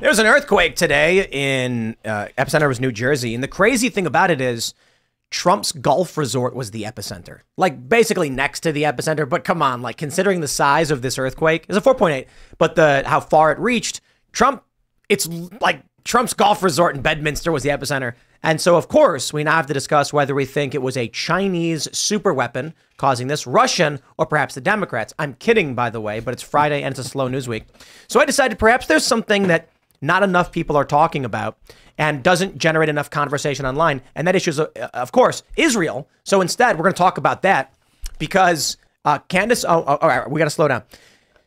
There was an earthquake today in uh, epicenter was New Jersey, and the crazy thing about it is Trump's golf resort was the epicenter, like basically next to the epicenter. But come on, like considering the size of this earthquake, it's a 4.8, but the how far it reached, Trump, it's like Trump's golf resort in Bedminster was the epicenter. And so, of course, we now have to discuss whether we think it was a Chinese super weapon causing this, Russian, or perhaps the Democrats. I'm kidding, by the way, but it's Friday and it's a slow news week. So I decided perhaps there's something that not enough people are talking about and doesn't generate enough conversation online. And that issue is, uh, of course, Israel. So instead, we're going to talk about that because uh, Candace, oh, oh, all right, we got to slow down.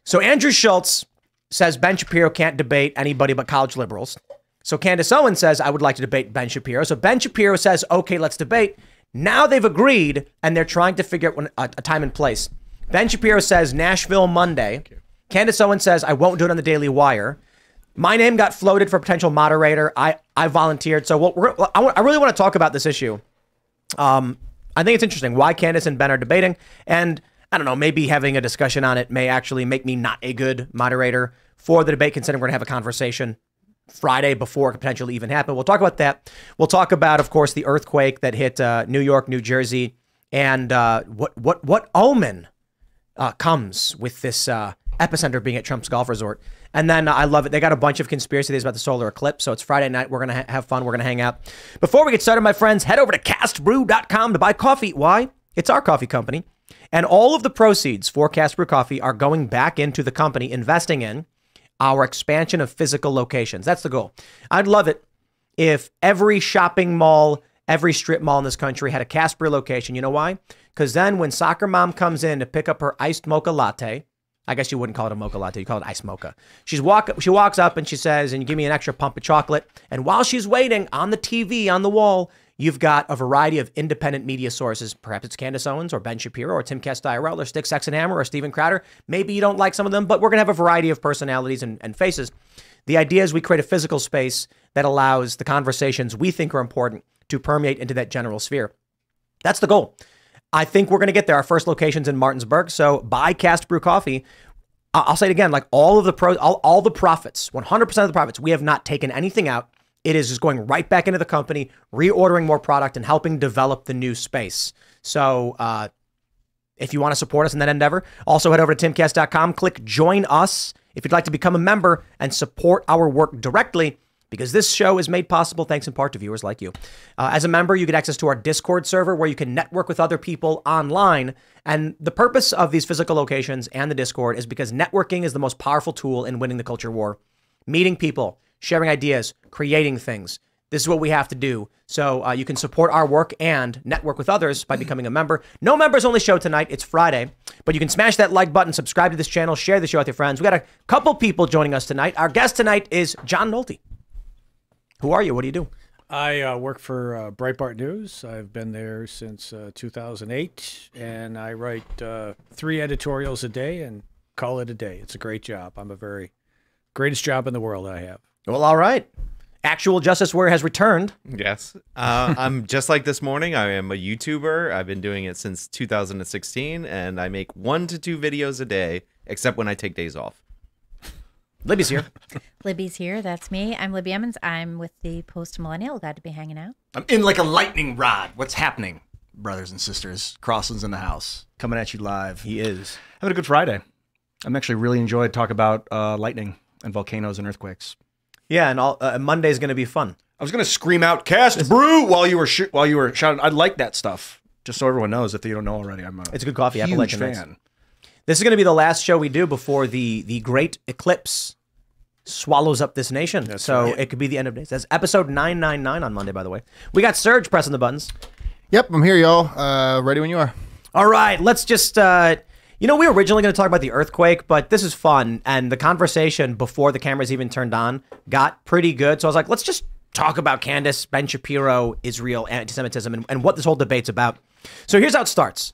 So Andrew Schulz says Ben Shapiro can't debate anybody but college liberals. So Candace Owen says, I would like to debate Ben Shapiro. So Ben Shapiro says, okay, let's debate. Now they've agreed and they're trying to figure out a, a time and place. Ben Shapiro says Nashville Monday. Candace Owen says, I won't do it on the Daily Wire. My name got floated for potential moderator. I, I volunteered. So we'll, I, I really want to talk about this issue. Um, I think it's interesting why Candace and Ben are debating. And I don't know, maybe having a discussion on it may actually make me not a good moderator for the debate, considering we're to have a conversation Friday before it could potentially even happen. We'll talk about that. We'll talk about, of course, the earthquake that hit uh, New York, New Jersey, and uh, what what what omen uh, comes with this uh, epicenter being at Trump's golf resort. And then uh, I love it. They got a bunch of conspiracy theories about the solar eclipse. So it's Friday night. We're gonna ha- have fun. We're gonna hang out. Before we get started, my friends, head over to castbrew.com to buy coffee. Why? It's our coffee company. And all of the proceeds for Cast Brew Coffee are going back into the company, investing in our expansion of physical locations. That's the goal. I'd love it if every shopping mall, every strip mall in this country had a Cast Brew location. You know why? Because then when soccer mom comes in to pick up her iced mocha latte, I guess you wouldn't call it a mocha latte, you call it iced mocha. She's walk she walks up and she says, and give me an extra pump of chocolate. And while she's waiting on the TV on the wall, You've got a variety of independent media sources. Perhaps it's Candace Owens or Ben Shapiro or Tim IRL or Styxhexenhammer or Steven Crowder. Maybe you don't like some of them, but we're going to have a variety of personalities and, and faces. The idea is we create a physical space that allows the conversations we think are important to permeate into that general sphere. That's the goal. I think we're going to get there. Our first location's in Martinsburg. So buy Cast Brew Coffee. I'll say it again, like all of the pros, all, all the profits, 100% of the profits, we have not taken anything out. It is just going right back into the company, reordering more product, and helping develop the new space. So, uh, if you want to support us in that endeavor, also head over to timcast.com, click join us if you'd like to become a member and support our work directly because this show is made possible thanks in part to viewers like you. Uh, as a member, you get access to our Discord server where you can network with other people online. And the purpose of these physical locations and the Discord is because networking is the most powerful tool in winning the culture war. Meeting people, sharing ideas, creating things. This is what we have to do. So uh, you can support our work and network with others by becoming a member. No members only show tonight. It's Friday, but you can smash that like button, subscribe to this channel, share the show with your friends. We got a couple people joining us tonight. Our guest tonight is John Nolte. Who are you? What do you do? I uh, work for uh, Breitbart News. I've been there since uh, 2008, and I write uh, three editorials a day and call it a day. It's a great job. I'm a very greatest job in the world I have. Well, all right. Actual Justice Warrior has returned. Yes. Uh, I'm just like this morning. I am a YouTuber. I've been doing it since 2016, and I make one to two videos a day, except when I take days off. Libby's here. Libby's here. That's me. I'm Libby Emmons. I'm with the Post Millennial. Glad to be hanging out. I'm in like a lightning rod. What's happening, brothers and sisters? Crossland's in the house, coming at you live. He is. Having a good Friday. I'm actually really enjoyed talk about uh, lightning and volcanoes and earthquakes. Yeah, and all, uh, Monday's going to be fun. I was gonna scream out "Cast Brew" while you were sh- while you were shouting. I like that stuff. Just so everyone knows, if you don't know already, I'm a It's a good coffee. huge Appalachian fan. Nights. This is going to be the last show we do before the the great eclipse swallows up this nation. so it could be the end of days. That's episode 999 on Monday, by the way. We got Serge pressing the buttons. Yep, I'm here, y'all. Uh, ready when you are. All right, let's just. Uh, you know, we were originally going to talk about the earthquake, but this is fun, and the conversation before the cameras even turned on got pretty good. So I was like, let's just talk about Candace, Ben Shapiro, Israel, anti-Semitism, and, and what this whole debate's about. So here's how it starts.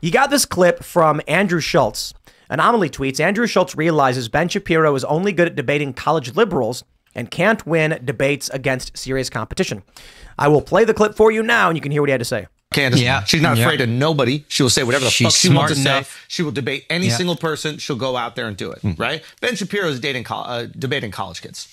You got this clip from Andrew Schulz. Anomaly tweets Andrew Schulz realizes Ben Shapiro is only good at debating college liberals and can't win debates against serious competition. I will play the clip for you now, and you can hear what he had to say. Candace, Yeah, she's not yeah. afraid of nobody. She will say whatever the She's fuck she wants to enough. say. She will debate any Yeah. single person. She'll go out there and do it. Right? Ben Shapiro is dating, uh, debating college kids.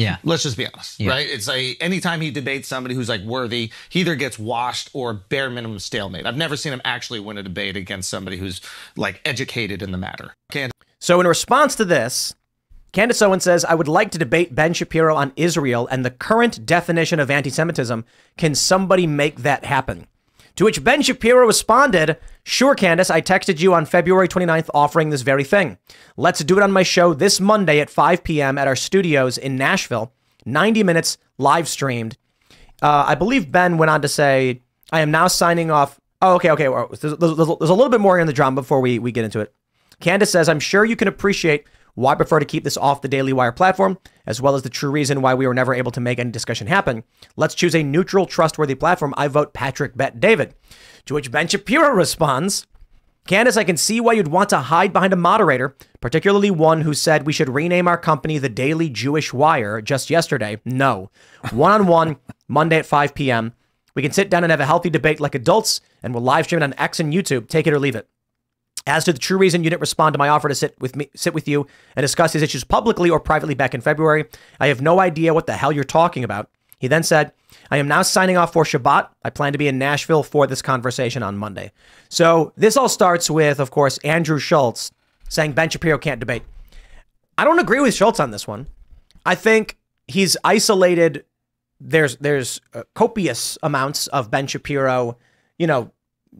Yeah. Let's just be honest, Yeah. right? It's like anytime he debates somebody who's like worthy, he either gets washed or bare minimum stalemate. I've never seen him actually win a debate against somebody who's like educated in the matter. Can't So, in response to this, Candace Owen says, I would like to debate Ben Shapiro on Israel and the current definition of anti Semitism. Can somebody make that happen? To which Ben Shapiro responded, Sure, Candace, I texted you on February 29th offering this very thing. Let's do it on my show this Monday at 5 p.m. at our studios in Nashville. 90 minutes live streamed. Uh, I believe Ben went on to say, I am now signing off. Oh, okay, okay. There's, there's- there's a little bit more in the drama before we, we get into it. Candace says, I'm sure you can appreciate why I prefer to keep this off the Daily Wire platform, as well as the true reason why we were never able to make any discussion happen. Let's choose a neutral, trustworthy platform. I vote Patrick Bet-David. To which Ben Shapiro responds, Candace, I can see why you'd want to hide behind a moderator, particularly one who said we should rename our company the Daily Jewish Wire just yesterday. No. One on one, Monday at 5 p.m. We can sit down and have a healthy debate like adults, and we'll live stream it on X and YouTube. Take it or leave it. As to the true reason you didn't respond to my offer to sit with me, sit with you and discuss these issues publicly or privately back in February, I have no idea what the hell you're talking about. He then said, I am now signing off for Shabbat. I plan to be in Nashville for this conversation on Monday. So this all starts with, of course, Andrew Schulz saying Ben Shapiro can't debate. I don't agree with Schulz on this one. I think he's isolated. There's there's uh, copious amounts of Ben Shapiro, you know,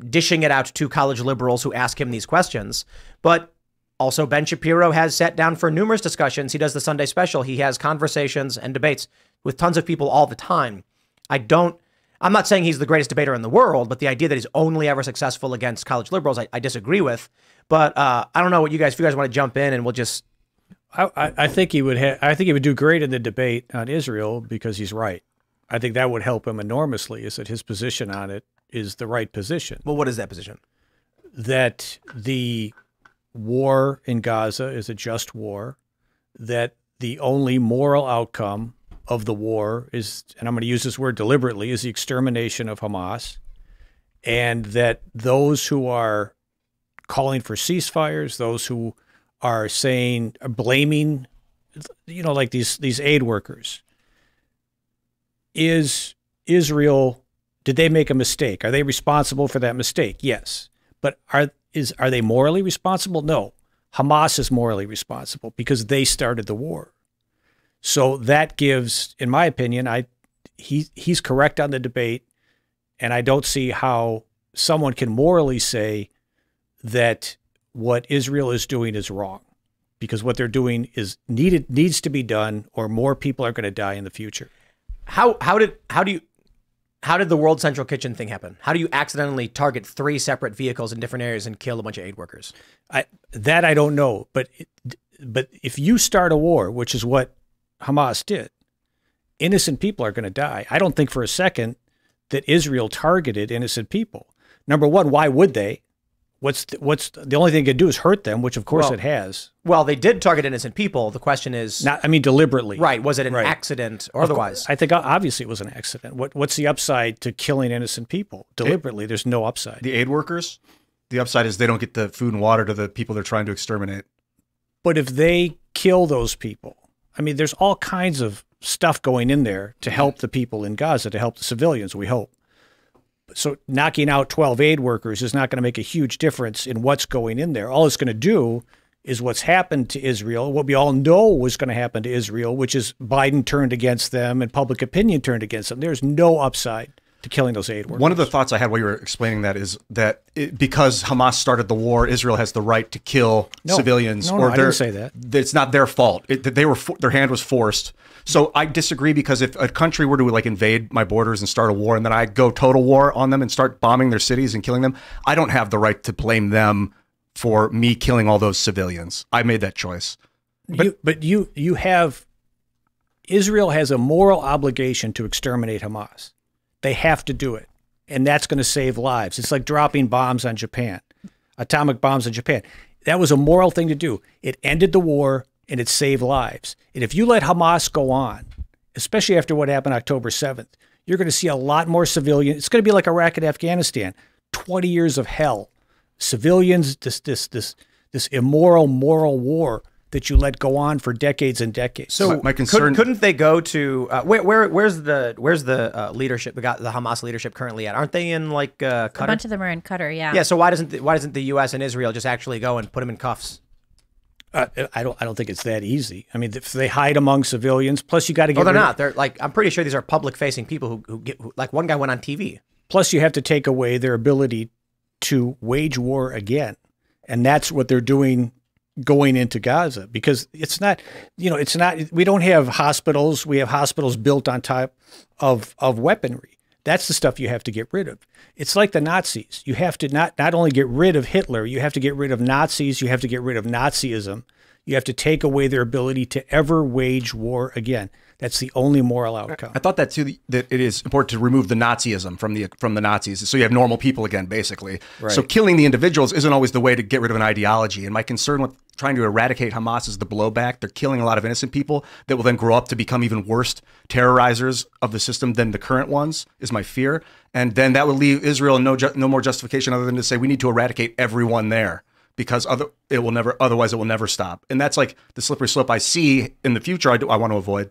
dishing it out to college liberals who ask him these questions. But also, Ben Shapiro has sat down for numerous discussions. He does the Sunday special. He has conversations and debates with tons of people all the time. I don't. I'm not saying he's the greatest debater in the world, but the idea that he's only ever successful against college liberals, I, I disagree with. But uh, I don't know what you guys. If you guys want to jump in, and we'll just I, I think he would. Ha- I think he would do great in the debate on Israel because he's right. I think that would help him enormously. Is that his position on it is the right position? well, what is that position? That the war in Gaza is a just war. That the only moral outcome of the war is, and I'm going to use this word deliberately, is the extermination of Hamas, and that those who are calling for ceasefires, those who are saying, are blaming, you know, like these these aid workers. Is Israel? Did they make a mistake? Are they responsible for that mistake? Yes, but are is are they morally responsible? No. Hamas is morally responsible because they started the war. So that gives, in my opinion, I he he's correct on the debate, and I don't see how someone can morally say that what Israel is doing is wrong, because what they're doing is needed needs to be done, or more people are going to die in the future. How how did how do you how did the World Central Kitchen thing happen? How do you accidentally target three separate vehicles in different areas and kill a bunch of aid workers? I that I don't know, but but if you start a war, which is what Hamas did, innocent people are going to die. I don't think for a second that Israel targeted innocent people. Number one, why would they? What's the, what's the only thing it could do is hurt them, which of course Well, it has. Well, they did target innocent people. The question is, Not, I mean, deliberately. right? Was it an Right. accident or Of cour- otherwise? I think obviously it was an accident. What what's the upside to killing innocent people deliberately? There's no upside. The aid workers, the upside is they don't get the food and water to the people they're trying to exterminate. But if they kill those people, I mean, there's all kinds of stuff going in there to mm-hmm. help the people in Gaza, to help the civilians, we hope. So knocking out 12 aid workers is not going to make a huge difference in what's going in there. All it's going to do is what's happened to Israel, what we all know was going to happen to Israel, which is Biden turned against them and public opinion turned against them. There's no upside to killing those aid workers. One of the thoughts I had while you were explaining that is that it, because Hamas started the war, Israel has the right to kill No. civilians. No, no, I didn't say that. It's not their fault. It, that they were their hand was forced. So I disagree because if a country were to like invade my borders and start a war, and then I go total war on them and start bombing their cities and killing them, I don't have the right to blame them for me killing all those civilians. I made that choice. But you, but you you have Israel has a moral obligation to exterminate Hamas. They have to do it, and that's going to save lives. It's like dropping bombs on Japan, atomic bombs on Japan. That was a moral thing to do. It ended the war and it saved lives. And if you let Hamas go on, especially after what happened October 7th, you're going to see a lot more civilians. It's going to be like Iraq and Afghanistan. 20 years of hell. Civilians, this this this this immoral moral war that you let go on for decades and decades. So My- my concern- could, not they go to uh, where, where where's the where's the uh, leadership the, the Hamas leadership currently at? Aren't they in like uh, A bunch of them are in Qatar. Yeah. yeah. So why doesn't the, why doesn't the U.S. and Israel just actually go and put them in cuffs? uh, I don't I don't think it's that easy. I mean, if they hide among civilians, plus you got to get Oh, they're rid not. They're like I'm pretty sure these are public facing people who who get who, like one guy went on TV. Plus, you have to take away their ability to wage war again. And that's what they're doing going into Gaza because it's not, you know, it's not, we don't have hospitals. We have hospitals built on top of, of weaponry. That's the stuff you have to get rid of. It's like the Nazis. You have to not, not only get rid of Hitler, you have to get rid of Nazis, you have to get rid of Nazism. You have to take away their ability to ever wage war again. That's the only moral outcome. I thought that too. That it is important to remove the Nazism from the from the Nazis, so you have normal people again, basically. So killing the individuals isn't always the way to get rid of an ideology. And my concern with trying to eradicate Hamas is the blowback. They're killing a lot of innocent people that will then grow up to become even worse terrorizers of the system than the current ones. Is my fear, and then that would leave Israel no no more justification other than to say we need to eradicate everyone there because other it will never otherwise it will never stop. And that's like the slippery slope I see in the future. I do I want to avoid.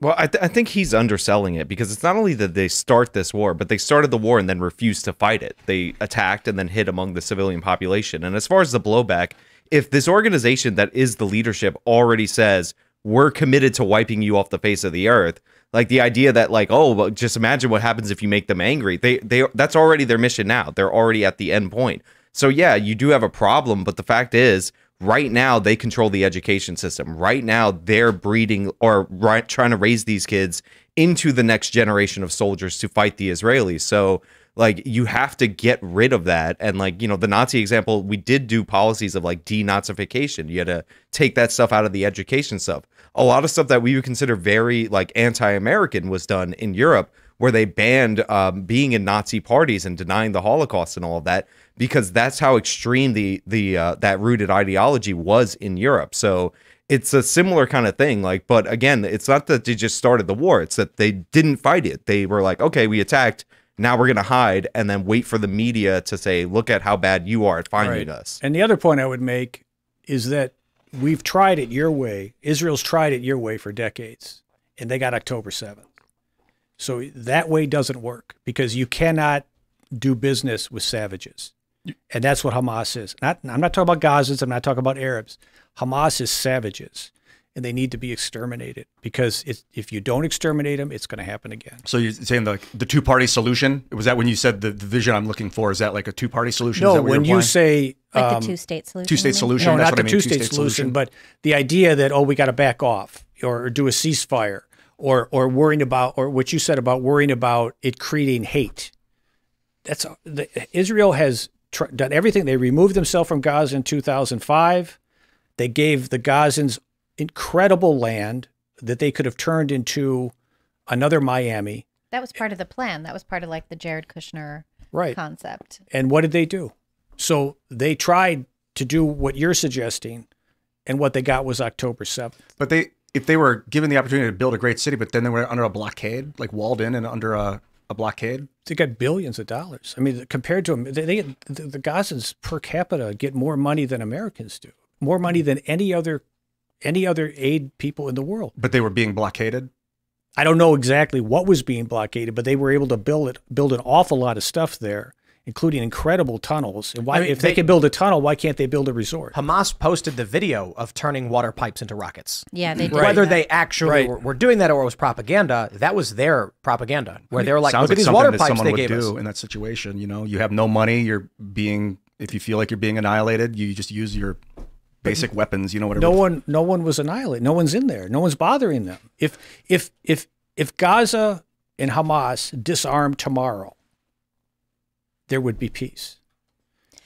Well, I, th- I think he's underselling it because it's not only that they start this war, but they started the war and then refused to fight it. They attacked and then hid among the civilian population. And as far as the blowback, if this organization that is the leadership already says we're committed to wiping you off the face of the earth, like the idea that like oh, well, just imagine what happens if you make them angry. They they that's already their mission now. They're already at the end point. So yeah, you do have a problem, but the fact is right now they control the education system. Right now they're breeding or right, trying to raise these kids into the next generation of soldiers to fight the Israelis. So like you have to get rid of that and like you know the Nazi example we did do policies of like denazification. You had to take that stuff out of the education stuff. A lot of stuff that we would consider very like anti-American was done in Europe where they banned um, being in Nazi parties and denying the Holocaust and all of that because that's how extreme the the uh, that rooted ideology was in Europe. So it's a similar kind of thing. Like, but again, it's not that they just started the war; it's that they didn't fight it. They were like, okay, we attacked. Now we're gonna hide and then wait for the media to say, look at how bad you are at finding Right. us. And the other point I would make is that we've tried it your way. Israel's tried it your way for decades, and they got October 7th. So that way doesn't work because you cannot do business with savages. And that's what Hamas is. Not, I'm not talking about Gazans, I'm not talking about Arabs. Hamas is savages, and they need to be exterminated because it's, if you don't exterminate them, it's going to happen again. So you're saying the the two party solution? Was that when you said the, the vision I'm looking for? Is that like a two party solution? Is No, that what when you're you say Like um, the two state solution. two state solution. No, that's not what the I mean, two-state solution, but the idea that oh, we got to back off or, or do a ceasefire, or or worrying about, or what you said about worrying about it creating hate. That's the, Israel has tr- done everything. They removed themselves from Gaza in 2005. They gave the Gazans incredible land that they could have turned into another Miami. That was part of the plan. That was part of like the Jared Kushner Right. concept. And what did they do? So they tried to do what you're suggesting, and what they got was October 7th. But they, if they were given the opportunity to build a great city, but then they were under a blockade, like walled in and under a, a blockade. They got billions of dollars. I mean, compared to them, they, they the, the Gazans per capita get more money than Americans do, more money than any other any other aid people in the world. But they were being blockaded. I don't know exactly what was being blockaded, but they were able to build it, build an awful lot of stuff there, including incredible tunnels. And why, I mean, if they, they- can build a tunnel, why can't they build a resort? Hamas posted the video of turning water pipes into rockets. Yeah, they did. Whether they actually Right. were, were doing that or it was propaganda, that was their propaganda. Where they were like, Sounds look at these water pipes someone they would gave do us. in that situation. You know, you have no money. You're being, if you feel like you're being annihilated, you just use your basic weapons. You know, whatever. No one, no one was annihilated. No one's in there. No one's bothering them. If if if if Gaza and Hamas disarm tomorrow, there would be peace.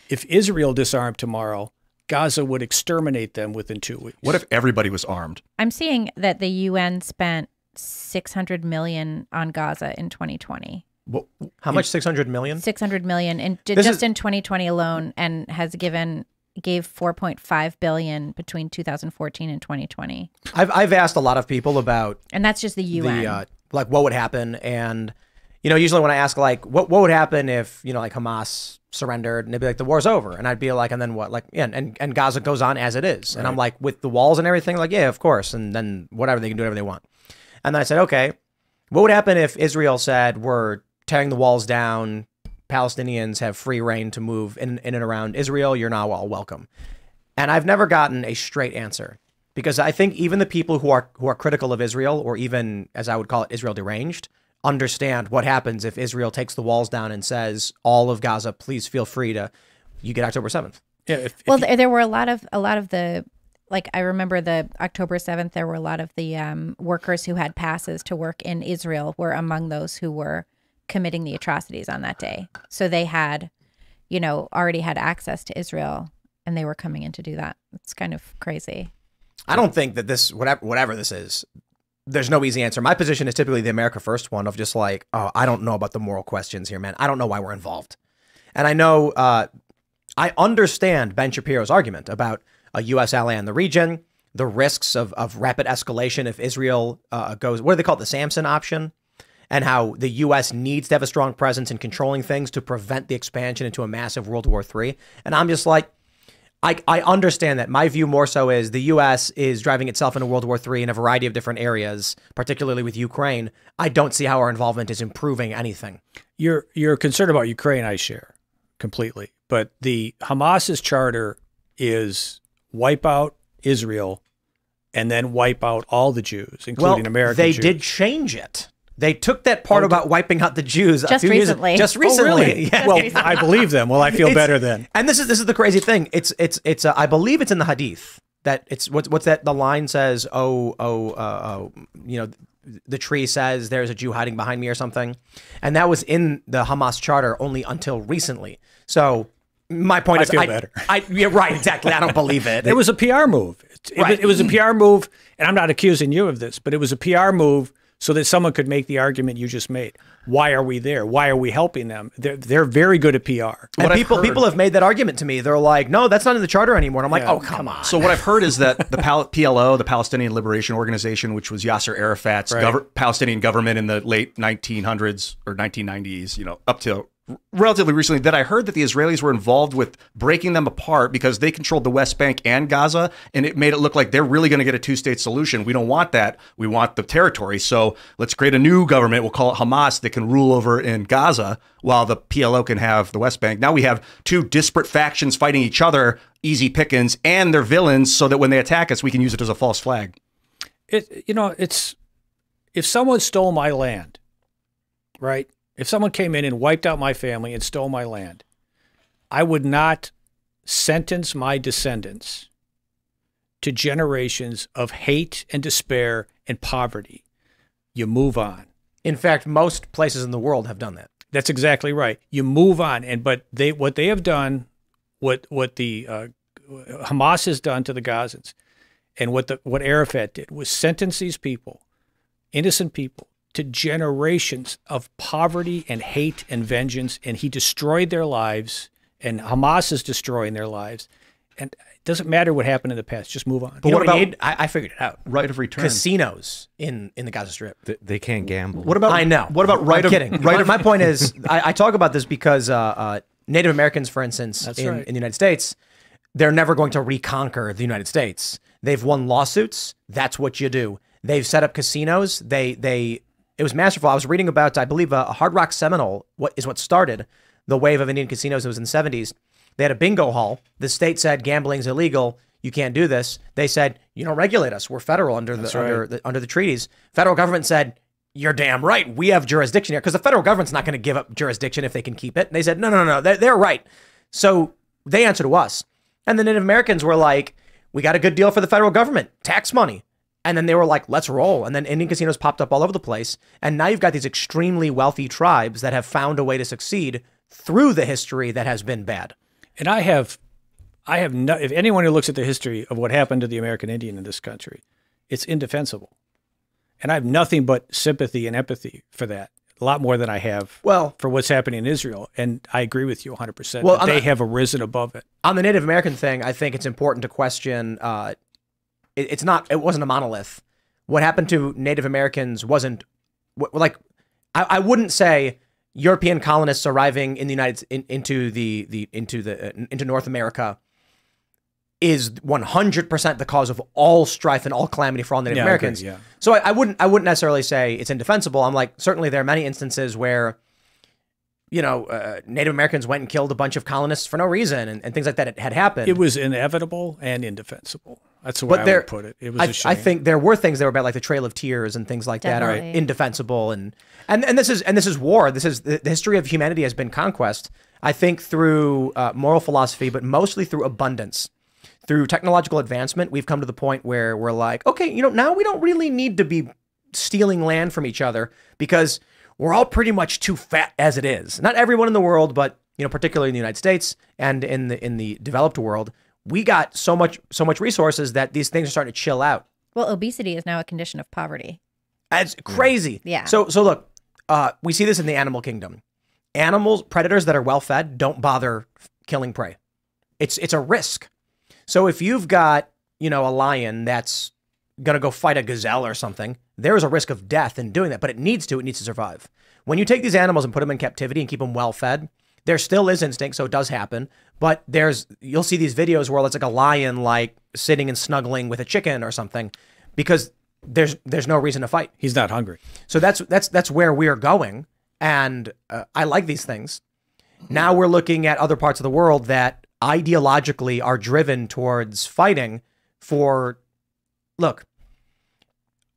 If Israel disarmed tomorrow, Gaza would exterminate them within two weeks. What if everybody was armed? I'm seeing that the UN spent 600 million on Gaza in 2020. What, How much? 600 million? 600 million in just is- in 2020 alone and has given gave 4.5 billion between 2014 and 2020. I've, I've asked a lot of people about And that's just the UN. the uh, like what would happen and you know, usually when I ask like, what what would happen if you know like Hamas surrendered and they'd be like the war's over, and I'd be like, and then what? Like, yeah, and and Gaza goes on as it is, and I'm like with the walls and everything, like yeah, of course, and then whatever they can do whatever they want. And then I said, okay, what would happen if Israel said we're tearing the walls down? Palestinians have free reign to move in, in and around Israel. You're not all welcome. And I've never gotten a straight answer because I think even the people who are who are critical of Israel, or even as I would call it, Israel deranged, understand what happens if Israel takes the walls down and says all of Gaza, please feel free to. You get October seventh. Yeah. If, if Well, you- there, there were a lot of a lot of the like I remember the October seventh. There were a lot of the um, workers who had passes to work in Israel were among those who were committing the atrocities on that day. So they had, you know, already had access to Israel, and they were coming in to do that. It's kind of crazy. I don't think that this whatever whatever this is. There's no easy answer. My position is typically the America First one of just like, oh, I don't know about the moral questions here, man. I don't know why we're involved, and I know uh, I understand Ben Shapiro's argument about a U.S. ally in the region, the risks of of rapid escalation if Israel uh, goes. What do they call it? The Samson option, and how the U.S. needs to have a strong presence in controlling things to prevent the expansion into a massive World War III. And I'm just like. I, I understand that. My view more so is the U.S. is driving itself into World War III in a variety of different areas, particularly with Ukraine. I don't see how our involvement is improving anything. you're you're concerned about Ukraine, I share completely. But the Hamas's charter is wipe out Israel and then wipe out all the Jews, including American they Jews. did change it. They took that part about wiping out the Jews a Just few years- recently. Oh, really? Yeah. Well, I believe them. Well, I feel It's- better then. And this is this is the crazy thing. It's it's it's. Uh, I believe it's in the Hadith that it's what's what's that. The line says, "Oh oh uh, oh," you know, the tree says there's a Jew hiding behind me or something, and that was in the Hamas charter only until recently. So my point I is, feel I, better. I yeah right exactly. I don't believe it. It was a PR move. It, it, Right. was, it was a PR move, and I'm not accusing you of this, but it was a PR move so that someone could make the argument you just made. Why are we there? Why are we helping them? They're they're very good at PR. and I've people people have made that argument to me. They're like, no, that's not in the charter anymore. And I'm like, oh come on. So what I've heard is that the Pal- PLO, the Palestinian Liberation Organization, which was Yasser Arafat's Right. gover- Palestinian government in the late 1900s or 1990s, you know, up to relatively recently, that I heard that the Israelis were involved with breaking them apart because they controlled the West Bank and Gaza, and it made it look like they're really going to get a two-state solution. We don't want that. We want the territory. So let's create a new government. We'll call it Hamas that can rule over in Gaza while the PLO can have the West Bank. Now we have two disparate factions fighting each other, easy pickings, and they're villains, so that when they attack us, we can use it as a false flag. It you know it's if someone stole my land, right? If someone came in and wiped out my family and stole my land, I would not sentence my descendants to generations of hate and despair and poverty. You move on. In fact, most places in the world have done that. That's exactly right. You move on, and but they what they have done, what what the uh, Hamas has done to the Gazans, and what the what Arafat did was sentence these people, innocent people, to generations of poverty and hate and vengeance, and he destroyed their lives, and Hamas is destroying their lives, and it doesn't matter what happened in the past. Just move on. But You know what what about need? I, I figured it out. right of return? Casinos in in the Gaza Strip. Th- They can't gamble. What about I know. What about right I'm of kidding. right my, of my point is, I, I talk about this because uh, uh, Native Americans, for instance, in, right. in the United States, they're never going to reconquer the United States. They've won lawsuits. That's what you do. They've set up casinos. They they. It was masterful. I was reading about, I believe, uh, Hard Rock Seminole. What is what started the wave of Indian casinos? It was in the seventies. They had a bingo hall. The state said gambling's illegal. You can't do this. They said you don't regulate us. We're federal under the under the under the treaties. Federal government said you're damn right. We have jurisdiction here because the federal government's not going to give up jurisdiction if they can keep it. And they said, no, no, no, no, they're, they're right. So they answered to us. And the Native Americans were like, we got a good deal for the federal government, tax money. And then they were like, let's roll. And then Indian casinos popped up all over the place. And now you've got these extremely wealthy tribes that have found a way to succeed through the history that has been bad. And I have, I have no. If anyone who looks at the history of what happened to the American Indian in this country, it's indefensible, and I have nothing but sympathy and empathy for that. A lot more than I have Well- for what's happening in Israel, and I agree with you 100. percent Well, they not- have arisen above it. on the Native American thing, I think it's important to question. Uh, it, it's not. It wasn't a monolith. What happened to Native Americans wasn't like I, I wouldn't say European colonists arriving in the United in, into the the into the uh, into North America is 100% the cause of all strife and all calamity for all Native Yeah, Americans. yeah. So I, I wouldn't I wouldn't necessarily say it's indefensible. I'm like certainly there are many instances where you know uh, Native Americans went and killed a bunch of colonists for no reason and, and things like that it had happened. It was inevitable and indefensible. That's the way but I there, would put it. It was I, a shame. I think there were things that were about like the Trail of Tears and things like that are indefensible and and and this is and this is war. This is the, the history of humanity has been conquest. I think through uh, moral philosophy, but mostly through abundance. Through technological advancement, we've come to the point where we're like, okay, you know, now we don't really need to be stealing land from each other because we're all pretty much too fat as it is. Not everyone in the world, but you know, particularly in the United States and in the in the developed world, we got so much so much resources that these things are starting to chill out. Well, obesity is now a condition of poverty. It's crazy. Yeah. So so look, uh, we see this in the animal kingdom. Animals, predators that are well fed, don't bother f- killing prey. It's it's a risk. So if you've got you know a lion that's gonna go fight a gazelle or something, there is a risk of death in doing that. But it needs to. It needs to survive. When you take these animals and put them in captivity and keep them well fed, there still is instinct, so it does happen. But there's you'll see these videos where it's like a lion like sitting and snuggling with a chicken or something, because there's there's no reason to fight. he's not hungry. So that's that's that's where we're going, and uh, I like these things. Now we're looking at other parts of the world that ideologically are driven towards fighting for, look,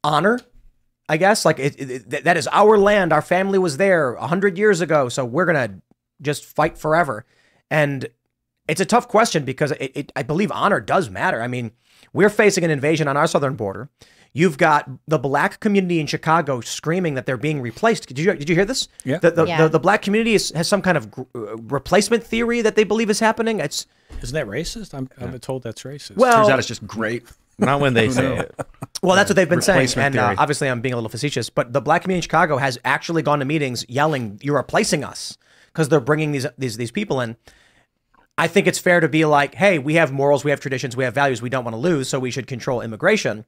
honor. I guess like it, it, it- that is our land. Our family was there a hundred years ago, so we're gonna just fight forever. And it's a tough question because it, it, I believe honor does matter. I mean, we're facing an invasion on our southern border. You've got the black community in Chicago screaming that they're being replaced. Did you did you hear this? Yeah. The the, Yeah. the, the black community is, has some kind of gr- uh, replacement theory that they believe is happening. It's Isn't that racist? I'm, I've been told that's racist. well, Turns out it's just great. Not when they say it. Well, that's what they've been saying, Replacement and uh, obviously I'm being a little facetious, but the black community in Chicago has actually gone to meetings yelling, "You're replacing us," because they're bringing these these these people in. I think it's fair to be like, "Hey, we have morals, we have traditions, we have values, we don't want to lose, so we should control immigration."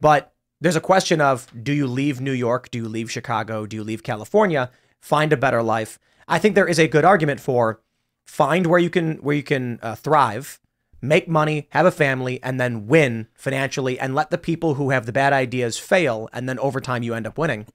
But there's a question of, do you leave New York? Do you leave Chicago? Do you leave California? Find a better life. I think there is a good argument for find where you can where you can uh, thrive make money, have a family, and then win financially and let the people who have the bad ideas fail. And then over time, you end up winning.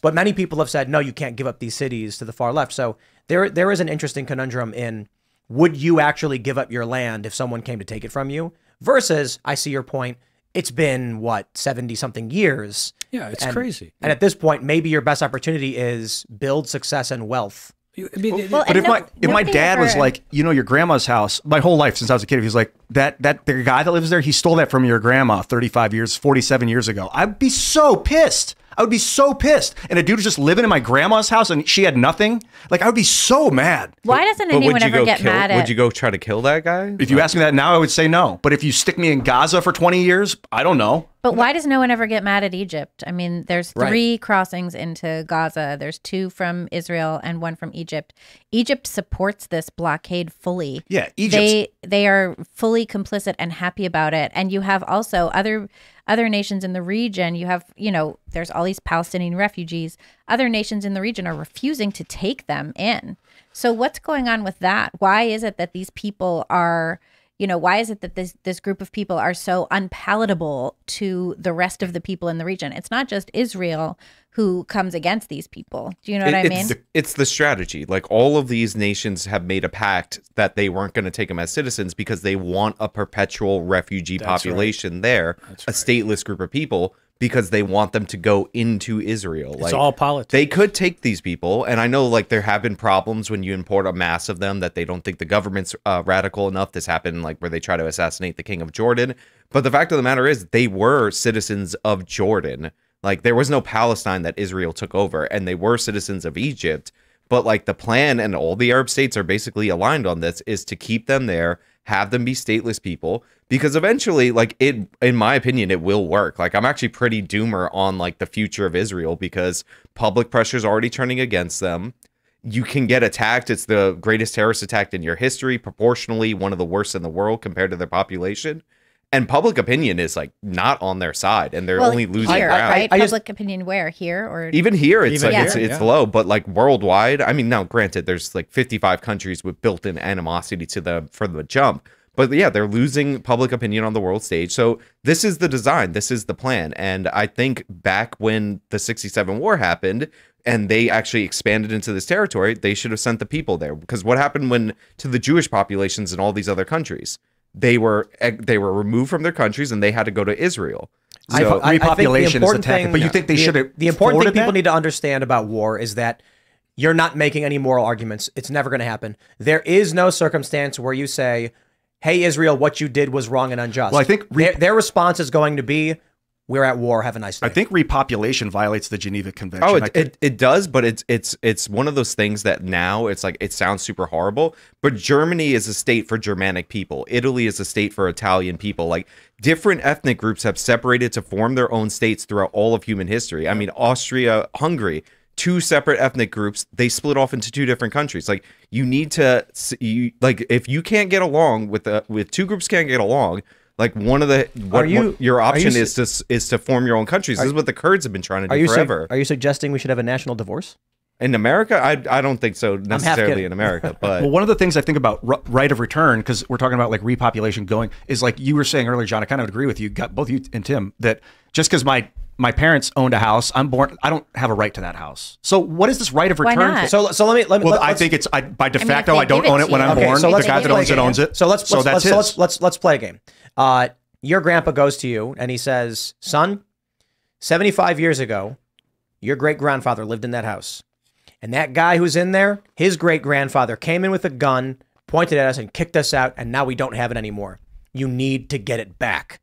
But many people have said, no, you can't give up these cities to the far left. So there, there is an interesting conundrum in would you actually give up your land if someone came to take it from you? Versus, I see your point. It's been what, 70 something years. yeah, it's And- crazy. And at this point, maybe your best opportunity is build success and wealth. You- I mean, Well, But if no- my if my nobody dad was like, you know, your grandma's house, my whole life since I was a kid, he was like, that that the guy that lives there, he stole that from your grandma 35 years, 47 years ago. I'd be so pissed. I would be so pissed. And a dude was just living in my grandma's house and she had nothing. Like I would be so mad. Why doesn't But anyone would you ever go get kill? mad at? Would you go try to kill that guy? If you ask me that now, I would say no. But if you stick me in Gaza for 20 years, I don't know. But why does no one ever get mad at Egypt? I mean, there's Right. three crossings into Gaza. There's two from Israel and one from Egypt. Egypt supports this blockade fully. Yeah, Egypt's- They they are fully complicit and happy about it. And you have also other other nations in the region. You have, you know, there's all these Palestinian refugees. Other nations in the region are refusing to take them in. So what's going on with that? Why is it that these people are you know why is it that this this group of people are so unpalatable to the rest of the people in the region? It's not just israel who comes against these people. Do you know what It- i mean? it's, it's the strategy. Like all of these nations have made a pact that they weren't going to take them as citizens because they want a perpetual refugee That's right. population there, a stateless group of people, because they want them to go into Israel. it's all politics. They could take these people, and I know like there have been problems when you import a mass of them that they don't think the government's uh, radical enough. This happened like where they try to assassinate the king of Jordan. But the fact of the matter is, they were citizens of Jordan. Like there was no Palestine that Israel took over, and they were citizens of Egypt. But like the plan and all the Arab states are basically aligned on this is to keep them there, have them be stateless people, because eventually, like it, in my opinion, it will work. Like I'm actually pretty doomer on like the future of Israel because public pressure is already turning against them. You can get attacked. It's the greatest terrorist attack in your history, proportionally one of the worst in the world compared to their population. And public opinion is like not on their side, and they're Well, only losing here, ground. right? I just- Public opinion where here or Even here, it's Even like it's, here, it's yeah. low, but like worldwide, I mean, now granted, there's like 55 countries with built-in animosity to the for the jump, but yeah, they're losing public opinion on the world stage. So this is the design, this is the plan, and I think back when the 67 war happened and they actually expanded into this territory, they should have sent the people there because what happened when to the Jewish populations in all these other countries? They were they were removed from their countries and they had to go to Israel. I- So I, I think the repopulation is important attacking, thing- but you think they the- should have The important thing people that? need to understand about war is that you're not making any moral arguments. It's never going to happen. There is no circumstance where you say, "Hey, Israel, what you did was wrong and unjust." Well, I think re- their, their response is going to be, "We're at war. Have a nice day." I think repopulation violates the Geneva Convention. Oh, it, think- it, it does, but it's it's it's one of those things that now it's like it sounds super horrible. But Germany is a state for Germanic people. Italy is a state for Italian people. Like different ethnic groups have separated to form their own states throughout all of human history. I mean, Austria, Hungary, two separate ethnic groups. They split off into two different countries. Like you need to s- you like if you can't get along with the with two groups can't get along. Like one of the what, Are you- what your are you option is to is to form your own countries. This is what the Kurds have been trying to do are you su- forever. are you suggesting we should have a national divorce? In America, I I don't think so necessarily in America, but Well, one of the things I think about r- right of return, because we're talking about like repopulation going, is like you were saying earlier, John. I kind of agree with you, got both you and Tim, that just because my my parents owned a house, I'm born, I don't have a right to that house. So what is this right of Why return? not? thing? So so let me let me. well, let- I think it's I, by de mean, if facto I don't own it when you, I'm Okay, born. so the guy that owns it owns it. So let's so let's that's let's, his. let's let's let's play a game. Uh, your grandpa goes to you and he says, "Son, seventy five years ago, your great grandfather lived in that house, and that guy who's in there, his great grandfather came in with a gun, pointed at us, and kicked us out, and now we don't have it anymore. You need to get it back."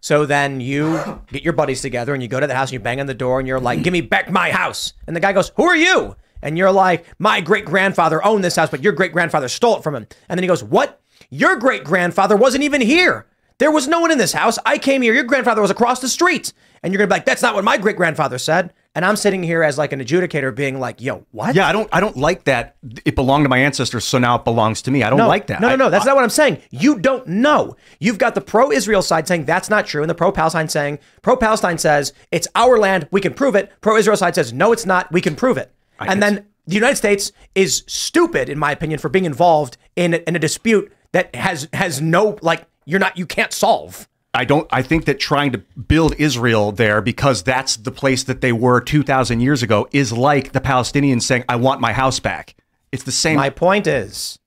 So then you get your buddies together and you go to the house and you bang on the door and you're like, "Give me back my house." And the guy goes, "Who are you?" And you're like, "My great grandfather owned this house, but your great grandfather stole it from him." And then he goes, "What? Your great grandfather wasn't even here. There was no one in this house. I came here. Your grandfather was across the street." And you're gonna be like, "That's not what my great grandfather said." And I'm sitting here as like an adjudicator, being like, "Yo, what?" Yeah, I don't I don't like that. It belonged to my ancestors, so now it belongs to me. I don't No, like that. No, no, I- no. That's not what I'm saying. You don't know. You've got the pro Israel side saying that's not true, and the pro Palestine saying, pro Palestine says it's our land, we can prove it. Pro Israel side says, no, it's not, we can prove it. and then the United States is stupid, in my opinion, for being involved in, in a dispute that has has no, like, you're not, you can't solve. I don't. I think that trying to build Israel there because that's the place that they were two thousand years ago is like the Palestinians saying, "I want my house back." It's the same. My point is,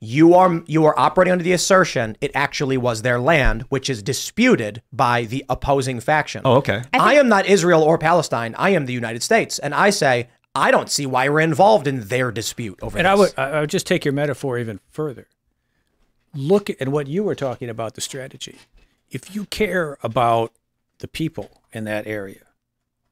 you are you are operating under the assertion it actually was their land, which is disputed by the opposing faction. oh, okay. I, am not Israel or Palestine. I am the United States, and I say I don't see why we're involved in their dispute over And this. I would I I would just take your metaphor even further. Look at what you were talking about the strategy. If you care about the people in that area,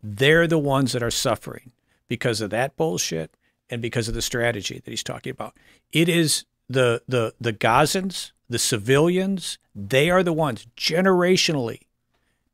they're the ones that are suffering because of that bullshit and because of the strategy that he's talking about. It is the the the Gazans, the civilians, they are the ones generationally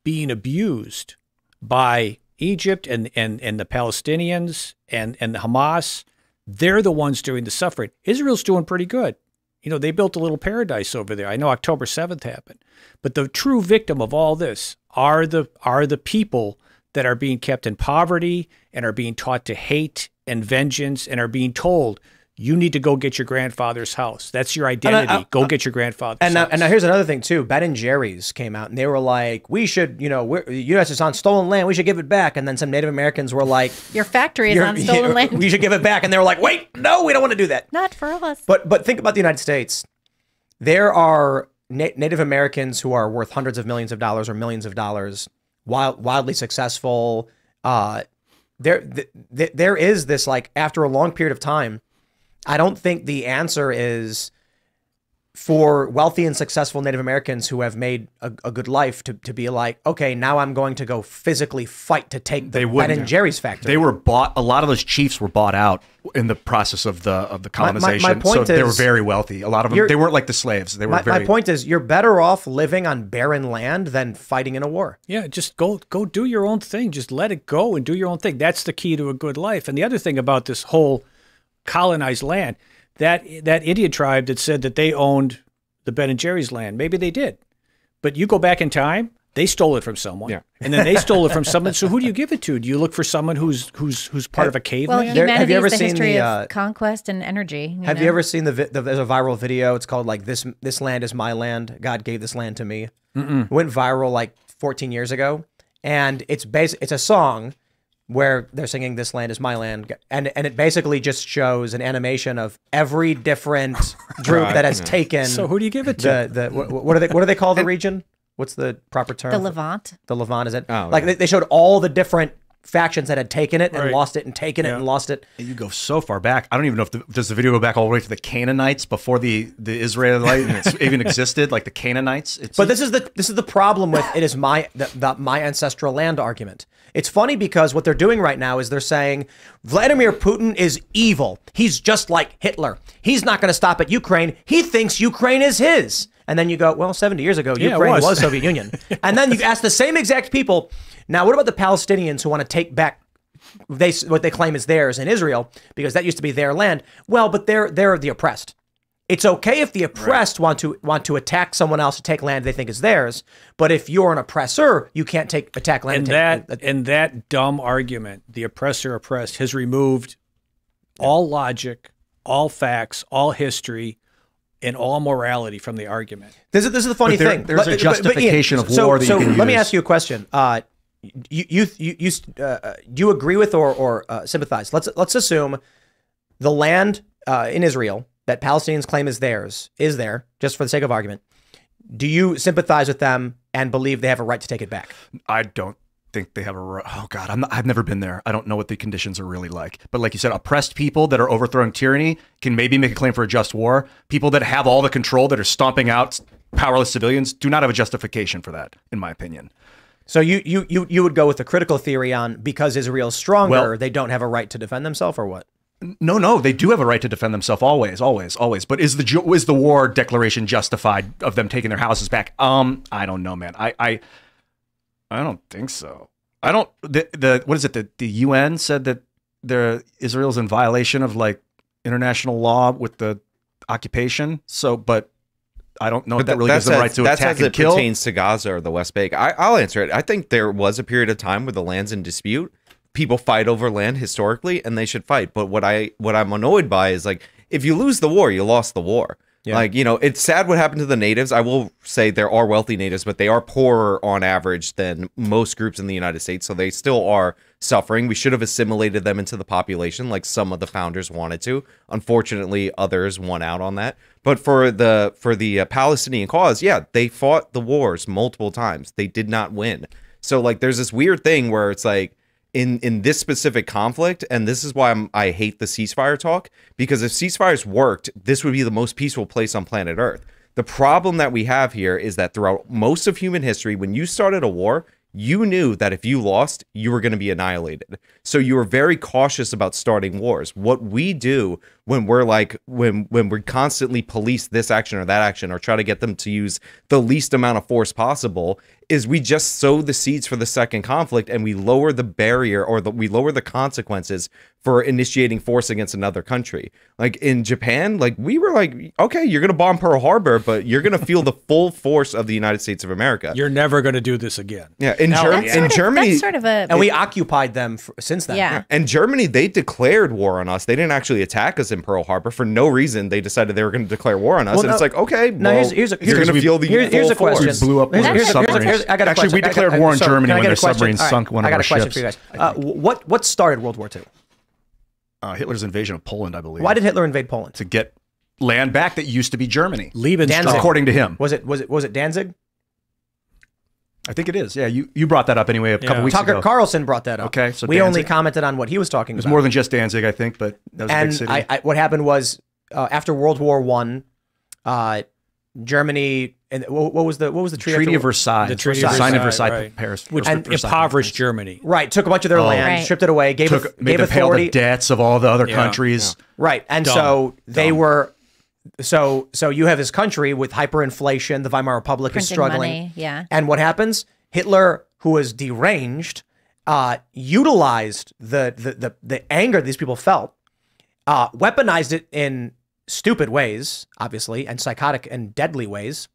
being abused by Egypt and, and, and the Palestinians and, and the Hamas. They're the ones doing the suffering. Israel's doing pretty good. You know, they built a little paradise over there. I know October 7th happened. But the true victim of all this are the are the people that are being kept in poverty and are being taught to hate and vengeance and are being told you need to go get your grandfather's house. That's your identity. go get your grandfather's And now, house. and now here's another thing too. Ben and Jerry's came out and they were like, "We should, you know, we're, the U.S. is on stolen land. We should give it back." And then some Native Americans were like, Your factory is "You're- on stolen you- land. We should give it back." And they were like, "Wait, no, we don't want to do that." Not for us. But but think about the United States. There are na- Native Americans who are worth hundreds of millions of dollars or millions of dollars, wild, wildly successful. Uh, there th- th- there is this like after a long period of time. I don't think the answer is for wealthy and successful Native Americans who have made a, a good life to, to be like, okay, now I'm going to go physically fight to take the They Ben wouldn't. and Jerry's factory. They were bought. A lot of those chiefs were bought out in the process of the of the My- my- my colonization. point so they were very wealthy. A lot of them. They weren't like the slaves. They were my, very. my point is, you're better off living on barren land than fighting in a war. Yeah, just go go do your own thing. Just let it go and do your own thing. That's the key to a good life. And the other thing about this whole colonized land, that that Indian tribe that said that they owned the Ben and Jerry's land, maybe they did. But you go back in time, they stole it from someone, Yeah. and then they stole it from someone. So who do you give it to? Do you look for someone who's who's who's part of a Well, caveman? There- humanity have you ever is the seen history the, of uh, conquest and energy. Have you ever seen the, vi- the there's a viral video? It's called like this this land is my land. God gave this land to me. It went viral like 14 years ago, and it's bas- it's a song where they're singing "This land is my land," and and it basically just shows an animation of every different group that has taken. So who do you give it to? the the what, what are they what do they call the region? What's the proper term? the Levant? the Levant is it? Oh, like yeah. they, they showed all the different factions that had taken it and Right. lost it and taken it and lost it. And you go so far back. I don't even know if the, does the video go back all the way to the Canaanites before the the Israelites even existed, like the Canaanites. It's, But this is the this is the problem with it is my the, the my ancestral land argument. It's funny because what they're doing right now is they're saying Vladimir Putin is evil. He's just like Hitler. He's not going to stop at Ukraine. He thinks Ukraine is his. And then you go, well, 70 years ago, Yeah, Ukraine was. was. Soviet Union. and then you ask the same exact people, now what about the Palestinians who want to take back they what they claim is theirs in Israel because that used to be their land? Well, but they're they're the oppressed. It's okay if the oppressed want to want to attack someone else to take land they think is theirs, but if you're an oppressor, you can't take attack land. and and that take, and that dumb argument, the oppressor oppressed, has removed all logic, all facts, all history, and all morality from the argument. this is this is the funny there- thing. there's a justification of so, war that you so can let me ask you a question. Uh, you you you, you uh, uh, do you agree with or or uh, sympathize? Let's let's assume the land uh, in Israel that Palestinians claim is theirs is there, just for the sake of argument. Do you sympathize with them and believe they have a right to take it back? I don't think they have a. Oh God, I'm not, I've never been there. I don't know what the conditions are really like. But like you said, oppressed people that are overthrowing tyranny can maybe make a claim for a just war. People that have all the control that are stomping out powerless civilians do not have a justification for that, in my opinion. So you you you you would go with the critical theory on because Israel's stronger, Well- they don't have a right to defend themselves, or what? No, no, they do have a right to defend themselves always, always, always. But is the is the war declaration justified of them taking their houses back? Um, I don't know, man. I I, I don't think so. I don't. The the what is it? The the UN said that the Israel's in violation of like international law with the occupation. So, but I don't know if that, really gives them as- right to that's attack as and it kill. pertains to Gaza or the West Bank. I, I'll answer it. I think there was a period of time where the land's in dispute. People fight over land historically, and they should fight. But what I what I'm annoyed by is like if you lose the war, you lost the war. Like you know, it's sad what happened to the natives. I will say there are wealthy natives, but they are poorer on average than most groups in the United States. So they still are suffering. We should have assimilated them into the population, like some of the founders wanted to. Unfortunately, others won out on that. But for the for the uh, Palestinian cause, yeah, they fought the wars multiple times. They did not win. So like, there's this weird thing where it's like in in this specific conflict, and this is why I'm, I hate the ceasefire talk because if ceasefires worked, this would be the most peaceful place on planet Earth. The problem that we have here is that throughout most of human history, when you started a war, you knew that if you lost, you were going to be annihilated. So you were very cautious about starting wars. What we do when we're like when when we constantly police this action or that action or try to get them to use the least amount of force possible is we just sow the seeds for the second conflict and we lower the barrier or the, we lower the consequences for initiating force against another country. Like in Japan, like we were like, okay, you're gonna bomb Pearl Harbor, but you're gonna feel the full force of the United States of America. You're never going to do this again. yeah, in, Now- Germ- That's in Sort of- Germany, that's sort of a And we occupied them f since then. yeah. and Germany, they declared war on us. They didn't actually attack us in Pearl Harbor for no reason. They decided they were going to declare war on us, Well, and no- it's like, okay, No, well, here's, here's a, you're going to feel the here- here's a full force. question. We blew up Here's- one here's their here's a- here's a- I got a Actually, question. we I got- declared I- war on so, Germany I when get their a question? submarines All right, sunk one I of got our a question ships. for you guys. Uh, what what started World War II? Uh, Hitler's invasion of Poland, I believe. Why did Hitler invade Poland? to get land back that used to be Germany, Lebensraum. Danzig. according to him. Was it was it was it Danzig? I think it is. Yeah, you, you brought that up anyway a couple Yeah. weeks Tucker ago. Tucker Carlson brought that up. Okay, so we only commented on what he was talking it was about. more than just Danzig, I think, but that was a big and city. I, I, what happened was uh, after World War One, uh, Germany and what, what was the what was the treaty? Treaty of Versailles. The Treaty Versailles. of Versailles, Versailles, right. Paris, which Versailles impoverished Germany. Right, took a bunch of their land, Right. stripped it away, gave Took, it, made gave them pay all the debts of all the other Yeah, countries. Right. And Dumb. so they Dumb. were so so you have this country with hyperinflation, the Weimar Republic is struggling. money, yeah. And what happens? Hitler, who was deranged, uh, utilized the, the the the anger these people felt, uh, weaponized it in stupid ways, obviously, and psychotic and deadly ways.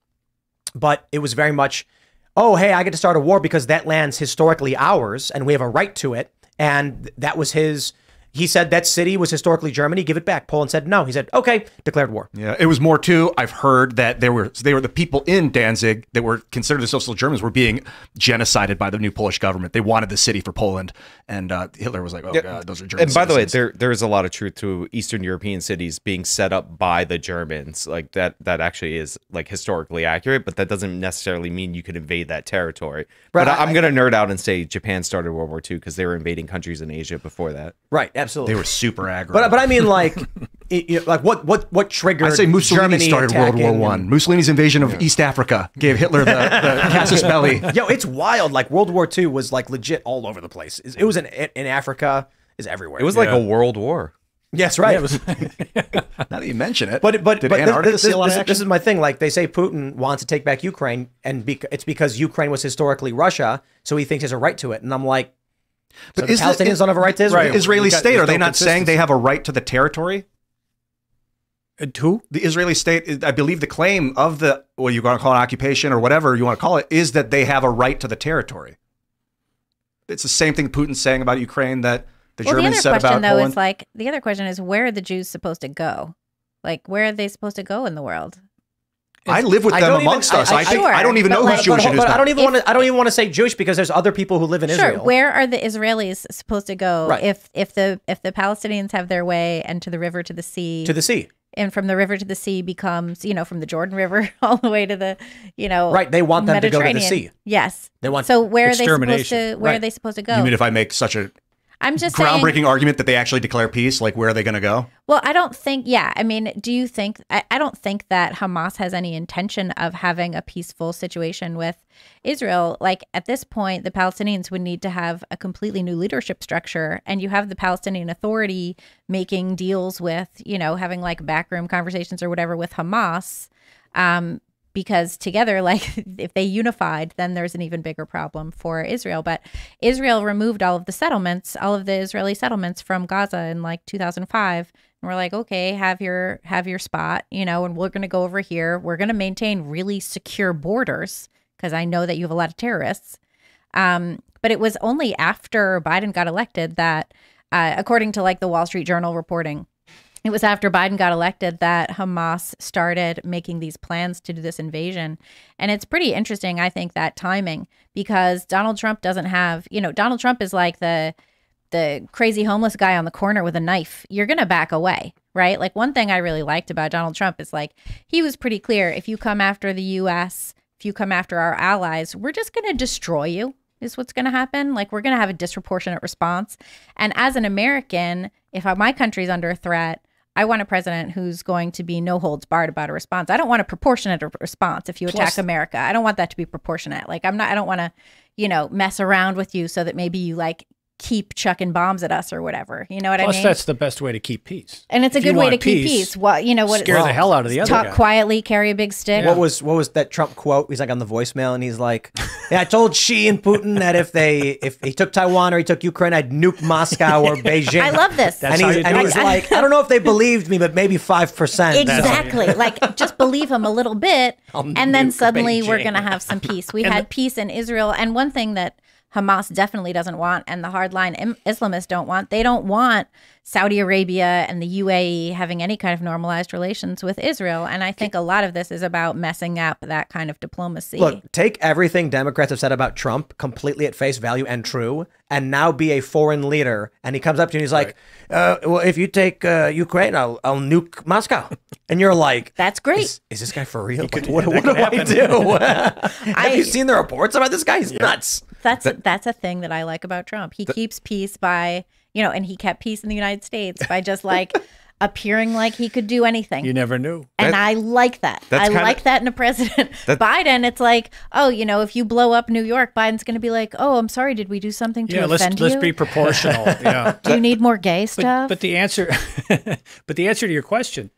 but it was very much, oh, hey, I get to start a war because that land's historically ours and we have a right to it. And that was his. He said that city was historically Germany. Give it back. Poland said no. He said okay. Declared war. Yeah, it was more too. I've heard that there were they were the people in Danzig that were considered the social Germans were being genocided by the new Polish government. They wanted the city for Poland, and uh, Hitler was like, "Oh God, those are Germans." And by the way, there there is a lot of truth to Eastern European cities being set up by the Germans. Like that that actually is like historically accurate, but that doesn't necessarily mean you could invade that territory. but I, am gonna nerd out and say Japan started World War II because they were invading countries in Asia before that. Right. Absolutely. they were super aggro. But but I mean like, it- you know, like what what what triggered? I say Mussolini Germany started World War One. and- Mussolini's invasion of East Africa gave Hitler the, the casus belli. Yo, it's wild. Like World War Two was like legit all over the place. It was in in Africa. Is everywhere. It was like a world war. yes, right. Now that you mention it, But but did but Antarctica this, see this, a lot this, action? this is my thing. Like they say, Putin wants to take back Ukraine, and bec it's because Ukraine was historically Russia, so he thinks he has a right to it. And I'm like, but the is the- Palestinians don't have a right to Israel. Right. Israeli got- state there's are they no not saying they have a right to the territory? Uh, who? The Israeli state, I believe, the claim of the what you want to call it occupation or whatever you want to call it is that they have a right to the territory. It's the same thing Putin's saying about Ukraine that the well, the other said question about though Poland. is like the other question is where are the Jews supposed to go? Like where are they supposed to go in the world? I live with I them don't even- amongst us. I- I, I- think Sure, I don't even but know like- who's Jewish but, and who's but I don't even want to. I don't even want to say Jewish because there's other people who live in Sure. Israel. Where are the Israelis supposed to go Right. if if the if the Palestinians have their way and to the river to the sea to the sea. and from the river to the sea becomes you know from the Jordan River all the way to the you know Right, they want them to go to the sea. Yes. They want so where are they supposed to where are they supposed to go? You mean if I make such a I'm just saying groundbreaking argument that they actually declare peace? Like, where are they going to go? Well, I don't think, yeah. I mean, do you think, I, I don't think that Hamas has any intention of having a peaceful situation with Israel. Like at this point, the Palestinians would need to have a completely new leadership structure. And you have the Palestinian Authority making deals with, you know, having like backroom conversations or whatever with Hamas. Um, because together, like if they unified, then there's an even bigger problem for Israel. But Israel removed all of the settlements, all of the Israeli settlements from Gaza in like 2005. And we're like, okay, have your have your spot, you know, and we're going to go over here. We're going to maintain really secure borders because I know that you have a lot of terrorists. Um, but it was only after Biden got elected that, uh, according to like the Wall Street Journal reporting, it was after Biden got elected that Hamas started making these plans to do this invasion. And it's pretty interesting, I think, that timing because Donald Trump doesn't have, you know, Donald Trump is like the the crazy homeless guy on the corner with a knife. You're going to back away, right? Like one thing I really liked about Donald Trump is like he was pretty clear if you come after the US, if you come after our allies, we're just going to destroy you. Is what's going to happen. Like, we're going to have a disproportionate response. And as an American, if my country's under a threat, I want a president who's going to be no holds barred about a response. I don't want a proportionate response if you attack America. I don't want that to be proportionate. Like I'm not I don't want to, you know, mess around with you so that maybe you like keep chucking bombs at us or whatever. You know what Plus, I mean? Plus, that's the best way to keep peace. and it's a If you good way want to keep peace. Well, you know what Scare the hell out of the other talk guy. quietly, carry a big stick. What was what was that Trump quote? He's like on the voicemail, and he's like, "Yeah, I told Xi and Putin that if they if he took Taiwan or he took Ukraine, I'd nuke Moscow or Beijing." I love this. and That's how he's, you and do he's it. like, I don't know if they believed me, but maybe five percent. Exactly. like just believe him a little bit and then nuke suddenly we're going to have some peace. We had peace in Israel and one thing that Hamas definitely doesn't want and the hardline Islamists don't want. They don't want Saudi Arabia and the UAE having any kind of normalized relations with Israel and I think a lot of this is about messing up that kind of diplomacy. Look, take everything Democrats have said about Trump completely at face value and true, and now be a foreign leader. And he comes up to you and he's like, uh, "Well, if you take uh, Ukraine, I'll, I'll nuke Moscow." And you're like, That's great. Is, is this guy for real? Like, what what do I do? have you seen the reports about this guy? He's nuts. That's that's a thing that I like about Trump. He keeps peace by you know, and he kept peace in the United States by just like appearing like he could do anything. You never knew. and I like that. that's I kinda- like that in a president. Biden, it's like, oh, you know, if you blow up New York, Biden's going to be like, oh, I'm sorry, did we do something to Yeah, let's offend let's be proportional. Yeah. do you need more gay stuff? but the answer, but the answer to your question,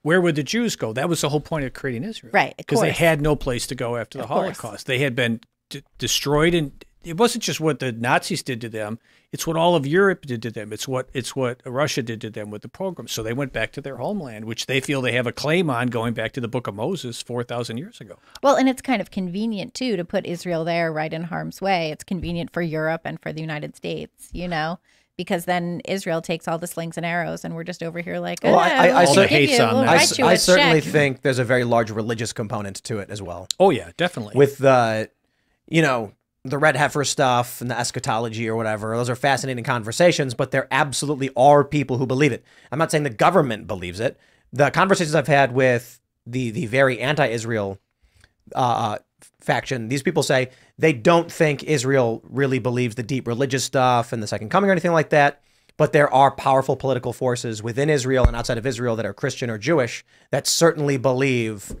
where would the Jews go? That was the whole point of creating Israel, Right, Because they had no place to go after the Of course. Holocaust. They had been d- destroyed in it wasn't just what the Nazis did to them; it's what all of Europe did to them. It's what it's what Russia did to them with the pogrom. So they went back to their homeland, which they feel they have a claim on, going back to the Book of Moses four thousand years ago. Well, and it's kind of convenient too to put Israel there right in harm's way. It's convenient for Europe and for the United States, you know, because then Israel takes all the slings and arrows, and we're just over here like, oh, Well, I- I- I oh, we'll cer- you- we'll that. I, write s- you I a certainly check. think there's a very large religious component to it as well. Oh yeah, definitely. With the, you know, the red heifer stuff and the eschatology or whatever, those are fascinating conversations, but there absolutely are people who believe it. I'm not saying the government believes it. The conversations I've had with the the very anti-Israel uh, faction, these people say they don't think Israel really believes the deep religious stuff and the second coming or anything like that. But there are powerful political forces within Israel and outside of Israel that are Christian or Jewish that certainly believe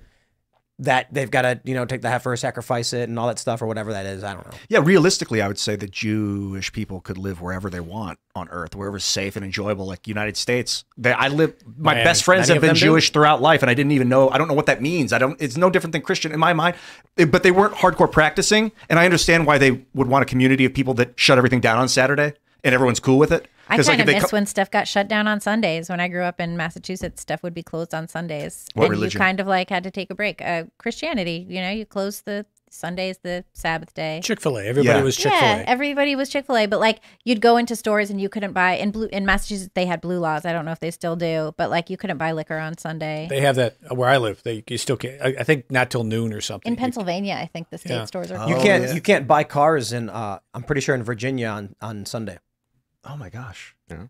that they've got to, you know, take the heifer, sacrifice it, and all that stuff or whatever that is. I don't know. Yeah, realistically, I would say that Jewish people could live wherever they want on Earth, wherever's safe and enjoyable, like United States. They, I live. My Miami. best friends Many have been them do. Jewish throughout life, and I didn't even know. I don't know what that means. I don't. It's no different than Christian in my mind. Eh, But they weren't hardcore practicing, and I understand why they would want a community of people that shut everything down on Saturday, and everyone's cool with it. I kind of if they miss co- when stuff got shut down on Sundays. When I grew up in Massachusetts, stuff would be closed on Sundays, What and religion? you kind of like had to take a break. Uh, Christianity, you know, you close the Sundays, the Sabbath day. Chick Fil A. Everybody Yeah. was Chick Fil A. Yeah, everybody was Chick Fil A, but like you'd go into stores and you couldn't buy in blue in Massachusetts they had blue laws. I don't know if they still do, but like you couldn't buy liquor on Sunday. They have that uh, where I live. They you still can't. I, I think not till noon or something. in You- Pennsylvania, I think the state Yeah. stores are. You can't you can't buy cars in uh I'm pretty sure in Virginia on, on Sunday. Oh my gosh, Yeah.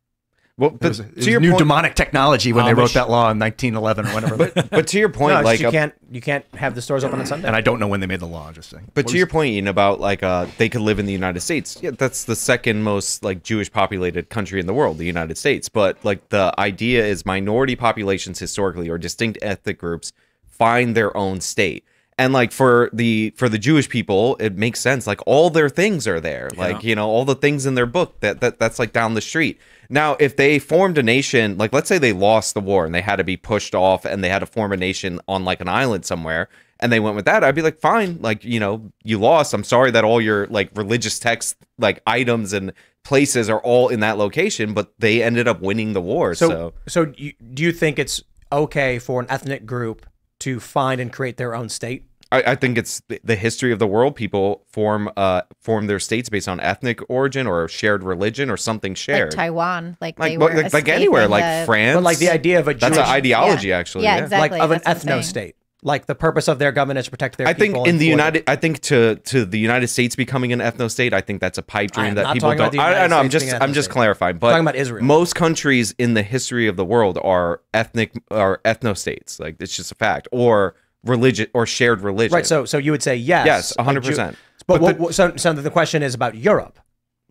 Well, it but was, it to your new point, demonic technology when they wrote that law in 1911 or whatever. but but, to your point, No, like you uh, can't you can't have the stores open on Sunday. and I don't know when they made the law. Just saying. But What to was- your point, Ian, about like uh, they could live in the United States. Yeah, that's the second most like Jewish populated country in the world, the United States. But like the idea is minority populations historically or distinct ethnic groups find their own state. And like for the for the Jewish people, it makes sense. Like all their things are there. Like, you know, all the things in their book that, that that's like down the street. Now, if they formed a nation, like let's say they lost the war and they had to be pushed off and they had to form a nation on like an island somewhere, and they went with that, I'd be like, fine, like you know, you lost. I'm sorry that all your like religious text, like items and places are all in that location, but they ended up winning the war. So, So, so you, do you think it's okay for an ethnic group to find and create their own state? I, I think it's the- the history of the world. People form uh form their states based on ethnic origin or shared religion or something like shared. Taiwan, like, like they like, were like, like anywhere, like the- France. But like the idea of a that's an ideology, Yeah. actually. Yeah, Yeah, exactly. like of an that's what I'm ethno state. Like the purpose of their government is to protect their. I think in the for United, I think to to the United States becoming an ethno state, I think that's a pipe dream am that not people don't. the I, I know. I'm just I'm just state. clarifying. But talking about Israel. most countries in the history of the world are ethnic are ethno states. Like it's just a fact, or religion or shared religion. Right. So, so you would say yes. Yes, 100%. Jew- But, what, what- so, so the question is about Europe.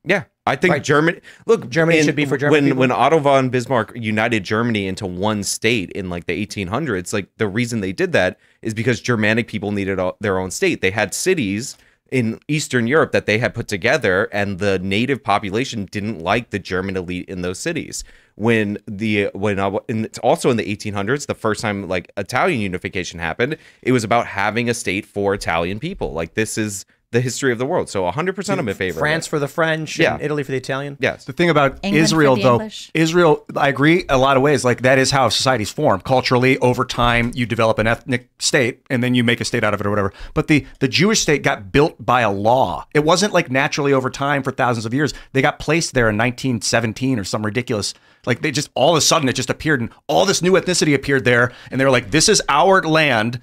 Yeah, I think Right. Germany. Look, Germany in- should be for German when people. when Otto von Bismarck united Germany into one state in like the 1800s. Like the reason they did that is because Germanic people needed a, their own state. They had cities in Eastern Europe that they had put together, and the native population didn't like the German elite in those cities. When the when uh, and it's also in the 1800s, the first time like Italian unification happened, it was about having a state for Italian people. Like this is the history of the world. So 100% I'm in favor. France for the French, Yeah. and Italy for the Italian. yes. The thing about England Israel, though, English. Israel, I agree a lot of ways. Like that is how societies form. Culturally, over time, you develop an ethnic state, and then you make a state out of it or whatever. But the the Jewish state got built by a law. It wasn't like naturally over time for thousands of years. They got placed there in 1917 or some ridiculous. Like they just all of a sudden it just appeared, and all this new ethnicity appeared there, and they were like, "This is our land."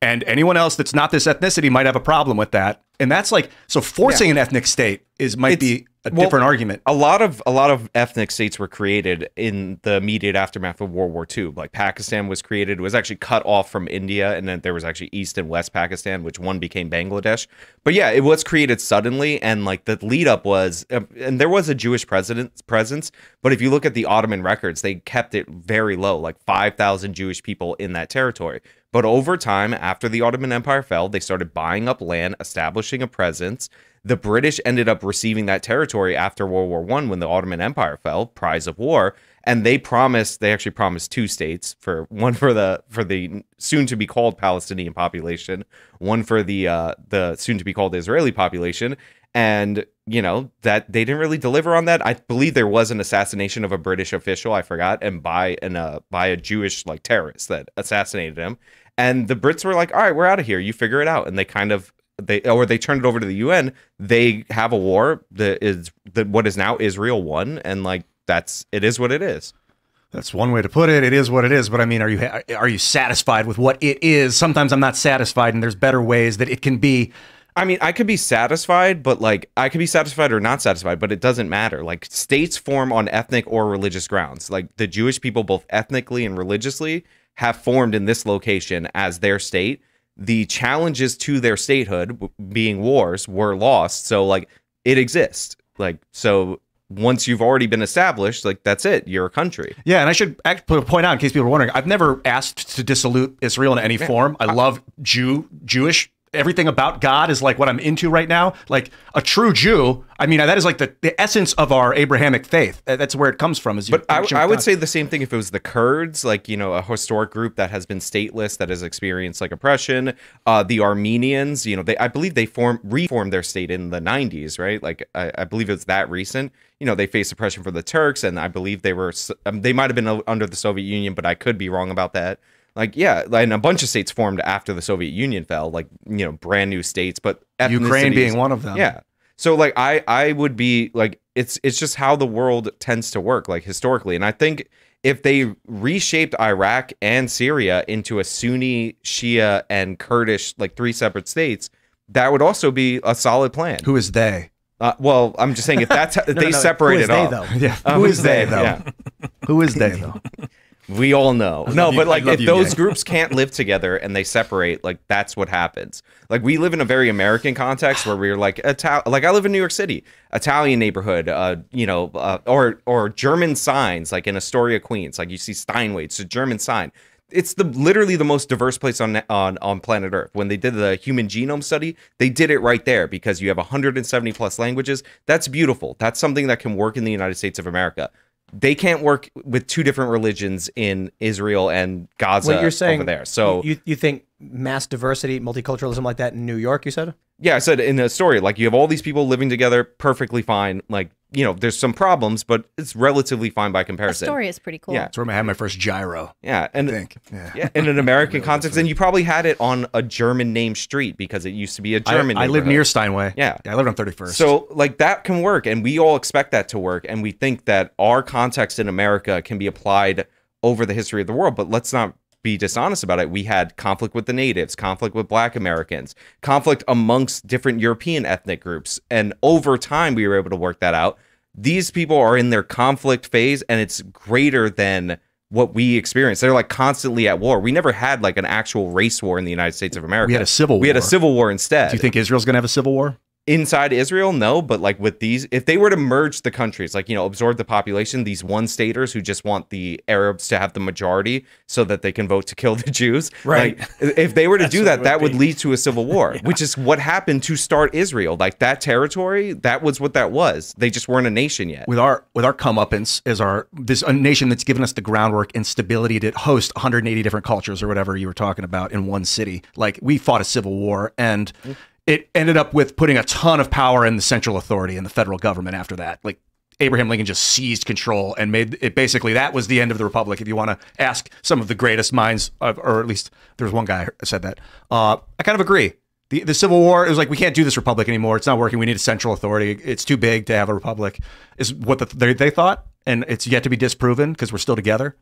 And anyone else that's not this ethnicity might have a problem with that. And that's like so forcing an ethnic state is might It's- be a well, different argument. a lot of a lot of ethnic states were created in the immediate aftermath of World War II. Like Pakistan was created, it was actually cut off from India, and then there was actually East and West Pakistan, which one became Bangladesh. But yeah, it was created suddenly, and like the lead up was, uh, and there was a Jewish president presence. But if you look at the Ottoman records, they kept it very low, like five thousand Jewish people in that territory. But over time, after the Ottoman Empire fell, they started buying up land, establishing a presence. The British ended up receiving that territory after World War One when the Ottoman Empire fell, prize of war, and they promised they actually promised two states for one for the for the soon to be called Palestinian population, one for the uh, the soon to be called Israeli population, and you know that they didn't really deliver on that. I believe there was an assassination of a British official, I forgot, and by an uh, by a Jewish like terrorist that assassinated him. And the Brits were like, "All right, we're out of here. You figure it out." And they kind of they or they turned it over to the UN. They have a war that is that what is now Israel won, and like that's it is what it is. That's one way to put it. It is what it is. But I mean, are you are you satisfied with what it is? Sometimes I'm not satisfied, and there's better ways that it can be. I mean, I could be satisfied, but like I could be satisfied or not satisfied, but it doesn't matter. Like states form on ethnic or religious grounds. Like the Jewish people, both ethnically and religiously, have formed in this location as their state. The challenges to their statehood, being wars, were lost. So like it exists. Like so, once you've already been established, like that's it. You're a country. Yeah, and I should point out in case people are wondering, I've never asked to dissolute Israel in any form. I love Jew, Jewish. Everything about God is like what I'm into right now. Like a true Jew. I mean, that is like the, the essence of our Abrahamic faith. That's where it comes from. Is But I, I would God. say the same thing if it was the Kurds, like you know, a historic group that has been stateless, that has experienced like oppression. Uh, the Armenians, you know, they I believe they form reformed their state in the '90s, right? Like I, I believe it's that recent. You know, they faced oppression from the Turks, and I believe they were um, they might have been uh, under the Soviet Union, but I could be wrong about that. Like yeah, and a bunch of states formed after the Soviet Union fell, like you know, brand new states, but Ukraine being one of them. Yeah. So like I I would be like it's it's just how the world tends to work like historically and I think if they reshaped Iraq and Syria into a Sunni, Shia and Kurdish like three separate states, that would also be a solid plan. Who is they? Uh, well, I'm just saying if that's how, No, they no, no. separate Who is they, off. though? Yeah. Uh, Who is they though? Yeah. Who is they though? We all know. No, you- but like if you, those Yang. groups can't live together and they separate, like that's what happens. Like we live in a very American context where we're like Ital- like I live in New York City, Italian neighborhood, uh, you know, uh, or or German signs like in Astoria, Queens. Like you see Steinway, it's a German sign. It's the literally the most diverse place on on on planet Earth. When they did the human genome study, they did it right there because you have 170 plus languages. That's beautiful. That's something that can work in the United States of America they can't work with two different religions in Israel and Gaza What you're saying over there. So you you think mass diversity, multiculturalism like that in New York? You said. yeah, I said in Astoria, like you have all these people living together perfectly fine. Like you know, there's some problems, but it's relatively fine by comparison. Astoria is pretty cool. Yeah. That's where I had my first gyro. Yeah, and I think. Yeah. yeah, in an American context, and you probably had it on a German named street because it used to be a German. I live near Steinway. Yeah. Yeah. I lived on 31st. So like that can work, and we all expect that to work, and we think that our context in America can be applied over the history of the world. But let's not be dishonest about it. We had conflict with the natives, conflict with Black Americans, conflict amongst different European ethnic groups, and over time we were able to work that out. These people are in their conflict phase, and it's greater than what we experience. They're like constantly at war. We never had like an actual race war in the United States of America. We had a civil war. We had a civil war instead Do you think Israel's going to have a civil war? Inside Israel, no, but like with these, if they were to merge the countries, like you know, absorb the population, these one staters who just want the Arabs to have the majority so that they can vote to kill the Jews, Right. Like, if they were to do that, it that would would lead to a civil war, which is what happened to start Israel. Like that territory, that was what that was. They just weren't a nation yet. with our with our comeuppance is our this a nation that's given us the groundwork and stability to host 180 different cultures or whatever you were talking about in one city. Like we fought a civil war and mm-hmm. It ended up with putting a ton of power in the central authority and the federal government after that. Like Abraham Lincoln just seized control and made it basically that was the end of the republic. If you want to ask some of the greatest minds, of, or at least there's one guy who said that. Uh, I kind of agree. The, the Civil War, it was like, we can't do this republic anymore. It's not working. We need a central authority. It's too big to have a republic, is what the, they, they thought. And it's yet to be disproven because we're still together.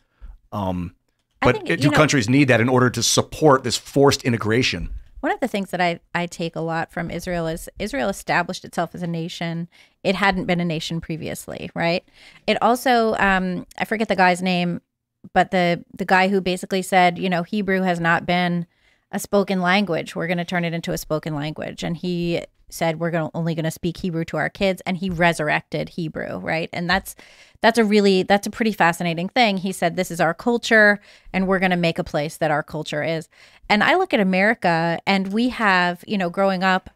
Um, but think, it, do know- countries need that in order to support this forced integration? One of the things that I, I take a lot from Israel is Israel established itself as a nation. It hadn't been a nation previously, right? It also, um, I forget the guy's name, but the the guy who basically said, you know, Hebrew has not been a spoken language. We're going to turn it into a spoken language, and he said we're going only going to speak Hebrew to our kids, and he resurrected Hebrew, right? And that's that's a really that's a pretty fascinating thing. He said this is our culture, and we're going to make a place that our culture is. And I look at America, and we have, you know, growing up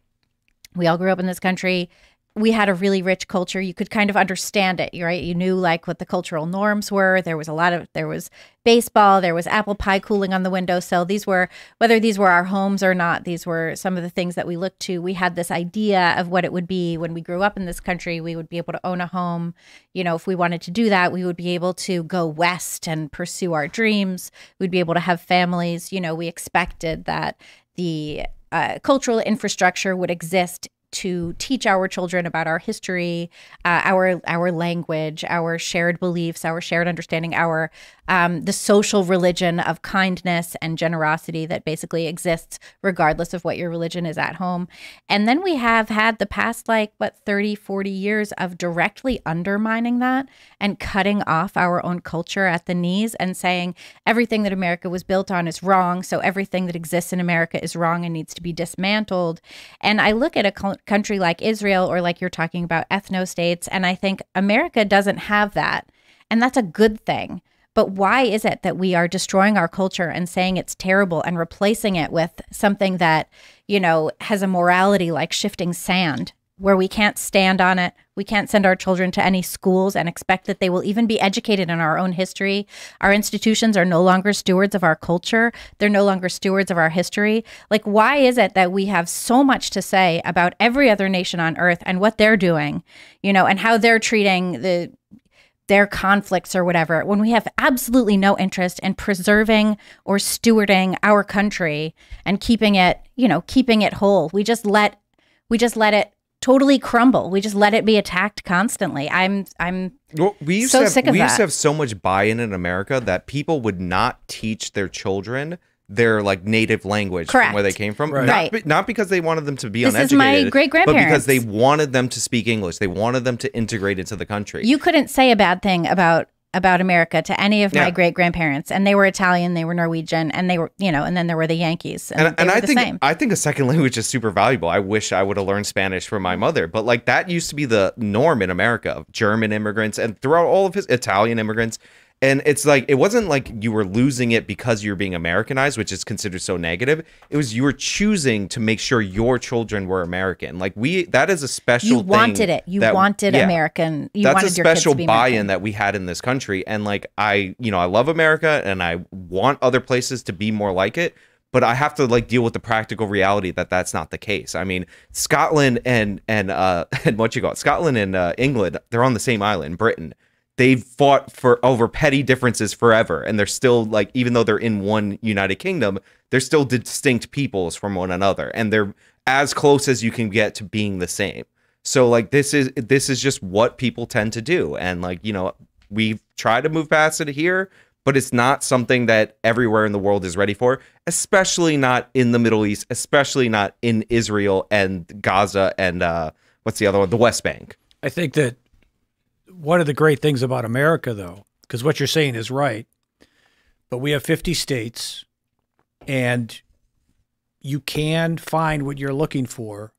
We all grew up in this country. We had a really rich culture. You could kind of understand it, right? You knew like what the cultural norms were. There was a lot of there was baseball, there was apple pie cooling on the windowsill. These were whether these were our homes or not, these were some of the things that we looked to. We had this idea of what it would be when we grew up in this country. We would be able to own a home. You know, if we wanted to do that, we would be able to go west and pursue our dreams. We'd be able to have families. You know, we expected that the uh, cultural infrastructure would exist to teach our children about our history, uh, our our language, our shared beliefs, our shared understanding, our um, the social religion of kindness and generosity that basically exists regardless of what your religion is at home. And then we have had the past like what 30, 40 years of directly undermining that and cutting off our own culture at the knees and saying everything that America was built on is wrong, so everything that exists in America is wrong and needs to be dismantled. And I look at a co- country like Israel or like you're talking about ethno states and I think America doesn't have that. And that's a good thing. But why is it that we are destroying our culture and saying it's terrible and replacing it with something that, you know, has a morality like shifting sand, where we can't stand on it? We can't send our children to any schools and expect that they will even be educated in our own history. Our institutions are no longer stewards of our culture, they're no longer stewards of our history. Like, why is it that we have so much to say about every other nation on earth and what they're doing, you know, and how they're treating the their conflicts or whatever, when we have absolutely no interest in preserving or stewarding our country and keeping it, you know, keeping it whole. We just let we just let it totally crumble. We just let it be attacked constantly. I'm I'm Well, we used So to have, sick of we used that. to have so much buy-in in America that people would not teach their children their like native language Correct. from where they came from. Right. Not, Right. not because they wanted them to be This is uneducated, my great-grandparents. but because they wanted them to speak English. They wanted them to integrate into the country. you couldn't say a bad thing about about America to any of my Yeah. great grandparents, and they were Italian, they were Norwegian, and they were you know, and then there were the Yankees, and, and, they and were I the think same. I think a second language is super valuable. I wish I would have learned Spanish from my mother, but like that used to be the norm in America. Of German immigrants and throughout all of his Italian immigrants, and it's like it wasn't like you were losing it because you were being Americanized, which is considered so negative. It was you were choosing to make sure your children were American. Like we, that is a special. you wanted it. You that- wanted yeah American. You that's wanted a your kids special to be buy-in that we had in this country and like i you know i love america and i want other places to be more like it but i have to like deal with the practical reality that that's not the case i mean scotland and and uh and what you got scotland and uh, england they're on the same island britain they've fought for over petty differences forever and they're still like even though they're in one united kingdom they're still distinct peoples from one another and they're as close as you can get to being the same. So like this is this is just what people tend to do and like you know we've tried to move past it here but it's not something that everywhere in the world is ready for especially not in the middle east especially not in israel and gaza and uh what's the other one? The west bank. I think that one of the great things about America, though, because what you're saying is right, but we have 50 states, and you can find what you're looking for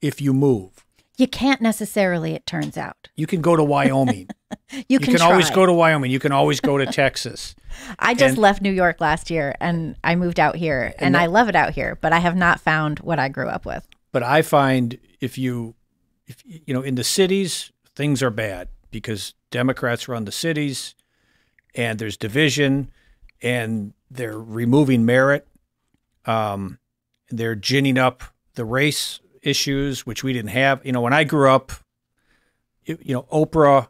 if you move. You can't necessarily. It turns out You can go to Wyoming. you you can, can always go to Wyoming. You can always go to Texas. I just and- left New York last year, and I moved out here, and, And I love it out here. But I have not found what I grew up with. But I find if you, if you know, in the cities, things are bad because Democrats run the cities, and there's division, and they're removing merit. Um, they're ginning up the race issues, which we didn't have. You know, when I grew up, you, you know, Oprah,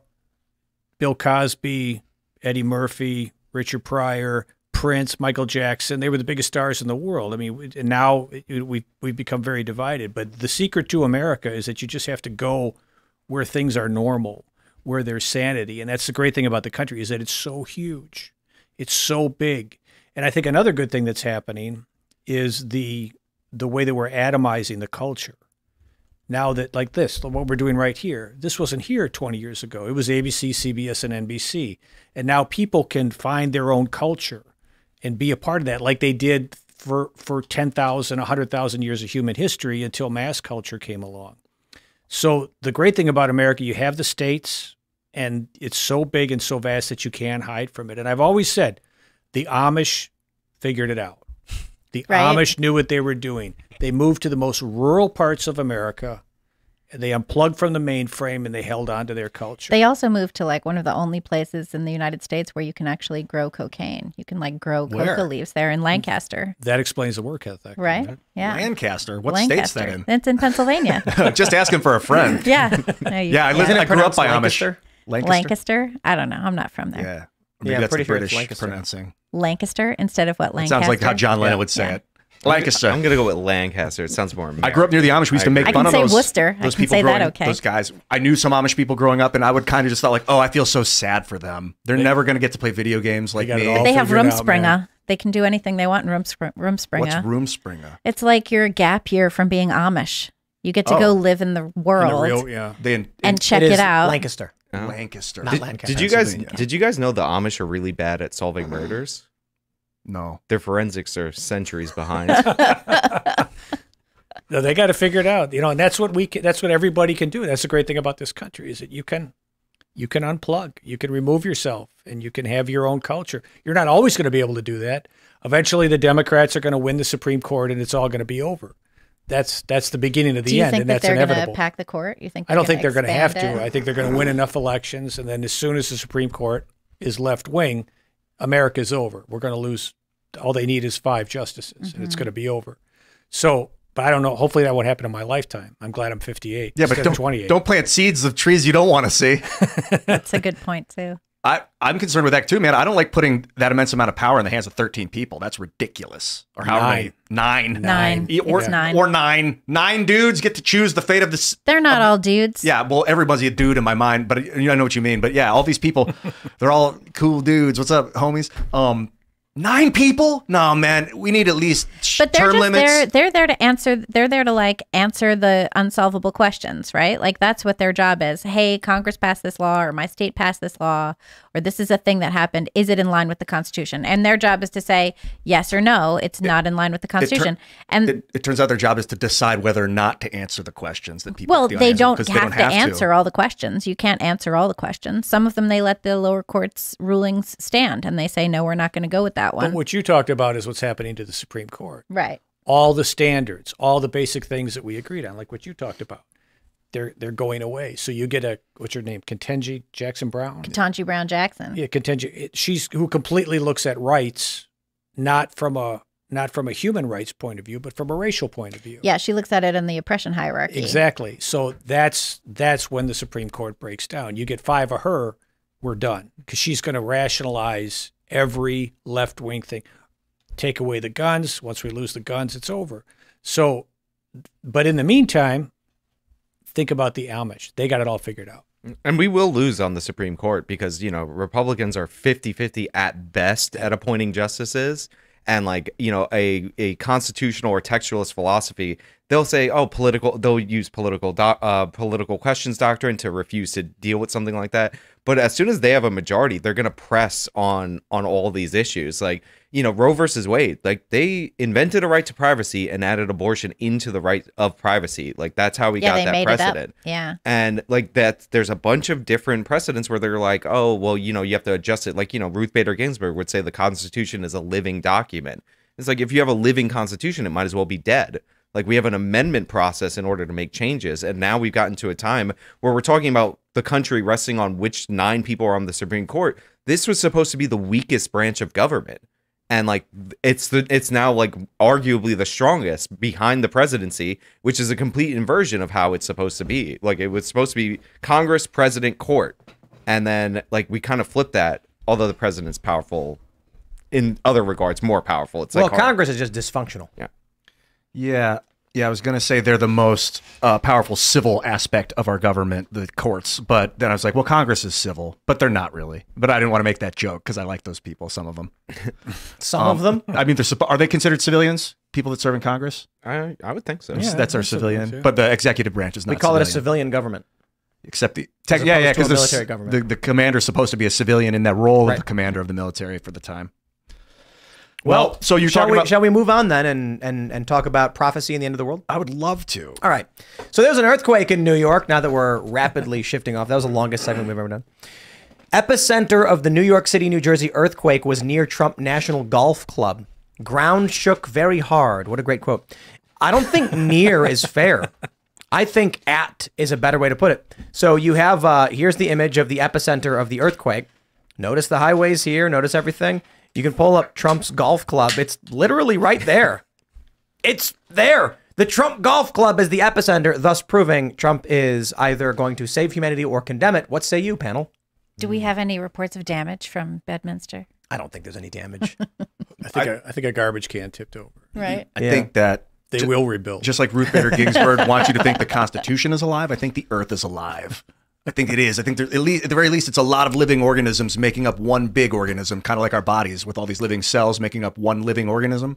Bill Cosby, Eddie Murphy, Richard Pryor, Prince, Michael Jackson, they were the biggest stars in the world. I mean, and now we've, we've become very divided. But the secret to America is that you just have to go where things are normal, where there's sanity. And that's the great thing about the country is that it's so huge. It's so big. And I think another good thing that's happening is the the way that we're atomizing the culture. Now that like this, what we're doing right here, this wasn't here 20 years ago. It was ABC, CBS, and NBC. And now people can find their own culture and be a part of that like they did for for 10,000, 100,000 years of human history until mass culture came along. So the great thing about America, you have the states and it's so big and so vast that you can't hide from it. And I've always said the Amish figured it out. The Right. Amish knew what they were doing. They moved to the most rural parts of America. And they unplugged from the mainframe and they held on to their culture. They also moved to like one of the only places in the United States where you can actually grow cocaine. You can like grow Where? coca leaves there in Lancaster, that explains the work ethic. right? Yeah. Lancaster. What Lancaster. state's that in? It's in Pennsylvania. Just asking for a friend. yeah. No, Yeah, I live. Isn't I grew up by Lancaster? Amish. Lancaster. Lancaster. I don't know. I'm not from there. Yeah. Maybe Yeah, I'm that's pretty the sure it's British Lancaster. pronouncing. Lancaster instead of what It Lancaster. sounds like how John Lennon would say Yeah. it. Lancaster. I'm gonna go with Lancaster. It sounds more. I grew up near the Amish. We used to make I fun can of say those. Worcester. I Those can people say that okay. Those guys. I knew some Amish people growing up, and I would kind of just thought like, oh, I feel so sad for them. They're never going to get to play video games like me. all They have figured out, They can do anything they want in Rumspr- Rumspringa. What's Rumspringa? It's like your gap year from being Amish. You get to Oh. go live in the In the world real- yeah. They in, and check It it, is out. Lancaster, in Lancaster. not Lancaster. Did you guys? Did you guys know the Amish are really bad at solving murders? No. Their forensics are centuries behind. No, they got to figure it out, you know, and that's what we can, that's what everybody can do. That's the great thing about this country is that you can you can unplug, you can remove yourself, and you can have your own culture. You're not always going to be able to do that. Eventually, the Democrats are going to win the Supreme Court, and it's all going to be over. That's that's the beginning of the end, and that that's they're going to inevitable. pack the court? You think I don't think they're going going to have to. I think they're going to win enough elections, and then as soon as the Supreme Court is left wing, America's over. We're going to lose. All they need is five justices, and Mm-hmm. it's going to be over. So, but I don't know. Hopefully, that won't happen in my lifetime. I'm glad I'm 58. Yeah, but don't 28. don't plant seeds of trees you don't want to see. That's a good point too. I, I'm concerned with that too, man. I don't like putting that immense amount of power in the hands of 13 people. That's ridiculous. Or how many? Nine. Nine. E- Or, It's nine. or nine. Nine dudes get to choose the fate of this. They're not all dudes. Yeah, well, everybody's a dude in my mind, but I know what you mean. But yeah, all these people, they're all cool dudes. What's up, homies? Um, nine people? No, man, we need at least But they're term limits. there. They're there to answer. They're there to like answer the unsolvable questions, right? Like that's what their job is. Hey, Congress passed this law, or my state passed this law, or this is a thing that happened. Is it in line with the Constitution? And their job is to say yes or no. It's not in line with the Constitution. and It, it turns out their job is to decide whether or not to answer the questions that people. well, feel they answer, don't have, to answer all the questions. You can't answer all the questions. Some of them they let the lower courts rulings stand, and they say no, we're not going to go with that one. But one. what you talked about is what's happening to the Supreme Court. right. All the standards, all the basic things that we agreed on, like what you talked about, they're they're going away. So you get a what's her name, Contenji Jackson Brown. Tanji Brown Jackson. Yeah, Contenji. She's who completely looks at rights, not from a not from a human rights point of view, but from a racial point of view. Yeah, she looks at it in the oppression hierarchy. Exactly. So that's that's when the Supreme Court breaks down. You get five of her, we're done because she's going to rationalize every left wing thing. Take away the guns. Once we lose the guns, it's over. So, but in the meantime, think about the Amish. They got it all figured out. And we will lose on the Supreme Court because, you know, Republicans are 50 50 at best at appointing justices. And, like, you know, a, a constitutional or textualist philosophy, they'll say, oh, political, they'll use political, uh, political questions doctrine to refuse to deal with something like that. But as soon as they have a majority, they're going to press on on all these issues. Like, you know, Roe versus Wade, like they invented a right to privacy and added abortion into the right of privacy. Like, that's how we Yeah, got they that made it up. precedent. Yeah. and like that there's a bunch of different precedents where they're like oh well you know you have to adjust it. Like you know ruth bader ginsburg would say the constitution is a living document. It's like if you have a living constitution it might as well be dead. Like we have an amendment process in order to make changes. And now we've gotten to a time where we're talking about the country resting on which nine people are on the supreme court. This was supposed to be the weakest branch of government and like it's the it's now like arguably the strongest behind the presidency which is a complete inversion of how it's supposed to be like it was supposed to be congress president court and then like we kind of flip that although the president's powerful in other regards more powerful it's well, like hard- Congress is just dysfunctional. Yeah. Yeah, I was going to say they're the most uh, powerful civil aspect of our government, the courts. But then I was like, well, Congress is civil, but they're not really. But I didn't want to make that joke because I like those people, some of them. Some of them. I mean, they're suppo- are they considered civilians? People that serve in Congress? I, I would think so Yeah. That's our civilian. yeah. But the executive branch is not We call it a civilian. civilian government. Except the tech, yeah, yeah, opposed to because military government. the the is supposed to be a civilian in that role Right. of the commander of the military for the time. Well, so you're shall talking we, about. Shall we move on then and, and, and talk about prophecy and the end of the world? I would love to. All right. So there's an earthquake in New York. Now that we're rapidly shifting off, that was the longest segment we've ever done. Epicenter of the New York City, New Jersey earthquake was near Trump National Golf Club. Ground shook very hard. What a great quote. I don't think near is fair. I think at is a better way to put it. So you have uh, here's the image of the epicenter of the earthquake. Notice the highways here. Notice everything. You can pull up Trump's golf club. It's literally right there. It's there. The Trump Golf Club is the epicenter, thus proving Trump is either going to save humanity or condemn it. What say you, panel? Do we have any reports of damage from Bedminster? I don't think there's any damage. I think I, I think a garbage can tipped over. Right. I think that They ju- will rebuild. Just like Ruth Bader Ginsburg wants you to think the Constitution is alive, I think the Earth is alive. I think it is. I think there, at least, at the very least, it's a lot of living organisms making up one big organism, kind of like our bodies, with all these living cells making up one living organism.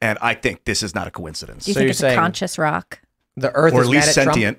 And I think this is not a coincidence, Do you So think you're it's saying- a conscious rock? The Earth or is at mad least at Trump? sentient,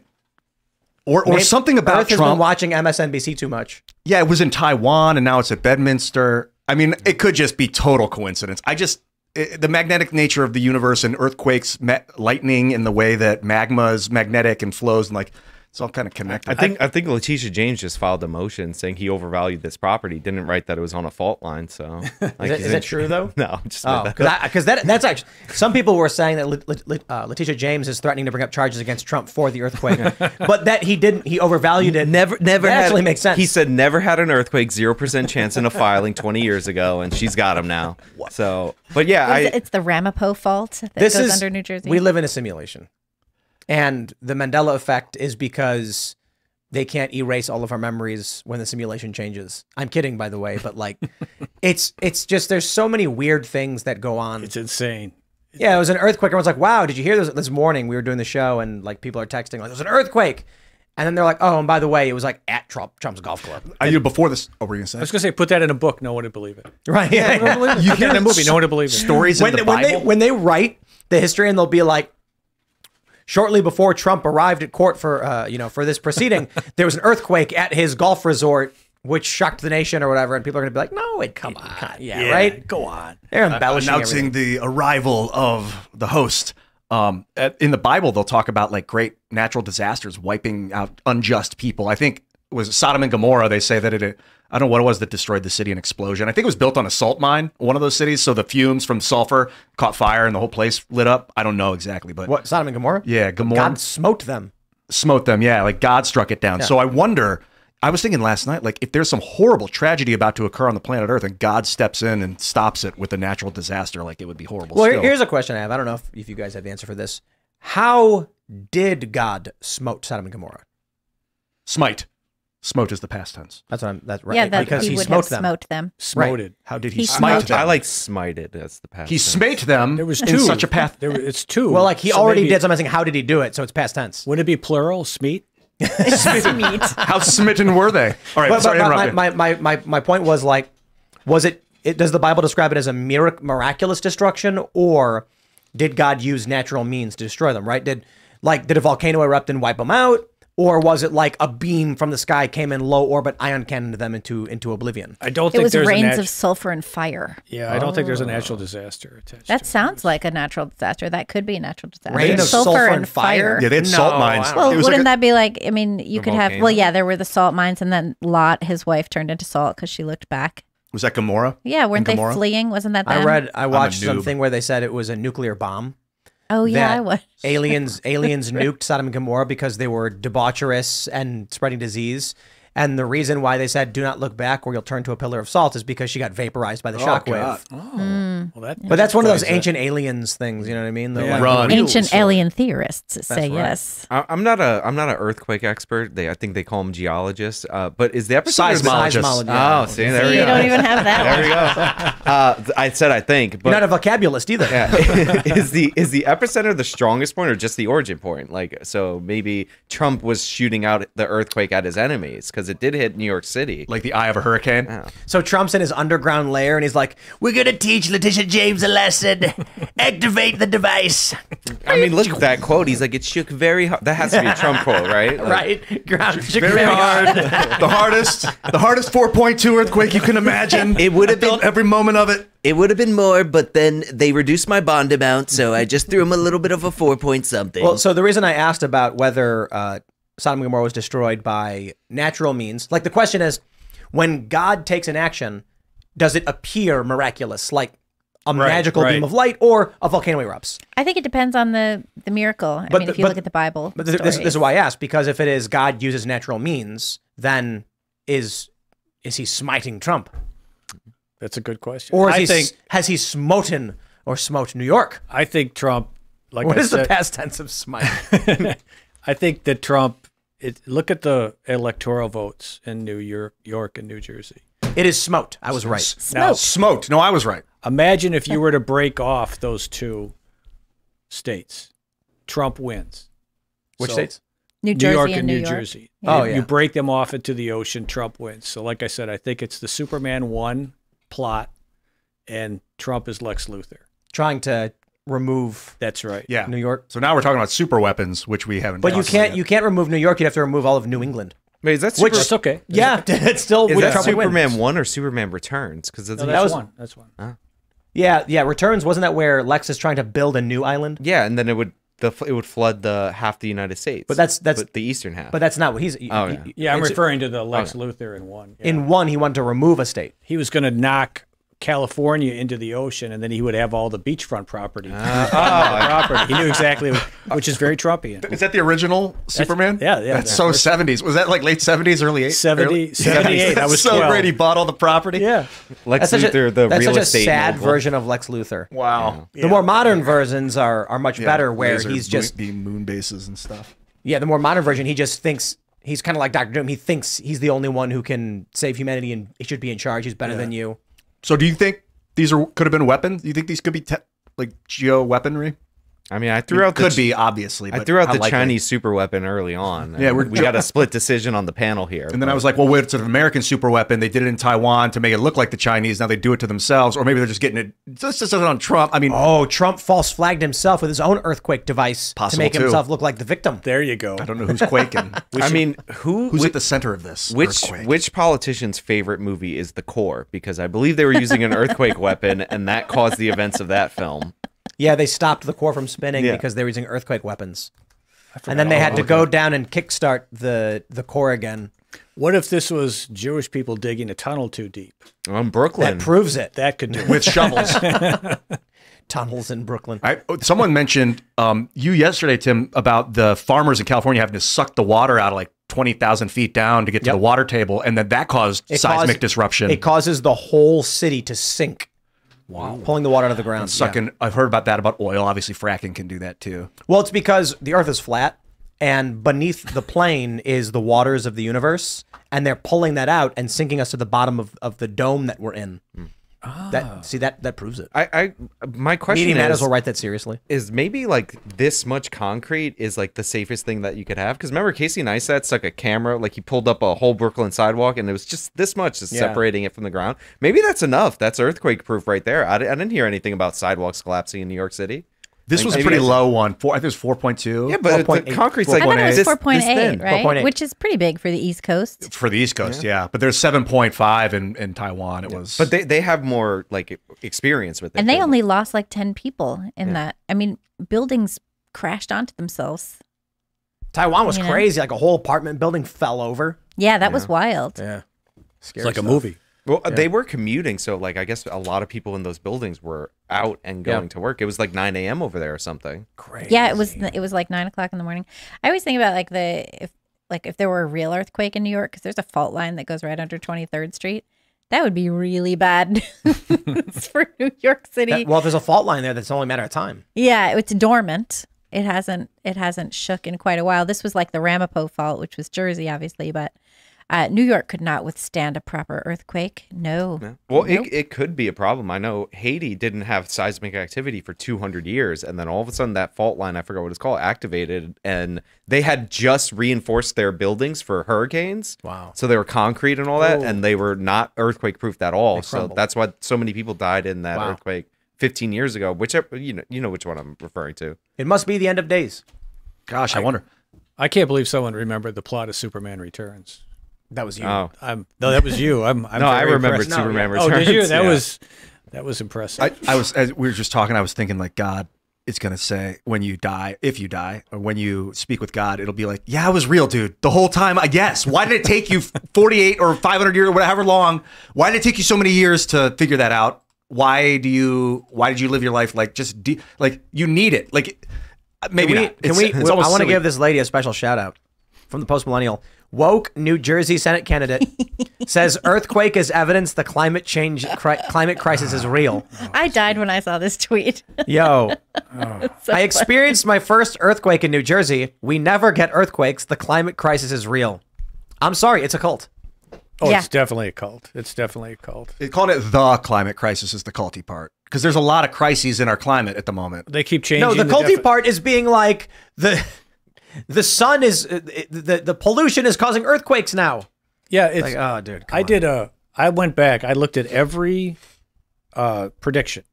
or or Maybe something about Earth has been Trump. watching MSNBC too much. Yeah, it was in Taiwan and now it's at Bedminster. I mean, it could just be total coincidence. I just it, the magnetic nature of the universe and earthquakes, ma- lightning, and the way that magma is magnetic and flows, and like it's all kind of connected. I think I think Letitia James just filed a motion saying he overvalued this property. Didn't write that it was on a fault line. So like, Is, that, he's that true though? No, I'm Oh, that because that that's actually some people were saying that Lat- Lat- Lat- uh, Letitia James is threatening to bring up charges against Trump for the earthquake, but that he didn't. He overvalued it. Never, never That had, actually makes sense. He said never had an earthquake, zero percent chance in a filing twenty years ago, and she's got him now. So, but yeah, I, It's- it's the Ramapo fault that this goes is under New Jersey. we live in a simulation, and the Mandela effect is because they can't erase all of our memories when the simulation changes. I'm kidding, by the way, but like, it's it's just there's so many weird things that go on. It's insane. Yeah, it was an earthquake. Everyone's like, "Wow, did you hear this?" This morning we were doing the show, and like people are texting like, "There's an earthquake," and then they're like, "Oh, and by the way, it was like at Trump Trump's golf club." I knew before this. Oh, were you gonna say I was gonna say, put that in a book. No one would believe it. Right? Yeah. You put that in a movie. No one would believe it. stories when, in the when they when they write the history, and they'll be like, shortly before Trump arrived at court for uh, you know for this proceeding, there was an earthquake at his golf resort. Which shocked the nation or whatever, and people are gonna be like, "No, it come on, yeah, right." Go on. They're embellishing announcing everything. the arrival of the host. Um, at- in the Bible, they'll talk about like great natural disasters wiping out unjust people. I think it was Sodom and Gomorrah. They say that it, I don't know what it was that destroyed the city in explosion. I think it was built on a salt mine, one of those cities. So the fumes from sulfur caught fire and the whole place lit up. I don't know exactly, but What Sodom and Gomorrah? Yeah, Gomorrah God smote them. smote them. Yeah, like God struck it down. So I wonder. I was thinking last night, like if there's some horrible tragedy about to occur on the planet Earth, and God steps in and stops it with a natural disaster, like it would be horrible. Well, still. here's a question I have. I don't know if, if you guys have the answer for this. How did God smote Sodom and Gomorrah? Smite. Smote is the past tense. That's what I'm. That's right. yeah, that because he, he, would smote have them. smote them. Smoted. How did he, He smite them? I like smited as the past. he tense. smate them. There was in two. such a path. There, it's two. Well, like he So already maybe- did. So I'm asking, how did he do it? So it's past tense. Would it be plural? Smeat. How smitten were they? All right, But, sorry, but my, interrupt my, my, my, my, my point was like, was it, it? Does the Bible describe it as a mirac- miraculous destruction, or did God use natural means to destroy them? Right? Did like did a volcano erupt and wipe them out, or was it like a beam from the sky came in low orbit, ion cannoned them into into oblivion? I don't It think was there's rains nat- of sulfur and fire. Yeah, I don't think there's a natural disaster attached. That to it. sounds like a natural disaster. That could be a natural disaster. Rain of sulfur and fire? yeah, they had No, salt I mines. Well, It was wouldn't like a- that be like? I mean, you The could have. Well, yeah, there were the salt mines, and then Lot, his wife, turned into salt because she looked back. was that Gomorrah? Yeah, weren't they fleeing? Wasn't that them? I read, I watched something where they said it was a nuclear bomb. Oh yeah, I was. aliens aliens nuked Sodom and Gomorrah because they were debaucherous and spreading disease. And the reason why they said "do not look back, or you'll turn to a pillar of salt" is because she got vaporized by the shockwave. Oh, well, that. But that's one of those explains that. ancient aliens things. You know what I mean? They're Yeah. like Ancient sort of- alien theorists say right. yes. I- I'm not a I'm not an earthquake expert. They I think they call them geologists. Uh, but is the epicenter Seismologist. Seismologist. Oh, see there See, we you go. don't even have that there one. we go. Uh, I said I think, but You're not a vocabulist either. yeah. is the is the epicenter the strongest point or just the origin point? Like, so maybe Trump was shooting out the earthquake at his enemies because it did hit New York City. Like the eye of a hurricane. So Trump's in his underground lair and he's like, "We're gonna teach Letitia James a lesson. Activate the device." I mean, look at that quote. He's like, it shook very hard. That has to be a Trump quote, right? Like, right? Ground shook Very hard. the hardest, the hardest 4.2 earthquake you can imagine. It would have been every moment of it. it would have been more, but then they reduced my bond amount, so I just threw him a little bit of a four point something. Well, so the reason I asked about whether uh, Sodom and Gomorrah was destroyed by natural means, like the question is, when God takes an action, does it appear miraculous? Like a magical beam of light or a volcano erupts. I think it depends on the the miracle. I But mean, the- if you but- look at the Bible, But th- this, this is why I asked because if it is God uses natural means, then is is he smiting Trump, That's a good question. or is I he, think has he smoten or smote New York? I think Trump. Like What I is the past tense of smite? I think that Trump. It, look at the electoral votes in New York, York, and New Jersey. it is smote. I was right. Now, Smoked. No, I was right. imagine if you were to break off those two states, Trump wins. Which So, states? New New York and and New New York. Jersey. Oh, You- yeah. You break them off into the ocean, Trump wins. So, like I said, I think it's the Superman one plot, and Trump is Lex Luthor. Trying to remove That's right. Yeah. New York. So now we're talking about super weapons, which we haven't. But you can't about you can't remove New York. You'd have to remove all of New England. Wait, is that Which- Super, That's okay. Yeah, it's still is that Trump would win. Superman one or Superman Returns? Because No, that's that's was- one. That's one. Huh? Yeah, yeah. Returns wasn't that where Lex is trying to build a new island? yeah, and then it would the it would flood the half the United States. But that's- that's- the eastern half. But that's not what he's. Oh, yeah. Yeah, I'm referring to the Lex oh, Luthor in one. Yeah. In one, he wanted to remove a state. he was going to knock California into the ocean, and then he would have all the beachfront property. Ah. property. He knew exactly, what, which is very Trumpian. Is that the original Superman? yeah, yeah, That's yeah. so seventies. Was that like late seventies, early 80s? 70 early- 78, I was so 12. great. He bought all the property. Yeah, Lex That's such Luthor, a, the that's real such a estate sad mogul. version of Lex Luthor. Wow. The more modern versions are are much Yeah. better, where Laser he's just being moon bases and stuff. yeah. The more modern version, he just thinks he's kind of like Doctor Doom. He thinks he's the only one who can save humanity and he should be in charge. He's better than you. So do you think these are could have been weapons? Do you think these could be te- like geo weaponry? I mean, I threw out the could ch- be obviously. I threw out the unlikely. Chinese super weapon early on. Yeah, we're- we got a split decision on the panel here. And then I was like, well, wait, it's an American super weapon. They did it in Taiwan to make it look like the Chinese. Now they do it to themselves, or maybe they're just getting it. This is on Trump. I mean, Oh, Trump false flagged himself with his own earthquake device to make too. himself look like the victim. there you go. I don't know who's quaking. I mean, who who's whi- at the center of this? which earthquake? which politician's favorite movie is The Core? Because I believe they were using an earthquake weapon, and that caused the events of that film. Yeah, they stopped the core from spinning Yeah. because they were using earthquake weapons. And then they had to go down and kickstart the the core again. What if this was Jewish people digging a tunnel too deep? On Brooklyn, That proves it. That could do it. with shovels. Tunnels in Brooklyn. I, someone mentioned um, you yesterday, Tim, about the farmers in California having to suck the water out of like twenty thousand feet down to get to the water table, and then that caused It seismic caused- disruption. It causes the whole city to sink. Wow. Pulling the water out of the ground. yeah. Sucking. I've heard about that about oil. Obviously, fracking can do that too. Well, it's because the Earth is flat, and beneath the plane is the waters of the universe, and they're pulling that out and sinking us to the bottom of, of the dome that we're in. Hmm. That ah. see that that proves it. I, I my question man is, as well write that seriously. is maybe like this much concrete is like the safest thing that you could have. Because remember, Casey Neistat stuck a camera, like he pulled up a whole Brooklyn sidewalk, and it was just this much, just Yeah. separating it from the ground. Maybe that's enough. That's earthquake proof right there. I, I didn't hear anything about sidewalks collapsing in New York City. This Like, was a pretty low one. Four, I think it was four point two. Yeah, but the 4.8. concrete's I like thought it was this, four eight, right? 4.8. Which is pretty big for the East Coast. for the East Coast, yeah. But there's seven point five in, in Taiwan. It was, But they, they have more like experience with it. And they than- only lost like 10 people in that. I mean, buildings crashed onto themselves. Taiwan was You know? crazy. Like a whole apartment building fell over. Yeah, that was wild. Yeah. It's Scary like a movie. Well, uh, they were commuting, so like I guess a lot of people in those buildings were out and Yeah. going to work. It was like 9 a.m. over there or something. Crazy. Yeah, it was it was like nine o'clock in the morning. I always think about like the if like if there were a real earthquake in New York because there's a fault line that goes right under Twenty Third Street. That would be really bad for New York City. That- well, if there's a fault line there, that's only a matter of time. yeah, it's dormant. It hasn't it hasn't shook in quite a while. This was like the Ramapo fault, which was Jersey, obviously, but uh, New York could not withstand a proper earthquake. No. Well, Nope. it, it could be a problem. I know Haiti didn't have seismic activity for 200 years, and then all of a sudden that fault line, I forgot what it's called, activated, and they had just reinforced their buildings for hurricanes. Wow. So they were concrete and all that, and they were not earthquake proof at all. So that's why so many people died in that Wow. earthquake 15 years ago. Whichever you know, you know which one I'm referring to. It must be the end of days. gosh, I wonder. I can't believe someone remembered the plot of Superman Returns. That was you. Oh, I'm no, that was you. I'm. I'm No, I very remembered impressed. Superman Oh, did you? That yeah. was that was impressive. I, I was as we were just talking. I was thinking like God is gonna say when you die, if you die, or when you speak with God, it'll be like, yeah, I was real, dude, the whole time. I guess. Why did it take you 48 or 500 years, or whatever long? Why did it take you so many years to figure that out? why do you why did you live your life like just de- like you need it like maybe Can we, not. can It's- we, it's I want to give this lady a special shout out from the post millennial. Woke New Jersey Senate candidate says earthquake is evidence the climate change cri- climate crisis is real. I died when I saw this tweet. Yo, oh. I experienced my first earthquake in New Jersey. We never get earthquakes. The climate crisis is real. I'm sorry, it's a cult. Oh, Yeah. it's definitely a cult. It's definitely a cult. It- calling it the climate crisis is the culty part because there's a lot of crises in our climate at the moment. They keep changing. No, the culty defi- part is being like the the sun is uh, the the pollution is causing earthquakes now. Yeah, it's. Like, oh, dude, I on. did a. I went back. I looked at every uh, prediction.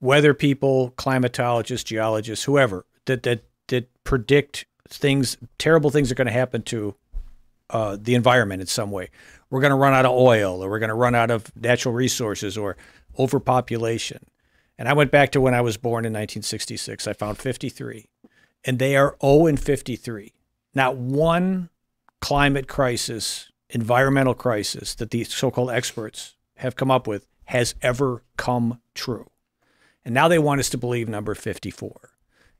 Weather people, climatologists, geologists, whoever that that that predict things, terrible things are going to happen to uh, the environment in some way. We're going to run out of oil, or we're going to run out of natural resources, or overpopulation. And I went back to when I was born in 1966. I found 53, and they are 0 and 53. Not one climate crisis, environmental crisis that the so-called experts have come up with has ever come true. And now they want us to believe number 54.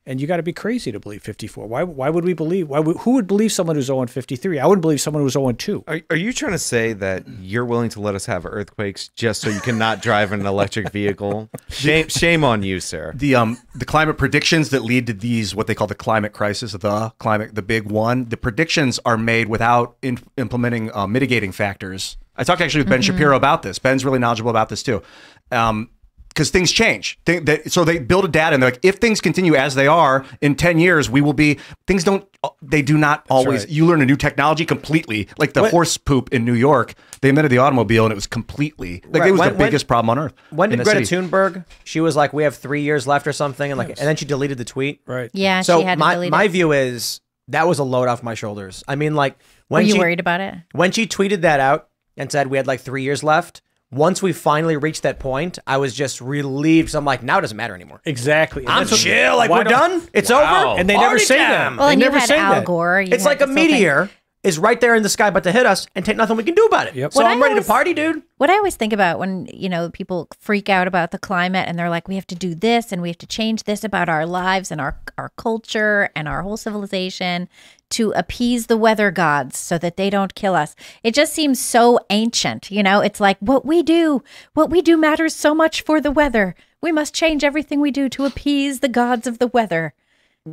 And you got to be crazy to believe 54. Why, why would we believe? Why would, who would believe someone who's 0 and 53? I wouldn't believe someone who's 0 and 2. Are, are you trying to say that you're willing to let us have earthquakes just so you cannot drive an electric vehicle? Shame, shame on you, sir. The um the climate predictions that lead to these what they call the climate crisis, the climate the big one. The predictions are made without in, implementing uh, mitigating factors. I talked actually with Ben Shapiro about this. Ben's really knowledgeable about this too. Um, because things change. They, they, so they build a data and they're like, if things continue as they are in 10 years, we will be, things don't, uh, they do not always, right. you learn a new technology completely. Like the horse poop in New York, they invented the automobile and it was completely, like Right, it was when- the when- biggest problem on earth. When did Greta city. Thunberg? She was like, "We have three years left" or something, and like, and then she deleted the tweet. Right. Yeah, So she had my delete my it. view is that was a load off my shoulders. I mean, like Were you she worried about it? when she tweeted that out and said we had like three years left. Once we finally reached that point, I was just relieved. So I'm like, now it doesn't matter anymore. Exactly. And I'm that's what- chill. Like we're done. It's Wow. over. And they never Party say time. that. Well, They and you never had say Al that. Gore. you It's had like a meteor. thing. Meteor is right there in the sky, about to hit us, and take nothing we can do about it. Yep. So What I'm I ready always- to party, dude. What I always think about when, you know, people freak out about the climate and they're like, we have to do this and we have to change this about our lives and our, our culture and our whole civilization to appease the weather gods so that they don't kill us. It just seems so ancient, you know? It's like what we do, what we do matters so much for the weather. We must change everything we do to appease the gods of the weather.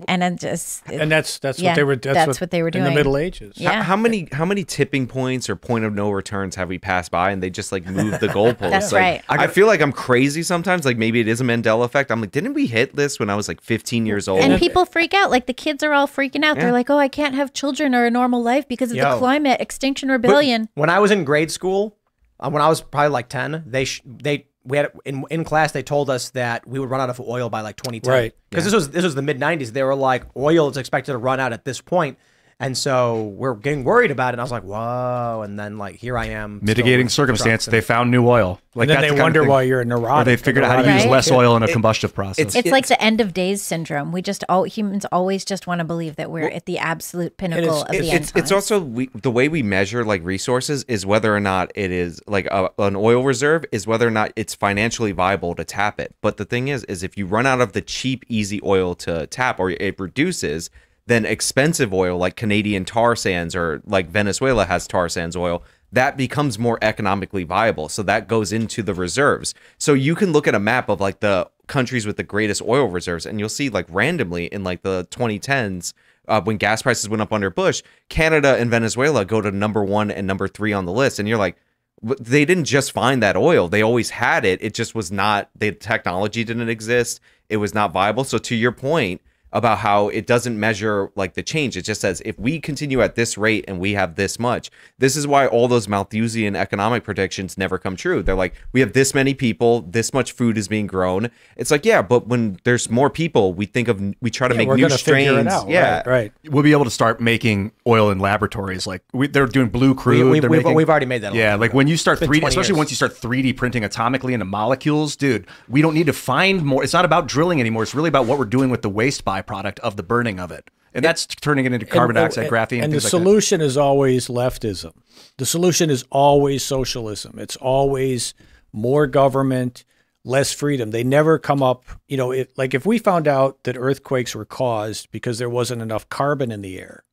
And then just And that's that's Yeah, what they were. That's, that's what, what they were doing in the. Middle Ages. Yeah. How, how many how many tipping points or point of no returns have we passed by and they just like moved the goalposts? That's like, right. I feel like I'm crazy sometimes. Like maybe it is a Mandela effect. I'm like, didn't we hit this when I was like 15 years old? And people freak out. Like the kids are all freaking out. Yeah. They're like, "Oh, I can't have children or a normal life because of Yo. the climate, Extinction Rebellion." When I was in grade school, uh, when I was probably like ten, they sh- they we had in in class they told us that we would run out of oil by like 2010. Right. Because this was this was the mid 90s. They were like oil is expected to run out at this point. And so we're getting worried about it. And I was like, whoa. And then like here I am. Mitigating with circumstance, they found new oil. Like and then that's they the wonder why you're a neurotic. Or they figured out how to use kid. less oil in a combustive process. It's like the end of days syndrome. We just all humans always just want to believe that we're at the absolute pinnacle of It- the end it's it's also we, the way we measure like resources is whether or not it is like a, an oil reserve is whether or not it's financially viable to tap it. But the thing is, is if you run out of the cheap, easy oil to tap or it reduces, then expensive oil like Canadian tar sands or like Venezuela has tar sands oil. That becomes more economically viable. So that goes into the reserves. So you can look at a map of like the countries with the greatest oil reserves and you'll see like randomly in like the 2010s uh, when gas prices went up under Bush, Canada and Venezuela go to number one and number three on the list. And you're like, they didn't just find that oil. They always had it. It just was not, the technology didn't exist. It was not viable. So to your point, about how it doesn't measure like the change. It just says if we continue at this rate and we have this much, this is why all those Malthusian economic predictions never come true. They're like, we have this many people, this much food is being grown. It's like, yeah, but when there's more people, we think of we try to Yeah, make we're new gonna figure strains. it out. Yeah, Right, right. we'll be able to start making oil in laboratories. Like we, they're doing blue crude. We, we, we've, making- we've already made that. a Yeah, like time when you start three, 20 especially years. once you start three D printing atomically into molecules, dude. We don't need to find more. It's not about drilling anymore. It's really about what we're doing with the waste byproduct of the burning of it, and that's turning it into carbon oh, And- dioxide, graphene, And the things like that. solution is always leftism. The solution is always socialism. It's always more government, less freedom. They never come up, you know, it, like if we found out that earthquakes were caused because there wasn't enough carbon in the air,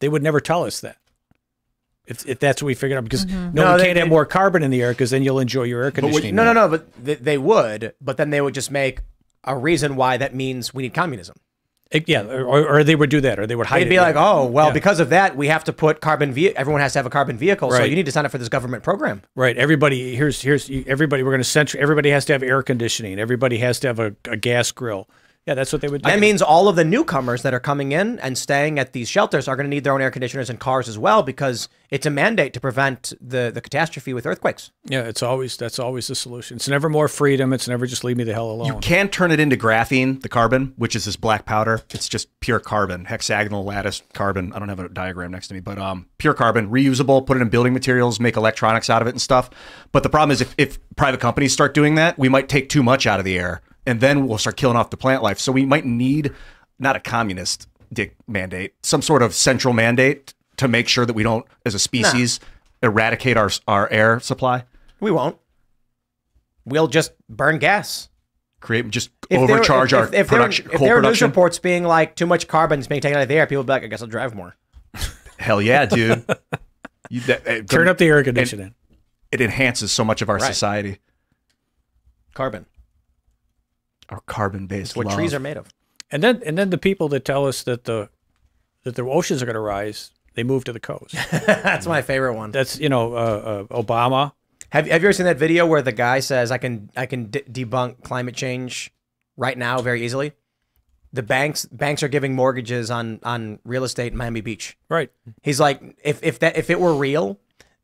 they would never tell us that. If, if that's what we figured out, because mm-hmm. no, No, we they- can't have more carbon in the air because then you'll enjoy your air conditioning. No, no, no. But th- they would, but then they would just make a reason why that means we need communism. It- yeah, or, or they would do that, or they would hide They'd it. be like, oh, well, Yeah. because of that, we have to put carbon. Ve- everyone has to have a carbon vehicle, so you need to sign up for this government program. Right. Everybody here's here's everybody. We're going to censor. Everybody has to have air conditioning. Everybody has to have a, a gas grill. Yeah, that's what they would do. That means all of the newcomers that are coming in and staying at these shelters are going to need their own air conditioners and cars as well because it's a mandate to prevent the, the catastrophe with earthquakes. yeah, it's always that's always the solution. It's never more freedom. It's never just leave me the hell alone. You can turn it into graphene, the carbon, which is this black powder. It's just pure carbon, hexagonal lattice carbon. I don't have a diagram next to me, but um, pure carbon, reusable. Put it in building materials, make electronics out of it and stuff. But the problem is, if, if private companies start doing that, we might take too much out of the air, and then we'll start killing off the plant life. So we might need not a communist dick mandate, some sort of central mandate to make sure that we don't, as a species, eradicate our our air supply. We won't. We'll just burn gas. Create just If there- overcharge if, our if, if production, There, if coal there are news reports being like too much carbon is being taken out of the air, people will be like, I guess I'll drive more. Hell yeah, dude. You, that, uh, Turn up the air conditioning. It enhances so much of our Right. society. Carbon. Our carbon-based what love. trees are made of. And then and then the people that tell us that the that the oceans are going to rise, they move to the coast. That's my favorite one. That's you know uh, uh, Obama. Have, have you ever seen that video where the guy says, I can I can de- debunk climate change right now very easily? The banks banks are giving mortgages on on real estate in Miami Beach. Right. He's like, if if that if it were real,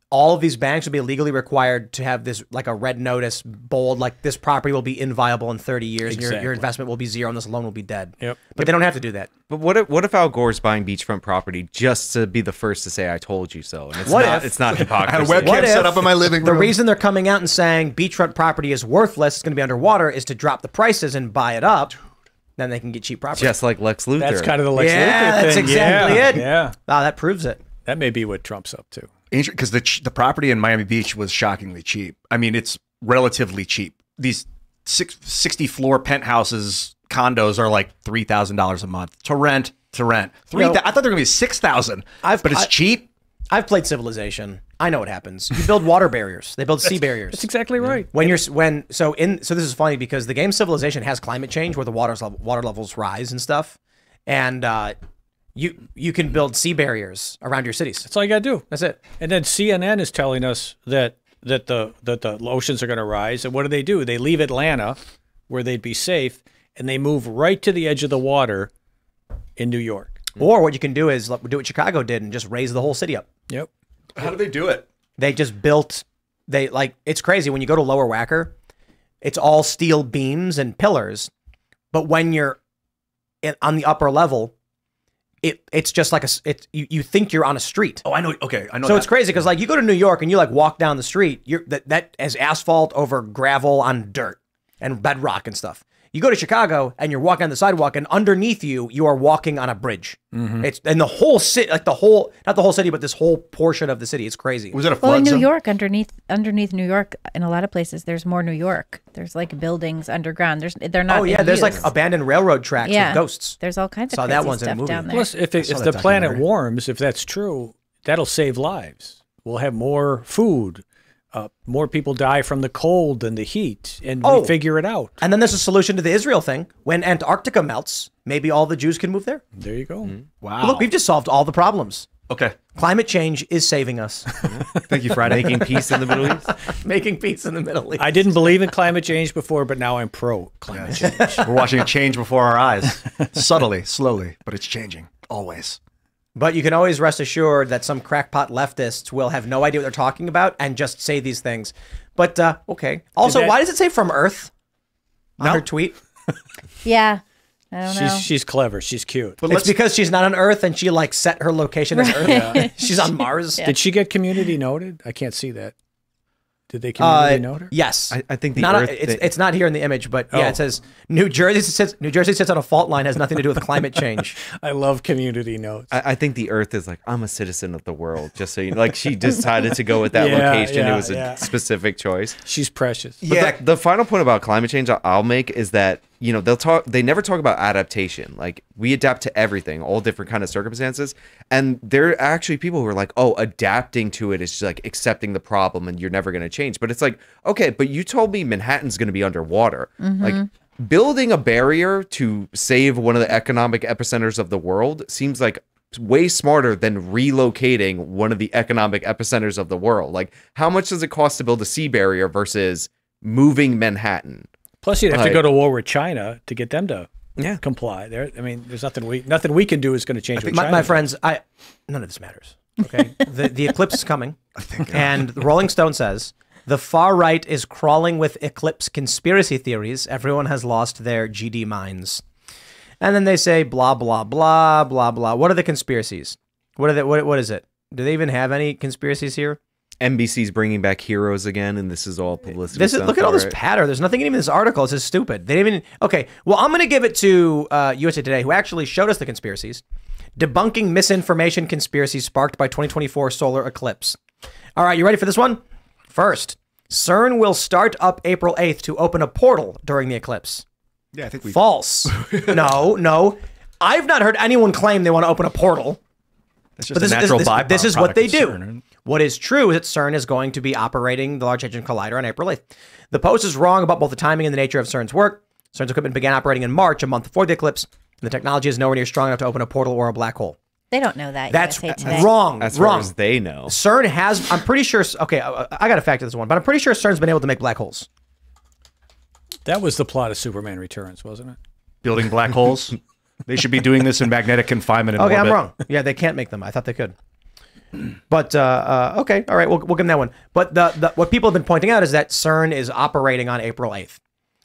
all of these banks would be legally required to have this like a red notice bold like this property will be inviable in 30 years and your, your investment will be zero and this loan will be dead. Yep. But they don't have to do that. But what if what if Al Gore's buying beachfront property just to be the first to say I told you so? And it's What not if- it's not I had a hypocrisy. webcam What set up in my living room The reason they're coming out and saying beachfront property is worthless, it's going to be underwater, is to drop the prices and buy it up. Then they can get cheap property. just like Lex Luthor. That's kind of the Lex yeah, Luthor that's exactly yeah, it. Yeah. Wow, that proves it. That may be what Trump's up to. Because the ch- the property in Miami Beach was shockingly cheap. I mean, it's relatively cheap. These six, 60 floor penthouses condos are like three thousand dollars a month to rent. To rent three. You know- thou- I thought they were gonna be six thousand. I've- But it's I- cheap. I've played Civilization. I know what happens. You build water barriers. They build sea barriers. That's exactly right. when you're when so in so this is funny because the game Civilization has climate change where the water's level, water levels rise and stuff, and uh, you you can build sea barriers around your cities. That's all you got to do. That's it. And then CNN is telling us that that the that the oceans are going to rise. And what do they do? They leave Atlanta, where they'd be safe, and they move right to the edge of the water in New York. Or what you can do is do what Chicago did and just raise the whole city up. Yep. How do they do it? They just built. They like it's crazy when you go to Lower Wacker, it's all steel beams and pillars, but when you're in, on the upper level, it it's just like a it. You, you think you're on a street. Oh, I know. Okay, I know. So that. it's crazy because like you go to New York and you like walk down the street, you're that that as asphalt over gravel on dirt and bedrock and stuff. You go to Chicago and you're walking on the sidewalk, and underneath you, you are walking on a bridge. Mm-hmm. It's and the whole city, like the whole, not the whole city, but this whole portion of the city. It's crazy. Was it a flood Well, in New zone? York, underneath underneath New York, in a lot of places, there's more New York. There's like buildings underground. There's they're not. oh yeah, in there's like abandoned railroad tracks yeah with ghosts. There's all kinds of Saw crazy that once in a stuff movie. down there. Plus, if, it, if the planet warms, if that's true, that'll save lives. We'll have more food. Uh, more people die from the cold than the heat, and Oh. we figure it out. And then there's a solution to the Israel thing. When Antarctica melts, maybe all the Jews can move there. There you go. Wow. Look, we've just solved all the problems. okay. Climate change is saving us, Thank you, Friday. making peace in the Middle East. making peace in the Middle East. I didn't believe in climate change before, but now I'm pro climate change. We're watching it change before our eyes, subtly, slowly, but it's changing always. But you can always rest assured that some crackpot leftists will have no idea what they're talking about and just say these things. But uh, okay. Also, that- why does it say from Earth on her tweet? yeah, I don't know. She's she's clever. She's cute. But It's because she's not on Earth and she like set her location as Earth. She's on Mars. Did she get community noted? I can't see that. Did they community Uh, note her? yes, I- I think the not Earth it's, thing- it's not here in the image, but yeah, Oh. it says New Jersey sits New Jersey sits on a fault line has nothing to do with climate change. I love community notes. I, I think the Earth is like I'm a citizen of the world. Just so you know, like, she decided to go with that Yeah, location. yeah, it was a yeah. specific choice. She's precious. But the, the final point about climate change I'll make is that you know they'll talk. They never talk about adaptation. Like we adapt to everything, all different kind of circumstances, and there are actually people who are like, "Oh, adapting to it is just like accepting the problem, and you're never going to change." But it's like, okay, but you told me Manhattan's going to be underwater. Mm-hmm. Like building a barrier to save one of the economic epicenters of the world seems like way smarter than relocating one of the economic epicenters of the world. Like, how much does it cost to build a sea barrier versus moving Manhattan? Plus, you'd have Like- to go to war with China to get them to Yeah. comply. There, I mean, there's nothing we nothing we can do is going to change. what my, China my friends, I none of this matters. Okay, the the eclipse is coming, and the Rolling Stone says the far right is crawling with eclipse conspiracy theories. Everyone has lost their GD minds, and then they say blah blah blah blah blah. What are the conspiracies? What are they? What what is it? Do they even have any conspiracies here? NBC's bringing back heroes again, and this is all publicity. This is stuff, look at all this right? patter. There's nothing in even this article. It's just stupid. They didn't even. Okay, well, I'm going to give it to uh, USA Today, who actually showed us the conspiracies, debunking misinformation conspiracy sparked by 2024 solar eclipse. All right, you ready for this one? First, CERN will start up April 8th to open a portal during the eclipse. Yeah, I think we. False. no, no. I've not heard anyone claim they want to open a portal. It's just this, a this, natural this, byproduct this is what they do. CERN. What is true is that CERN is going to be operating the Large Hadron Collider on April 8th. The Post is wrong about both the timing and the nature of CERN's work. CERN's equipment began operating in March, a month before the eclipse, and the technology is nowhere near strong enough to open a portal or a black hole. They don't know that. That's USA Today. Uh, wrong. As far wrong. as they know, CERN has, I'm pretty sure, okay, uh, uh, I, I got to fact this one, but I'm pretty sure CERN's been able to make black holes. That was the plot of Superman Returns, wasn't it? building black holes. They should be doing this in magnetic confinement. In Okay, I'm wrong. Yeah, they can't make them. I thought they could. But uh, uh, okay, all right, we'll, we'll give them that one. But the, the what people have been pointing out is that CERN is operating on April 8th.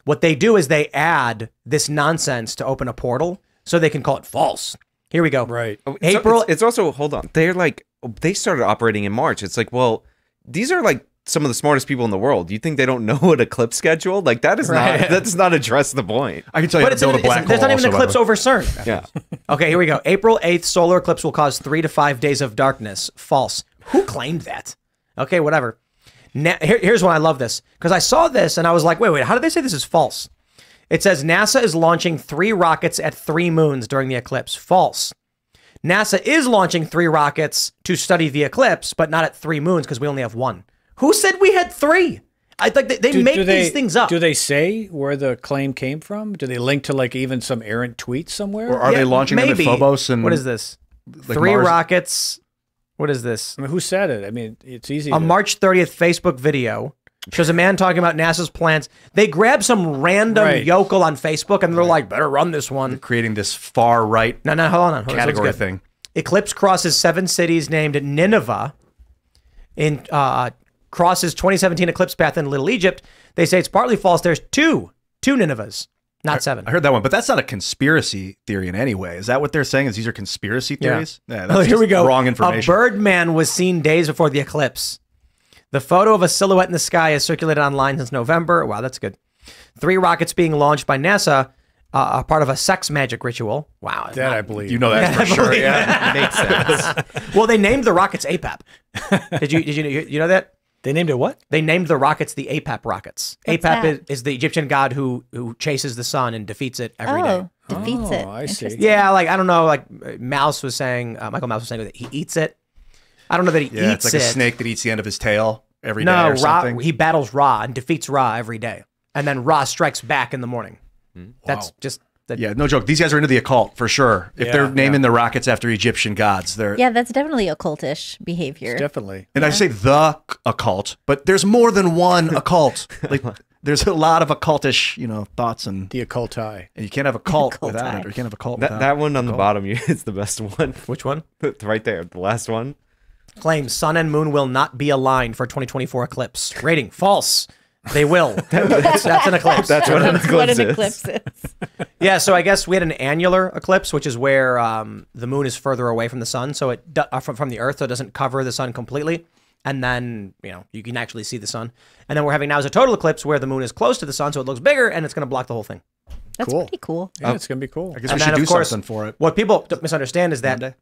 What they do is they add this nonsense to open a portal so they can call it false. Here we go. Right. Oh, it's- April. It's, it's also hold on. They're like they started operating in March. It's like, well, these are like some of the smartest people in the world. You think they don't know what eclipse schedule? Like that is Right. not that's not address the point. I can tell you but it's, to build a it's- black hole. there's not even an also, eclipse over CERN. Yeah. Okay, here we go. April 8th solar eclipse will cause three to five days of darkness. False. Who claimed that? Okay, whatever. Na- here, here's why I love this because I saw this and I was like, wait, wait, how did they say this is false? It says NASA is launching three rockets at three moons during the eclipse. False. NASA is launching three rockets to study the eclipse, but not at three moons because we only have one. Who said we had three? I think they, they Do- make do they- these things up. Do they say where the claim came from? Do they link to like even some errant tweet somewhere? Or are Yeah, they launching maybe. them at Phobos and what is this? like three Mars? rockets. What is this? I mean, who said it? I mean, it's easy. A to, March 30th Facebook video shows a man talking about NASA's plans. They grab some random Right. yokel on Facebook and they're like, better run this one. creating this far right No, no, hold on. Hold on. Category thing? Eclipse crosses seven cities named Nineveh in uh, crosses 2017 eclipse path in Little Egypt. They say it's partly false. There's two, two Ninevehs, not seven. I heard that one, but that's not a conspiracy theory in any way. Is that what they're saying? Is these are conspiracy theories? Yeah, that's Oh, here we go. Wrong information. A information. Birdman was seen days before the eclipse. The photo of a silhouette in the sky has circulated online since November. Wow, that's good. Three rockets being launched by NASA, uh, are part of a sex magic ritual. Wow. that I believe. You know that for sure. believe Yeah. Makes sense. Well, they named the rockets APEP. did you did you you know that? They named it what? They named the rockets the APEP rockets. What's APEP is, that? is the Egyptian god who who chases the sun and defeats it every day. Oh, defeats Oh, it. I see. Yeah, like I don't know, like Malice was saying, uh, Michael Malice was saying that he eats it. I don't know that he Yeah, eats it's like it. a snake that eats the end of his tail every day No, or Ra, something. he battles Ra and defeats Ra every day, and then Ra strikes back in the morning. That's just the, yeah, no joke. These guys are into the occult for sure. If Yeah, they're naming the rockets after Egyptian gods, they're Yeah, that's definitely occultish behavior. Definitely. and I say the occult, but there's more than one occult. Like there's a lot of occultish, you know, thoughts and, The occult eye. and you can't have a cult without it. Or you can't have a cult That without that one on the bottom is the best one. Which one? right there, the last one. Claims sun and moon will not be aligned for 2024 eclipse. Rating false. They will. that's, that's an eclipse. That's what an That's what eclipse an is. eclipse is. Yeah, so I guess we had an annular eclipse, which is where um, the moon is further away from the sun, so it do- uh, from from the Earth, so it doesn't cover the sun completely. and then you know you can actually see the sun. And then we're having now is a total eclipse where the moon is close to the sun, so it looks bigger, and it's going to block the whole thing. That's Cool. pretty cool. Yeah, it's gonna be cool. I guess And we then, should do course, something for it. What people d- misunderstand is that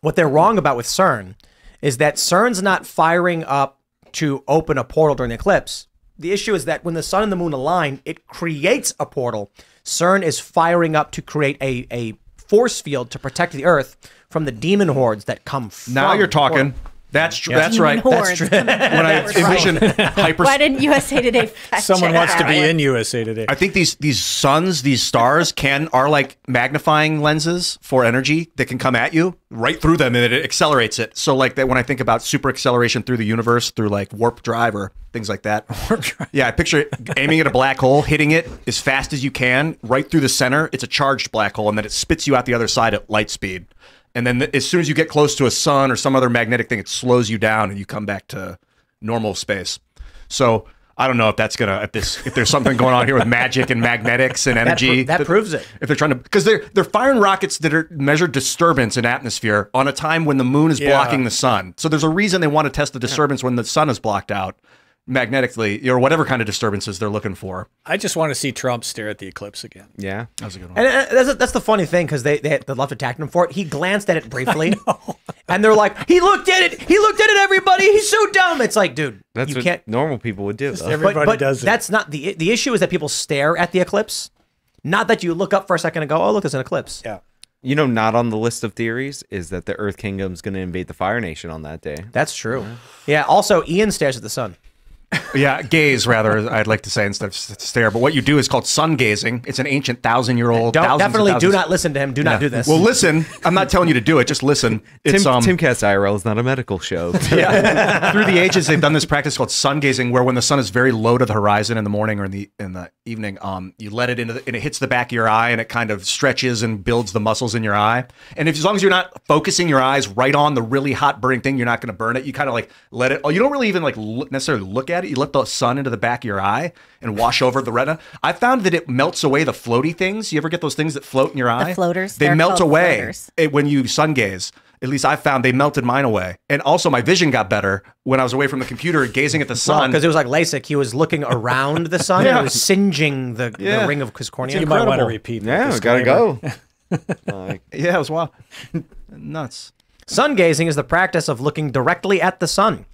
what they're wrong about with CERN is that CERN's not firing up to open a portal during the eclipse. The issue is that when the sun and the moon align, it creates a portal. CERN is firing up to create a, a force field to protect the Earth from the demon hordes that come from Now you're talking. portal. Talking. That's true. That's right. Hordes. When I envision hyper, Why didn't USA Today Someone check wants to be in USA Today. I think these these suns, these stars, can are like magnifying lenses for energy that can come at you right through them, and it accelerates it. So like that when I think about super acceleration through the universe through like warp drive or things like that. Warp drive. Yeah, I picture it aiming at a black hole, hitting it as fast as you can, right through the center. It's a charged black hole, and then it spits you out the other side at light speed. And then as soon as you get close to a sun or some other magnetic thing, it slows you down, and you come back to normal space. So I don't know if that's gonna if this if there's something going on here with magic and magnetics and That, energy pro- that proves it. if they're trying to because they're they're firing rockets that are measure disturbance in atmosphere on a time when the moon is Yeah. blocking the sun. So there's a reason they want to test the disturbance when the sun is blocked out magnetically or whatever kind of disturbances they're looking for. I just want to see Trump stare at the eclipse again. Yeah. That was a good one. And uh, that's, that's the funny thing because they, they the left attacked him for it. He glanced at it briefly, and they're like, "He looked at it. He looked at it. Everybody, he's so dumb." It's like, dude, That's you what can't. normal people would do. Though. Everybody but, but does it. That's not the the issue. Is that people stare at the eclipse, not that you look up for a second and go, "Oh, look, there's an eclipse." Yeah. You know, not on the list of theories is that the Earth Kingdom's going to invade the Fire Nation on that day. That's true. Yeah. Also, Ian stares at the sun. Yeah, gaze rather. I'd like to say instead of stare. But what you do is called sun gazing. It's an ancient thousand year old. Don't definitely do not listen to him. Do not do this. Well, listen. I'm not telling you to do it. Just listen. It's Tim, um. Timcast IRL is not a medical show. yeah. Through the ages, they've done this practice called sun gazing, where when the sun is very low to the horizon in the morning or in the in the evening, um, you let it into the, and it hits the back of your eye, and it kind of stretches and builds the muscles in your eye. And if as long as you're not focusing your eyes right on the really hot burning thing, you're not going to burn it. You kind of like let it. Oh, you don't really even like look, necessarily look at it. You let the sun into the back of your eye and wash over the retina. I found that it melts away the floaty things. You ever get those things that float in your eye? floaters? They melt away it, when you sun gaze. At least I found they melted mine away, and also my vision got better when I was away from the computer gazing at the sun. because it was like LASIK. He was looking around the sun. and Yeah. It was singeing the, Yeah. the ring of his cornea. You might want to repeat. that yeah, gotta disclaimer. go. Like, yeah, it was wild, nuts. Sun gazing is the practice of looking directly at the sun.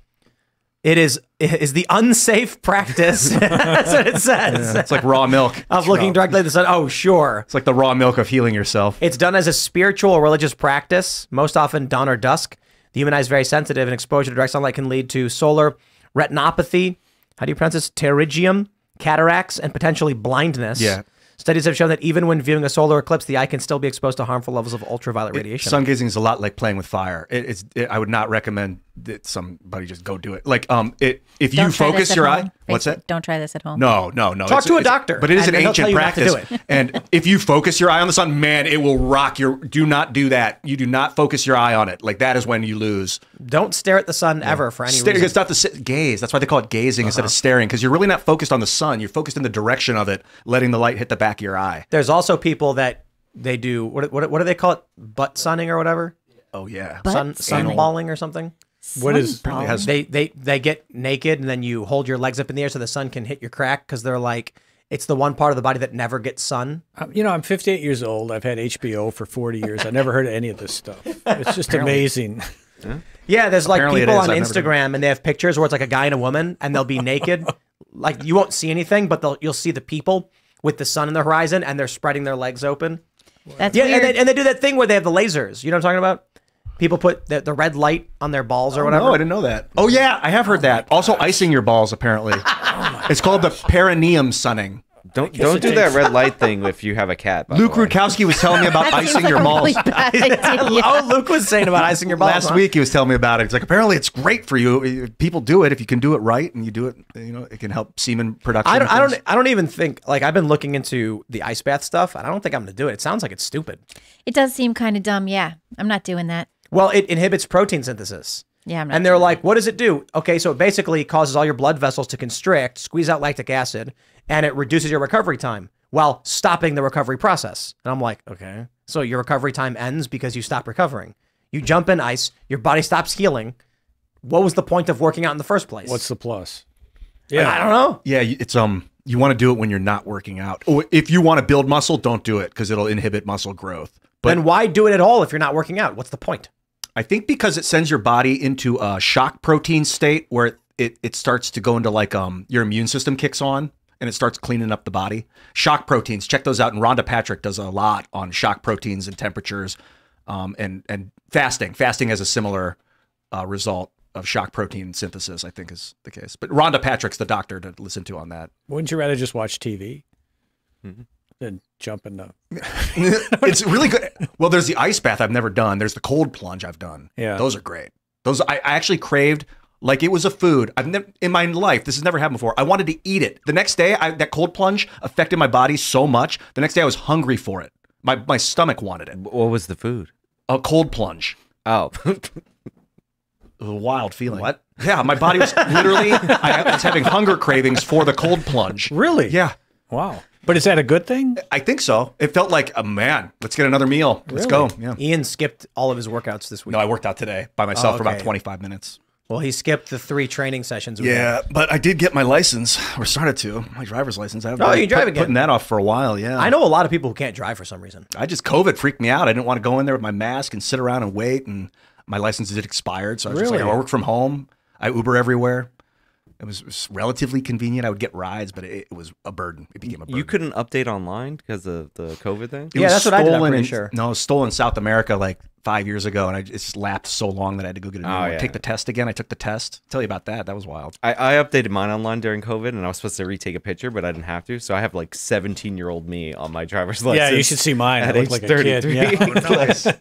It is is the unsafe practice. That's what it says. It's like raw milk. I Of looking directly at the sun. Oh, sure. It's like the raw milk of healing yourself. It's done as a spiritual or religious practice, most often dawn or dusk. The human eye is very sensitive, and exposure to direct sunlight can lead to solar retinopathy. How do you pronounce this? Pterygium, cataracts, and potentially blindness. Yeah. Studies have shown that even when viewing a solar eclipse, the eye can still be exposed to harmful levels of ultraviolet radiation. Sun gazing is a lot like playing with fire. It, it's. It, I would not recommend that somebody just go do it. Like, um, it if you Don't try focus this at your home. eye. What's Facebook, that? Don't try this at home. No, no, no. Talk It's- to a it's- doctor, But it is and an they'll tell ancient you not to practice. do it. and if you focus your eye on the sun, man, it will rock your. Do not do that. You do not focus your eye on it. Like that is when you lose. Don't stare at the sun ever for any Stare, reason. it's not the si- gaze. That's why they call it gazing instead of staring because you're really not focused on the sun. You're focused in the direction of it, letting the light hit the back of your eye. There's also people that they do what what, what do they call it? Butt sunning or whatever? Oh yeah. Butt Sun sunning. sunballing or something. What is- Sunball. has- They they they get naked and then you hold your legs up in the air so the sun can hit your crack because they're like it's the one part of the body that never gets sun. Um, You know, I'm 58 years old. I've had HBO for 40 years. I never heard of any of this stuff. It's just amazing. Yeah, there's like Apparently people on I've Instagram and they have pictures where it's like a guy and a woman and they'll be naked. like you won't see anything, but they'll you'll see the people with the sun in the horizon and they're spreading their legs open. That's Yeah, weird. and they, and they do that thing where they have the lasers. You know what I'm talking about? People put the, the red light on their balls or oh, whatever. Oh, I didn't know that. Oh yeah, I have heard that. Also, icing your balls apparently. Oh, it's called the perineum sunning. don't don't do that red light thing if you have a cat. by Luke the way. Rudkowski was telling me about icing like your a balls. really bad idea. Oh, Luke was saying about icing your balls. Last huh? week he was telling me about it. He's like, apparently it's great for you. People do it if you can do it right and you do it. You know, it can help semen production. I don't. I don't. I don't even think. Like I've been looking into the ice bath stuff, and I don't think I'm going to do it. It sounds like it's stupid. It does seem kind of dumb. Yeah, I'm not doing that. Well, it inhibits protein synthesis. Yeah, I'm not. And they're doing like, what does it do? Okay, so it basically causes all your blood vessels to constrict, squeeze out lactic acid, and it reduces your recovery time while stopping the recovery process. And I'm like, okay. So your recovery time ends because you stop recovering. You jump in ice, your body stops healing, what was the point of working out in the first place? What's the plus? Yeah, I don't know. Yeah, you- it's um you want to do it when you're not working out. Or if you want to build muscle, don't do it because it'll inhibit muscle growth. But then why do it at all if you're not working out? What's the point? I think because it sends your body into a shock protein state where it, it, it starts to go into like um your immune system kicks on and it starts cleaning up the body. Shock proteins, check those out. And Rhonda Patrick does a lot on shock proteins and temperatures, um, and and fasting. Fasting has a similar uh, result of shock protein synthesis. I think is the case. But Rhonda Patrick's the doctor to listen to on that. Wouldn't you rather just watch TV Mm-hmm. than jump in the? it's really good. Well, there's the ice bath I've never done. There's the cold plunge I've done. Yeah. those are great. Those I, I actually craved like it was a food. I've never in my life. This has never happened before. I wanted to eat it. The next day, I, that cold plunge affected my body so much. The next day, I was hungry for it. My my stomach wanted it. What was the food? A cold plunge. Oh, a wild feeling. What? Yeah, my body was literally. I was having hunger cravings for the cold plunge. Really? Yeah. Wow. But is that a good thing? I think so. It felt like, a man, let's get another meal. Let's go. Yeah. Ian skipped all of his workouts this week. No, I worked out today by myself Oh, for about 25 minutes. Well, he skipped the three training sessions. we had. Yeah, but I did get my license, or started to my driver's license. I've Oh, you drive put- again. Putting that off for a while. Yeah, I know a lot of people who can't drive for some reason. I just COVID freaked me out. I didn't want to go in there with my mask and sit around and wait. And my license had expired, so I was just like, oh, I work from home. I Uber everywhere. It was, it was relatively convenient. I would get rides, but it, it was a burden. It became a burden. you couldn't update online because of the COVID thing. It Yeah, was that's what I did, I'm pretty in- sure. No, it was stolen South America like five years ago, and I it's lapsed so long that I had to go get a new Oh, one. yeah. Take the test again. I took the test. Tell you about that. That was wild. I, I updated mine online during COVID, and I was supposed to retake a picture, but I didn't have to. So I have like 17 year old me on my driver's license. Yeah, you should see mine. I At look age like a kid. 33.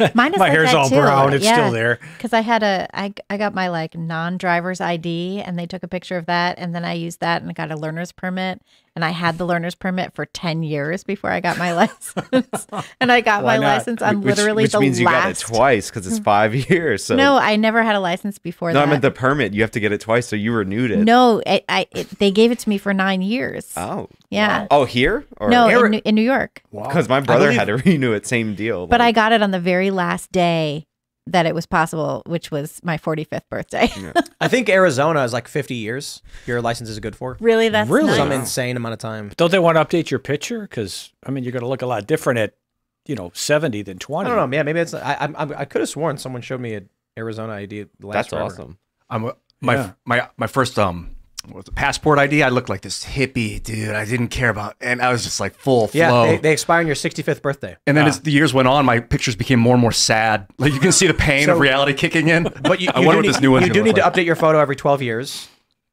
Yeah. Mine is My like hair's that all too. brown. It's still there. Because I had a, I, I got my like non-driver's ID, and they took a picture of that, and then I used that and I got a learner's permit, and I had the learner's permit for ten years before I got my license, and I got Why my not? license on which, literally which the means you got it twice because it's five years. So No, I never had a license before no, that. I meant the permit. You have to get it twice, so you renewed it. no, I, I it, they gave it to me for nine years. Oh. Yeah. Oh, here? Or no, Eric- in, New- in New York. Because my brother had to renew it. Same deal. But I got it on the very last day that it was possible, which was my 45th birthday. I think Arizona is like 50 years. Your license is good for really? That's Really? some insane amount of time. Don't they want to update your picture? Because I mean, you're going to look a lot different at, you know, 70 than 20. I don't know. Yeah, maybe it's. I I, I could have sworn someone showed me an Arizona ID. Last That's awesome. I'm a- my Yeah. my my first um what was it, passport ID. I looked like this hippie dude. I didn't care about, and I was just like full Yeah, flow. they, they expire on your 65th birthday. and then ah. as the years went on, my pictures became more and more sad. Like you can see the pain of reality kicking in. But you, I wonder what need, this new one. You do gonna need to update your photo every 12 years,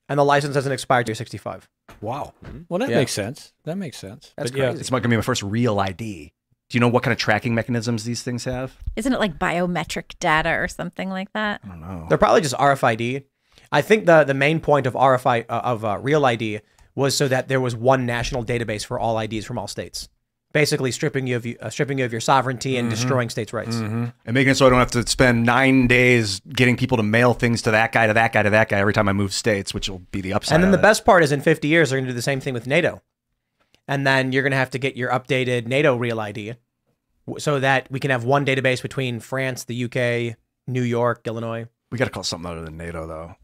and the license doesn't expire till you're 65. Wow. Mm-hmm. Well, that Yeah. makes sense. That makes sense. That's But yeah, crazy. It's going to be my first real ID. Do you know what kind of tracking mechanisms these things have? Isn't it like biometric data or something like that? I don't know. They're probably just RFID. I think the the main point of RFI uh, of uh, Real ID was so that there was one national database for all IDs from all states, basically stripping you of you, uh, stripping you of your sovereignty and destroying states' rights. And making it so I don't have to spend nine days getting people to mail things to that guy, to that guy, to that guy every time I move states, which will be the upside. And then the best part is in 50 years they're going to do the same thing with NATO, and then you're going to have to get your updated NATO Real ID, so that we can have one database between France, the UK, New York, Illinois. We got to call something other than NATO, though.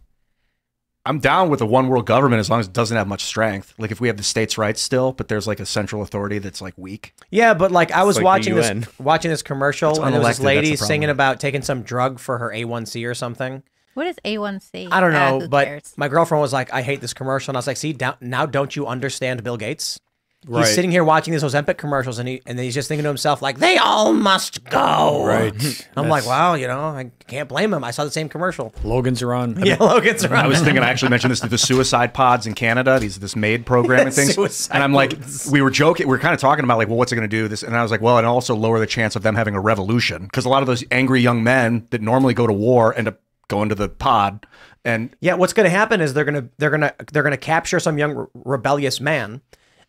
I'm down with a one world government as long as it doesn't have much strength. Like if we have the states' rights still, but there's like a central authority that's like weak. Yeah, but like I was like watching this watching this commercial, It's and there was this lady singing about taking some drug for her A1C or something. What is A1C? I don't Ah, know, who but cares? my girlfriend was like, "I hate this commercial," and I was like, "See, down, now don't you understand Bill Gates? Right. He's sitting here watching these Ozempic commercials, and he and he's just thinking to himself, like, they all must go." Right. I'm like, wow, you know, I can't blame him. I saw the same commercial. Logan's are on. Yeah, Logan's Run. I was thinking, I actually mentioned this to the suicide pods in Canada, these this MAID program and things. Suicide and I'm like, pods. we were joking, we were kind of talking about like, well, what's it going to do? This, and I was like, well, and also lower the chance of them having a revolution because a lot of those angry young men that normally go to war end up going to the pod, and Yeah, what's going to happen is they're going to they're going to they're going to capture some young re- rebellious man,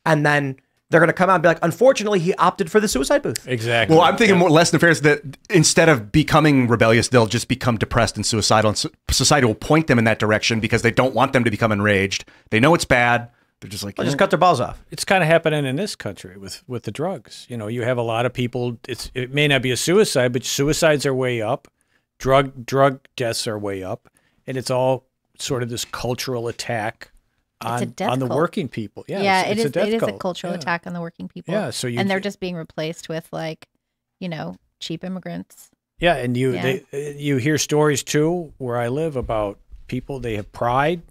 and then they're going to come out and be like, "Unfortunately, he opted for the suicide booth." Exactly. Well, I'm thinking more less nefarious that instead of becoming rebellious, they'll just become depressed and suicidal. And society will point them in that direction because they don't want them to become enraged. They know it's bad. They're just like, They'll just "Eh." cut their balls off. it's kind of happening in this country with with the drugs. You know, you have a lot of people. It's it may not be a suicide, but suicides are way up. Drug drug deaths are way up, and it's all sort of this cultural attack a on death on the cult. working people. Yeah, Yeah, it's, it it's is. a death it is a cultural Yeah. attack on the working people. Yeah, so you and they're just being replaced with like, you know, cheap immigrants. Yeah, and you Yeah. They, uh, you hear stories too where I live about people they have pride,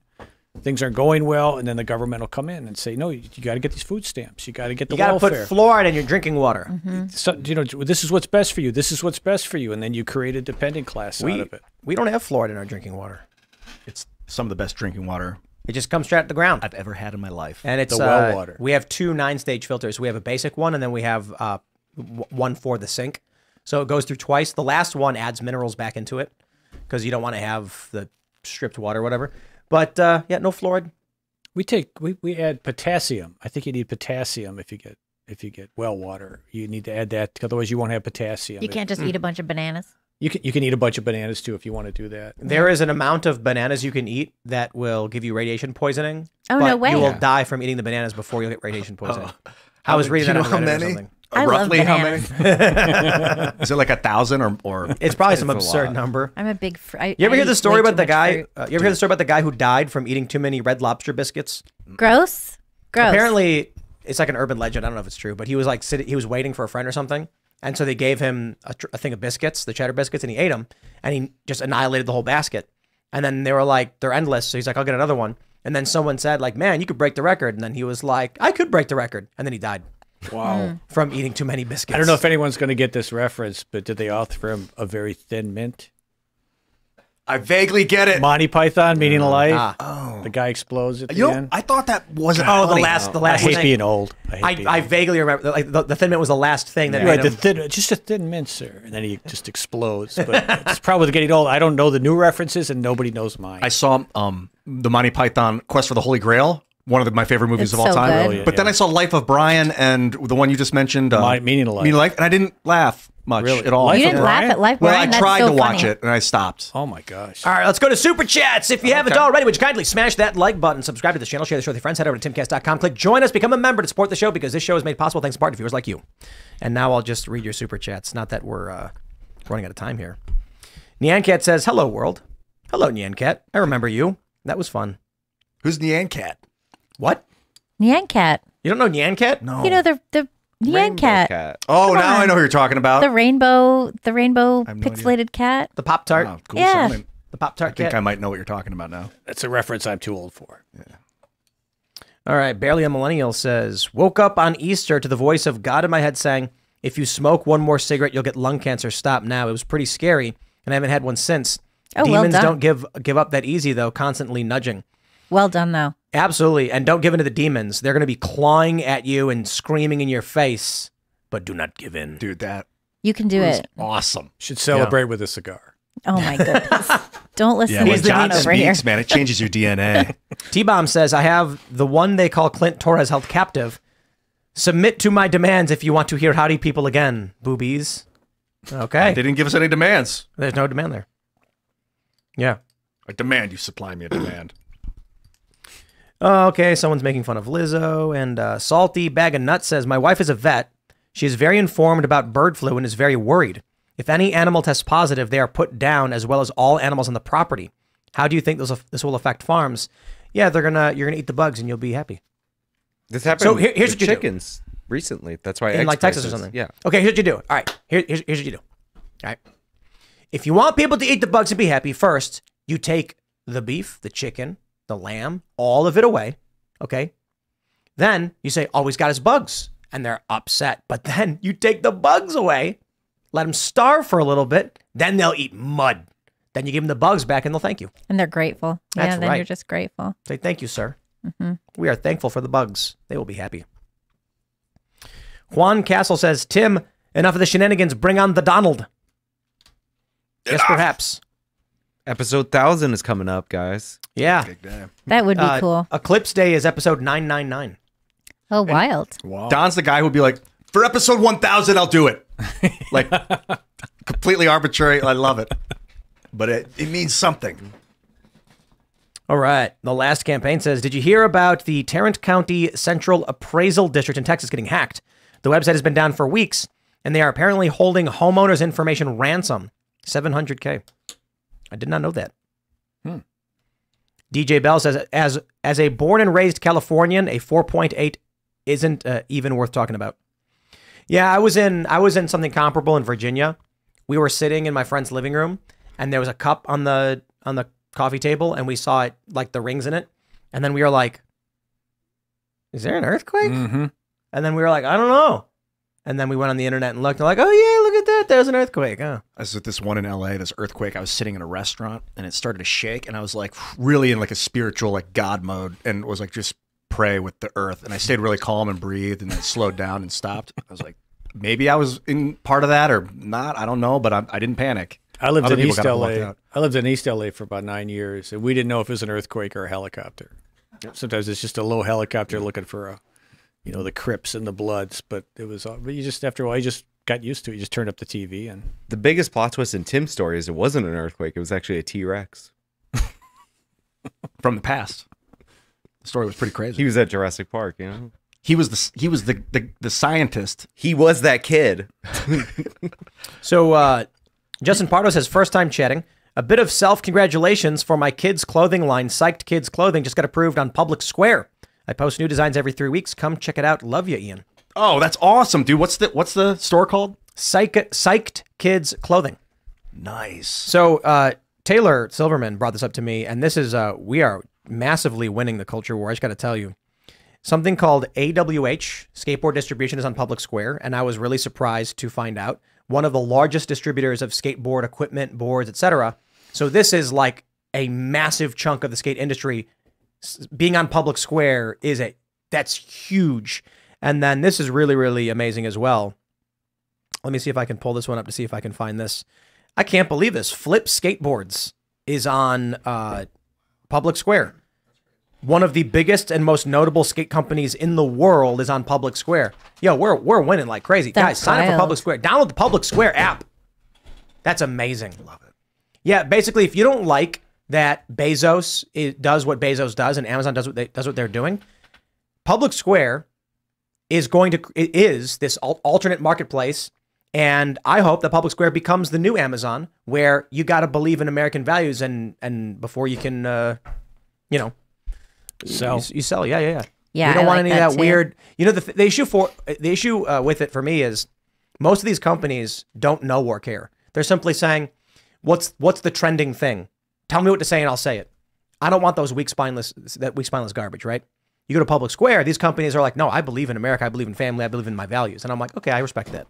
things aren't going well, and then the government will come in and say, "No, you, got to get these food stamps. You got to get the You got to welfare. put fluoride in your drinking water. Mm-hmm. so, you know, this is what's best for you. This is what's best for you, and then you create a dependent class out of it. we don't have fluoride in our drinking water. It's some of the best drinking water It just comes straight out the ground. I've ever had in my life. and it's The well uh, water. We have two nine-stage filters. We have a basic one, and then we have uh, w- one for the sink. So it goes through twice. The last one adds minerals back into it because you don't want to have the stripped water, or whatever. But uh, yeah, no fluoride. We take we, we add potassium. I think you need potassium if you get if you get well water. You need to add that, otherwise you won't have potassium. You can't just eat a bunch of bananas. You can you can eat a bunch of bananas too if you want to do that. There is an amount of bananas you can eat that will give you radiation poisoning. Oh, but no way. You will Yeah. die from eating the bananas before you get radiation poisoning. Oh. I was Do reading you that know on how Reddit or many? something. I love Roughly how many? Is it like a thousand or or? It's probably some It's a absurd number. I'm a big. Fr- I, You ever I hear the story about the guy? Uh, you ever hear the story about the guy who died from eating too many Red Lobster biscuits? Gross. Gross. Apparently, it's like an urban legend. I don't know if it's true, but he was like sitting, he was waiting for a friend or something, and so they gave him a, tr- a thing of biscuits, the cheddar biscuits, and he ate them, and he just annihilated the whole basket. And then they were like, they're endless. So he's like, I'll get another one. And then someone said, like, man, you could break the record. And then he was like, I could break the record. And then he died Wow. Hmm. from eating too many biscuits. I don't know if anyone's going to get this reference, but did they offer him a very thin mint? I vaguely get it. Monty Python, Meaning of Life. Ah. The guy explodes at the You know, end. I thought that wasn't. Oh, the funny. last, the last. I last hate thing. being old. I, hate I, being I old. vaguely remember, like, the, the thin mint was the last thing that Right, the thin, just a thin mint, sir, and then he just explodes. But it's probably with getting old. I don't know the new references, and nobody knows mine. I saw um the Monty Python Quest for the Holy Grail, one of the, my favorite movies It's of all so time. good. Brilliant, but then. I saw Life of Brian and the one you just mentioned, uh, My- Meaning of Life. Meaning of Life, and I didn't laugh much Really? at all. Life You didn't laugh at Life well, Brian? I That's tried so to watch funny. it and I stopped. oh my gosh! All right, let's go to Super Chats. If you haven't already, would you kindly smash that like button, subscribe to the channel, share the show with your friends, head over to timcast.com, click join us, become a member to support the show because this show is made possible thanks in part to viewers like you. And now I'll just read your Super Chats. Not that we're uh, running out of time here. Nyancat says, Hello, world. Hello, Nyancat. I remember you. That was fun. Who's Nyan Cat? What? Nyan cat. You don't know Nyancat? No. You know the the Nyan Rainbow cat. cat. oh, now on. I know who you're talking about. The rainbow. The rainbow have no idea. pixelated cat. The Pop Tart? Oh, cool. Yeah. So The Pop Tart I think cat? I might know what you're talking about now. That's a reference I'm too old for. Yeah. All right, barely a millennial says, woke up on Easter to the voice of God in my head saying, "If you smoke one more cigarette, you'll get lung cancer. Stop now." It was pretty scary, and I haven't had one since. Oh, well Demons done. don't give give up that easy though, constantly nudging. Well done though. Absolutely, and don't give in to the demons. They're going to be clawing at you and screaming in your face, but do not give in. Dude, that You can do it. awesome. Should celebrate with a cigar. Oh my goodness. don't listen Yeah, to when the John John over here. speaks, man, it changes your DNA. T Bomb says, "I have the one they call Clint Torres held captive. Submit to my demands if you want to hear howdy people again, boobies." Okay, they didn't give us any demands. there's no demand there. Yeah. I demand you supply me a demand. Oh, okay, someone's making fun of Lizzo. And uh, Salty Bag of Nuts says, My wife is a vet. She is very informed about bird flu and is very worried. If any animal tests positive, they are put down as well as all animals on the property. How do you think this will, this will affect farms? Yeah, they're gonna you're gonna eat the bugs and you'll be happy. This happened So here- here's with what you do. chickens recently. That's why in like Texas or something. Yeah. Okay, here's what you do. All right, here, here's, here's what you do. All right. If you want people to eat the bugs and be happy, first you take the beef, the chicken, the lamb, all of it away. Okay. Then you say, oh, "Always got his bugs," and they're upset. But then you take the bugs away, let them starve for a little bit. Then they'll eat mud. Then you give them the bugs back, and they'll thank you. And they're grateful. Yeah, then right. you're just grateful. Say, "Thank you, sir. Mm-hmm. We are thankful for the bugs. They will be happy." Juan Castle says, "Tim, enough of the shenanigans. Bring on the Donald." Yes, perhaps. Episode thousand is coming up, guys. Yeah. Big damn. That would be Uh, cool. Eclipse Day is episode 999. Oh, wild. Don's the guy who'd be like, for episode 1000, I'll do it. Like, completely arbitrary. I love it. But it, it means something. All right. The last campaign says Did you hear about the Tarrant County Central Appraisal District in Texas getting hacked? The website has been down for weeks, and they are apparently holding homeowners' information ransom 700K. I did not know that. DJ Bell says, as as a born and raised Californian, a 4.8 isn't uh, even worth talking about. Yeah, I was in I was in something comparable in Virginia. We were sitting in my friend's living room, and there was a cup on the on the coffee table, and we saw it like the rings in it, and then we were like, "Is there an earthquake?" Mm-hmm. And then we were like, "I don't know." And then we went on the internet and looked, and like, "Oh yeah, look at that! There's an earthquake." Oh. I was at this one in LA, this earthquake. I was sitting in a restaurant and it started to shake, and I was like really in like a spiritual like God mode, and was like just pray with the earth. And I stayed really calm and breathed, and then slowed down and stopped. I was like, maybe I was in part of that or not. I don't know, but I, I didn't panic. I lived Other in East got up and LA. I lived in East LA for about nine years, and we didn't know if it was an earthquake or a helicopter. Sometimes it's just a low helicopter looking for a, you know, the Crips and the Bloods. But it was, all- but you just after a while, you just got used to it. You just turned up the TV, and The biggest plot twist in Tim's story is it wasn't an earthquake. It was actually a T Rex. from the past. The story was pretty crazy. He was at Jurassic Park, you know? He was the he was the the, the scientist. He was that kid. So uh, Justin Pardo says, first time chatting. A bit of self congratulations for my kids' clothing line. Psyched Kids Clothing just got approved on Public Square. I post new designs every three weeks. Come check it out. Love you, Ian. Oh, that's awesome, dude. What's the what's the store called? Psych- Psyched Kids Clothing. Nice. So uh, Taylor Silverman brought this up to me, and this is uh, we are massively winning the culture war. I just got to tell you, something called AWH Skateboard Distribution is on Public Square, and I was really surprised to find out one of the largest distributors of skateboard equipment, boards, etc. So this is like a massive chunk of the skate industry. Being on Public Square is a that's huge, and then this is really really amazing as well. Let me see if I can pull this one up to see if I can find this. I can't believe this. Flip Skateboards is on uh, Public Square. One of the biggest and most notable skate companies in the world is on Public Square. Yo, we're we're winning like crazy. Guys, That's sign up for. Public Square. Download the Public Square app. That's amazing. Love it. Yeah, basically, if you don't like that Bezos i does what Bezos does and Amazon does what they does what they're doing, Public Square is going to it is this alternate marketplace. And I hope that Public Square becomes the new Amazon where you got to believe in American values and and before you can uh you know. Sell. you, you sell yeah yeah yeah. Yeah, we don't I want like any that of that too. weird you know the, the issue for the issue uh, with it for me is most of these companies don't know or care they're simply saying what's what's the trending thing tell me what to say and I'll say it. I don't want those weak spineless that weak spineless garbage right? You go to public square these companies are like no I believe in America. I believe in family. I believe in my values. And I'm like okay I respect that.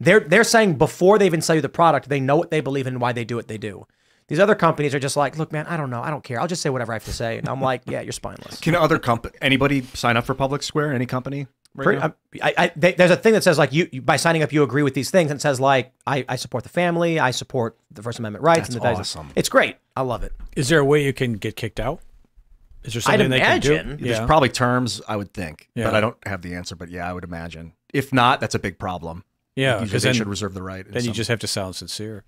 They're they're saying before they even sell you the product they know what they believe in and why they do what they do. These other companies are just like look man I don't know. I don't care. I'll just say whatever I have to say. And I'm like yeah you're spineless. Can other company anybody sign up for Public Square? Any company? Right Pretty- I, I, I, they, there's a thing that says like you, you by signing up you agree with these things and it says like I, I support the family I support the First Amendment rights and the That's values. awesome. It's great. I love it. Is there a way you can get kicked out? Is there I'd something they can imagine. do? There's Yeah. probably terms I would think, Yeah. but I don't have the answer. But yeah, I would imagine. If not, that's a big problem. yeah, because they should reserve the right. in then you just have to sound sincere.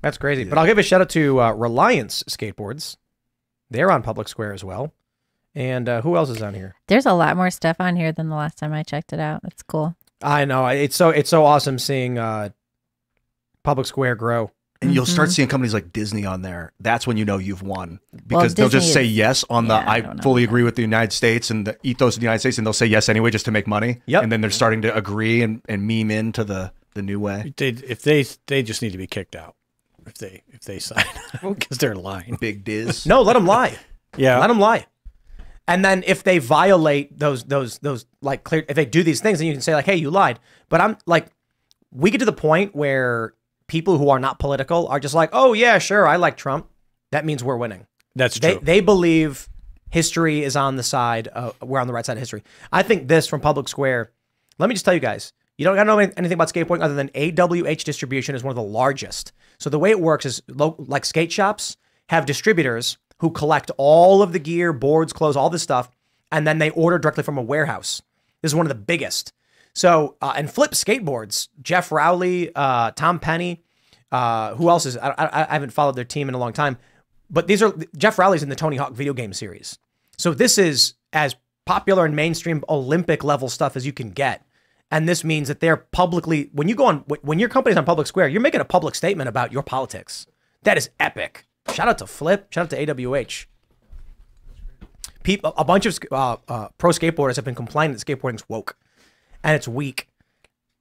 That's crazy. But I'll give a shout out to uh, Reliance Skateboards. They're on Public Square as well. And uh, who else is on here? There's a lot more stuff on here than the last time I checked it out. That's cool. I know it's so it's so awesome seeing uh, Public Square grow. and you'll Mm-hmm. start seeing companies like Disney on there. That's when you know you've won because they'll just Disney say is- yes on the yeah, I I, fully agree with the United States and the ethos of the United States, and they'll say yes anyway just to make money. Yep. And then they're starting to agree and, and meme into the the new way. They, if they they just need to be kicked out if they if they sign because they're lying. Big Diz. No, let them lie. Yeah, Let them lie. And then if they violate those those those like clear if they do these things, then you can say like, hey, you lied. But I'm like, we get to the point where people who are not political are just like, oh yeah, sure, I like Trump. That means we're winning. that's They true. they believe history is on the side. Of, we're on the right side of history. I think this from Public Square. Let me just tell you guys. You don't gotta know anything about skateboarding other than AWH distribution is one of the largest. So the way it works is lo- like skate shops have distributors who collect all of the gear, boards, clothes, all this stuff, and then they order directly from a warehouse. This is one of the biggest. So uh, and flip skateboards. Geoff Rowley, uh, Tom Penny, uh, who else is? I, I, I haven't followed their team in a long time, but these are Geoff Rowley's in the Tony Hawk video game series. So this is as popular and mainstream Olympic level stuff as you can get. And this means that they're publicly when you go on when your company's on public square, you're making a public statement about your politics. That is epic. Shout out to Flip. Shout out to AWH. People, a bunch of uh, uh, pro skateboarders have been complaining that skateboarding's woke, and it's weak,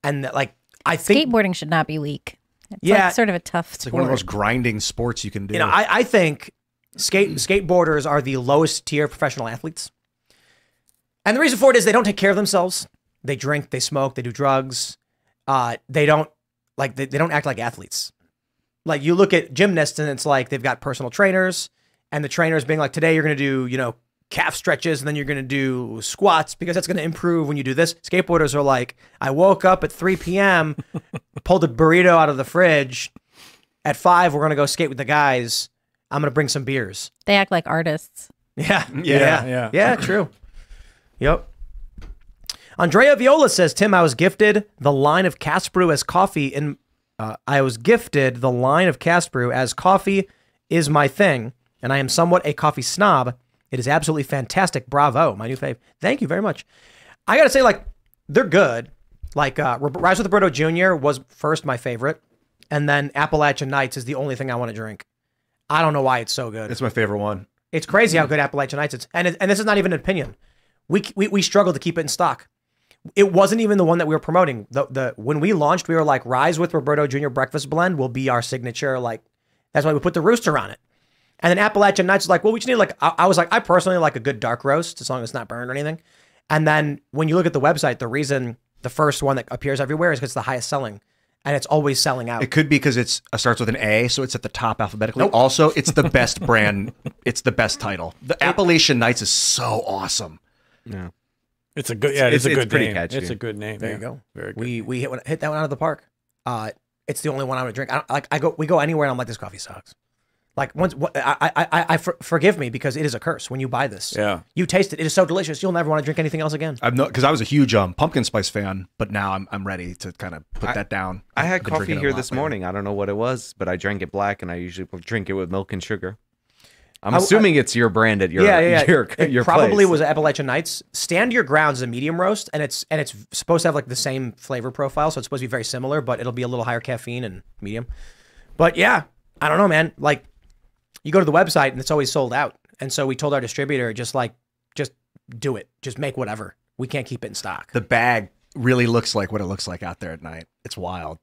and that, like I think Skateboarding should not be weak. It's Yeah. like sort of a tough It's like one of the most grinding sports you can do. you know I, I think skate skateboarders are the lowest tier professional athletes, and the reason for it is they don't take care of themselves. They drink, they smoke, they do drugs. Uh, they don't like they, they don't act like athletes. Like you look at gymnasts and it's like they've got personal trainers, and the trainers being like, today you're gonna do you know calf stretches and then you're gonna do squats because that's gonna improve when you do this. Skateboarders are like, I woke up at 3 p.m., pulled a burrito out of the fridge. At five, we're gonna go skate with the guys. I'm gonna bring some beers. they act like artists. Yeah, Yeah, yeah, yeah. yeah. True. Yep. Andrea Viola says, Tim, I was gifted the line of cast brew as coffee in. Uh, I was gifted the line of cast brew as coffee is my thing, and I am somewhat a coffee snob. It is absolutely fantastic. Bravo, my new fave. Thank you very much. I gotta say, like, they're good. Like, uh, Rise with Roberto Jr. was first my favorite, and then Appalachian Nights is the only thing I want to drink. I don't know why it's so good. it's my favorite one. It's crazy how good Appalachian Nights is, and it, and this is not even an opinion. We we we struggled to keep it in stock. It wasn't even the one that we were promoting. The the when we launched, we were like, Rise with Roberto Jr. Breakfast Blend will be our signature. Like that's why we put the rooster on it. And then Appalachian Nights was like, well, we just need like I, I was like, I personally like a good dark roast as long as it's not burned or anything. And then when you look at the website, the reason the first one that appears everywhere is because it's the highest selling, and it's always selling out. It could be because it's uh, starts with an A, so it's at the top alphabetically. Also, it's the best brand. It's the best title. The Appalachian Nights is so awesome. It's a good. Yeah, it's, It's- a it's good pretty name. catchy. It's a good name. There yeah. you go. Very good. We we hit, one- hit that one out of the park. Uh, it's the only one I would drink. I don't, like I go we go anywhere and I'm like this coffee sucks. Like once what, I I I, I for, forgive me because it is a curse when you buy this. Yeah. You taste it. It is so delicious. You'll never want to drink anything else again. I'm not because I was a huge um, pumpkin spice fan, but now I'm I'm ready to kind of put that down. I had I've coffee drinking it a here this lately. morning. I don't know what it was, but I drank it black, and I usually drink it with milk and sugar. I'm I- assuming it's your brand at your yeah, yeah, yeah. your, it your probably place. was Appalachian Nights. Stand Your Grounds is a medium roast, and it's and it's supposed to have like the same flavor profile, so it's supposed to be very similar, but it'll be a little higher caffeine and medium. But yeah, I don't know, man. Like, you go to the website and it's always sold out, and so we told our distributor just like, just do it, just make whatever. We can't keep it in stock. The bag really looks like what it looks like out there at night. It's wild.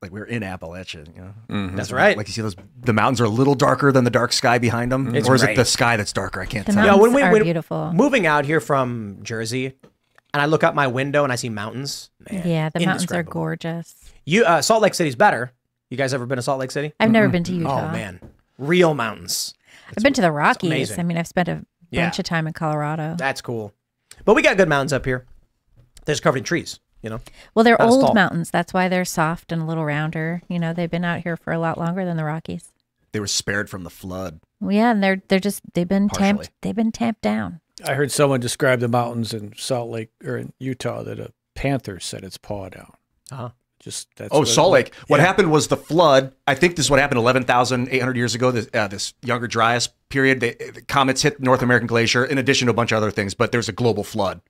Like we're in Appalachia, you know. That's right. Like you see those, the mountains are a little darker than the dark sky behind them, It's or is great. it the sky that's darker? I can't The tell. Yeah, mountains when we- are when- beautiful. Moving out here from Jersey, and I look out my window and I see mountains. Man, yeah, the mountains are gorgeous. You uh, Salt Lake City's better. You guys ever been to Salt Lake City? I've never been to Utah. Oh man, real mountains. I've been to the Rockies. I mean, I've spent a bunch Yeah. of time in Colorado. That's cool. But we got good mountains up here. They're just covered in trees. You know. Well, they're old tall. mountains. That's why they're soft and a little rounder. You know, they've been out here for a lot longer than the Rockies. They were spared from the flood. Well, yeah, and they're they're just they've been Partially. tamped. They've been tamped down. I heard someone describe the mountains in Salt Lake or in Utah that a panther set its paw down. Uh-huh. Just that's Oh, Salt Lake. What happened was the flood. I think this is what happened 11,800 years ago. This, uh, this younger Dryas period. They, the comets hit North American glacier, in addition to a bunch of other things. But there's a global flood,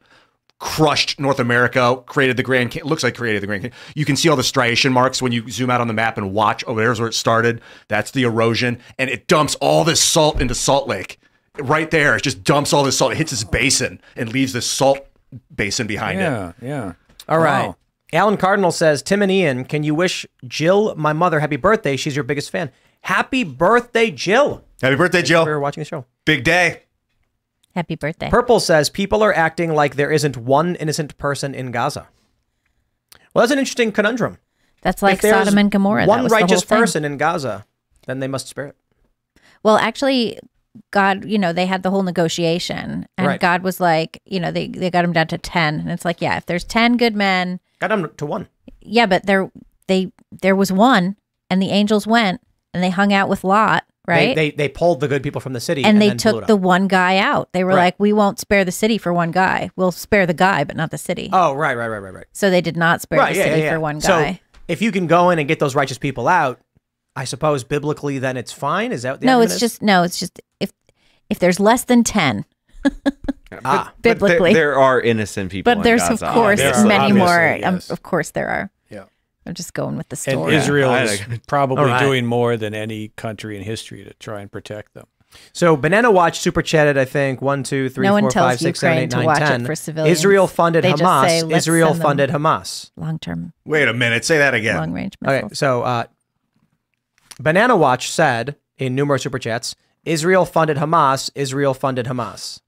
crushed North America, created the Grand. Ca- Looks like created the Grand. Canyon. You can see all the striation marks when you zoom out on the map and watch. Oh, there's where it started. That's the erosion, and it dumps all this salt into Salt Lake. Right there, it just dumps all this salt. It hits this basin and leaves this salt basin behind it. Yeah, yeah. All right. Wow. Alan Cardinal says, Tim and Ian, can you wish Jill, my mother, happy birthday? She's your biggest fan. Happy birthday, Jill. Happy birthday, For Jill! watching the show. Big day. Happy birthday. Purple says people are acting like there isn't one innocent person in Gaza. Well, that's an interesting conundrum. That's like Sodom and Gomorrah. that One righteous person in Gaza, then they must spare it. Well, actually, God, you know, they had the whole negotiation, and Right. God was like, you know, they they got him down to ten, and it's like, yeah, if there's ten good men, Got them to one. yeah, but there they there was one, and the angels went and they hung out with Lot, right? They, they they pulled the good people from the city and, they then blew took it the one guy out. They were Right. like, we won't spare the city for one guy. We'll spare the guy, but not the city. Oh, right, right, right, right, right. So they did not spare right, the yeah, city yeah, yeah. for one So if you can go in and get those righteous people out, I suppose biblically, then it's fine. Is that what the no, it's is? just no, it's just if if there's less than ten, ah. But there- biblically. there, are innocent people. but in there's of Gaza, course there obviously. many more. obviously, Um, of course there are. Yeah. I'm just going with the story. And. Israel I- is probably All right. doing more than any country in history to try and protect them. So Banana Watch super chatted, I think one, two, three, No one four, tells five, six, seven, Ukraine eight, to nine, watch it for civilians. Israel funded They just say, Hamas. Israel funded Hamas. Long term, Wait a minute. Say that again. long range missiles. Okay, so uh, Banana Watch said in numerous super chats, Israel funded Hamas. Israel funded Hamas.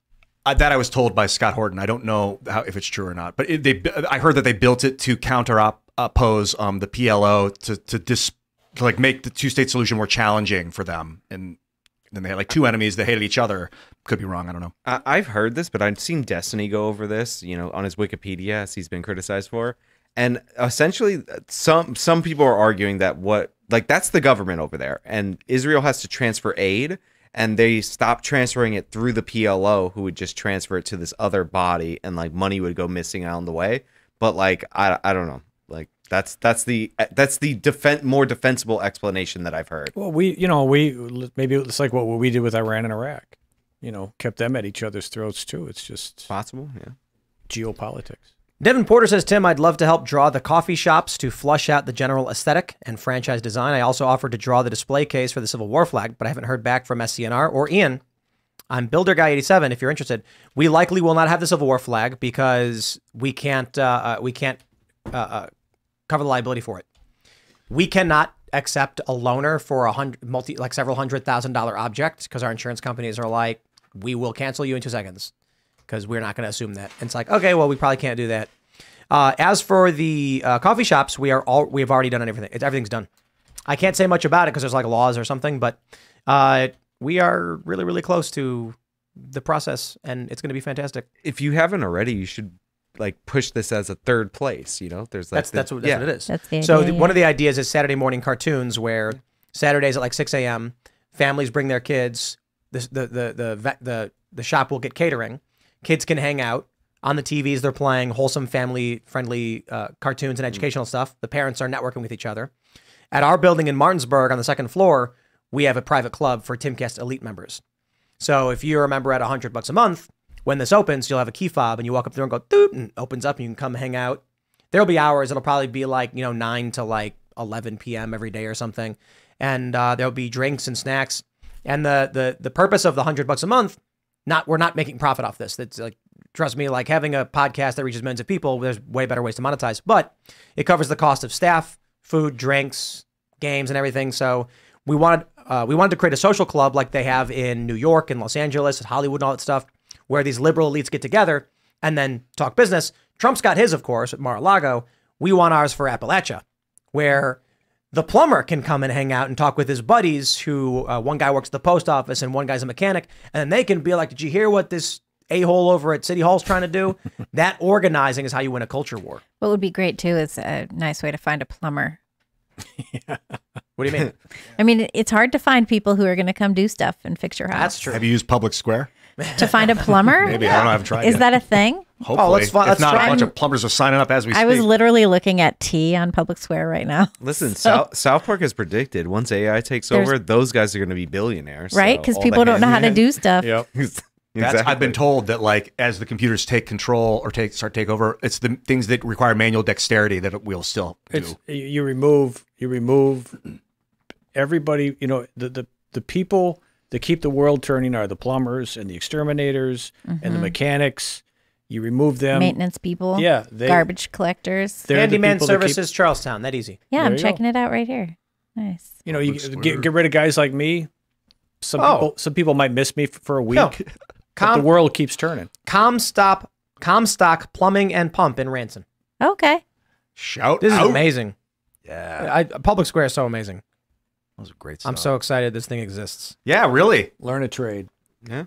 Uh, that I was told by Scott Horton. I don't know how, if it's true or not, but it, they, I heard that they built it to counter op, oppose um, the PLO to to dis, to like make the two state solution more challenging for them. And then they had like two enemies that hated each other. Could be wrong. I don't know. I, I've heard this, but I've seen Destiny go over this, you know, on his Wikipedia, as he's been criticized for. And essentially, some some people are arguing that what like that's the government over there, and Israel has to transfer aid, and they stop transferring it through the PLO, who would just transfer it to this other body, and like money would go missing on the way. But like I I don't know, that's that's the that's the defen- more defensible explanation that I've heard. Well, we, you know, we maybe it's like what we did with Iran and Iraq. You know, kept them at each other's throats too. It's just Possible, yeah. geopolitics. Devin Porter says, Tim, I'd love to help draw the coffee shops to flush out the general aesthetic and franchise design. I also offered to draw the display case for the Civil War flag, but I haven't heard back from SCNR or Ian. I'm Builder Guy 87. If you're interested, we likely will not have the Civil War flag because we can't uh, uh, we can't uh, uh, cover the liability for it. We cannot accept a loaner for a hundred multi like several hundred thousand dollar object because our insurance companies are like, we will cancel you in two seconds because we're not going to assume that. And it's like, okay, well, we probably can't do that. Uh, as for the uh, coffee shops, we are all we have already done everything. It's, everything's done. I can't say much about it because there's like laws or something, but uh, we are really really close to the process, and it's going to be fantastic. If you haven't already, you should like push this as a third place. You know, there's like That's the- that's what, that's yeah. what it is. That's the so idea, the, one of the ideas is Saturday morning cartoons where Saturdays at like 6 a.m. families bring their kids. The the the the the, the, the shop will get catering. Kids can hang out on the TVs. They're playing wholesome, family friendly uh, cartoons and educational stuff. The parents are networking with each other. At our building in Martinsburg on the second floor, we have a private club for Timcast Elite members. So if you're a member at 100 bucks a month, when this opens, you'll have a key fob and you walk up there and go doot and opens up and you can come hang out. There'll be hours. It'll probably be like, you know, 9 to like 11 p.m. every day or something. And uh, there'll be drinks and snacks. And the the the purpose of the 100 bucks a month, not we're not making profit off this. That's like trust me, like having a podcast that reaches millions of people, there's way better ways to monetize, but it covers the cost of staff, food, drinks, games and everything. So we wanted uh, we wanted to create a social club like they have in New York and Los Angeles and Hollywood and all that stuff, where these liberal elites get together and then talk business. Trump's got his, of course, at Mar-a-Lago. We want ours for Appalachia, where the plumber can come and hang out and talk with his buddies. Who uh, one guy works at the post office and one guy's a mechanic, and then they can be like, "Did you hear what this a hole over at City Hall's trying to do?" that organizing is how you win a culture war. What would be great too is a nice way to find a plumber. What do you mean? I mean, it's hard to find people who are going to come do stuff and fix your house. That's true. Have you used Public Square? To find a plumber? Maybe I don't know. I haven't tried. Is yet. that a thing? Hopefully, oh, let's fi- if let's not, try- a bunch of plumbers are signing up as we I speak. was literally looking at tea on Public Square right now. Listen, South, South Park has predicted once AI takes There's- over, those guys are going to be billionaires. Right? Because all people don't know how to do stuff. Yep. Exactly. I've been told that like as the computers take control or take start take over, it's the things that require manual dexterity that we'll still do. It's you- you remove you remove everybody. You know the the the people that keep the world turning are the plumbers and the exterminators and the mm-hmm. mechanics. You remove them. Maintenance people. Yeah, they- garbage collectors. They're the Handyman keep- Services, Charlestown. That easy. Yeah, There I'm you go. checking it out right here. Nice. You know, you get, get rid of guys like me. Some Oh. people some people might miss me f- for a week, No. but Com- the world keeps turning. Comstop, Comstock Plumbing and Pump in Ranson. Okay. Shout This is out. amazing. Yeah, I, Public Square is so amazing. Those are great. I'm so excited this thing exists. yeah, really. Learn a trade. Yeah.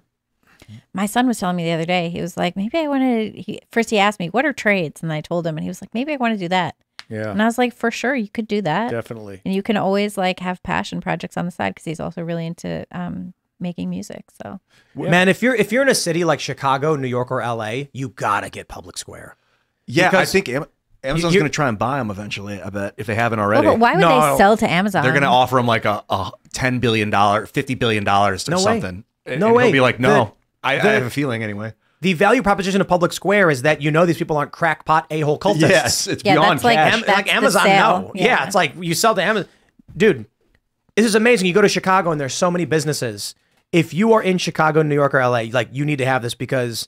My son was telling me the other day, he was like, maybe I want to. He, first, he asked me, what are trades? And I told him, and he was like, maybe I want to do that. Yeah, And I was like, for sure, you could do that. definitely. And you can always like have passion projects on the side because he's also really into um, making music. So Man, if you're if you're in a city like Chicago, New York, or LA, you gotta get Public Square. Yeah, Because I think Am- Amazon's going to try and buy them eventually. I bet if they haven't Well, already. but why would No, they sell to Amazon? They're going to offer them like a, a ten billion dollar, fifty billion dollars or No way. something. And- No and way. He'll be like, no. The- I, I have a feeling anyway. the value proposition of public square is that you know these people aren't crackpot a hole cultists. Yes, it's Yeah, beyond that's like- Am- That's like the Amazon, sale. no. Yeah. Yeah. it's like you sell to Amazon. Dude, this is amazing. You go to Chicago and there's so many businesses. If you are in Chicago, New York, or LA, like you need to have this because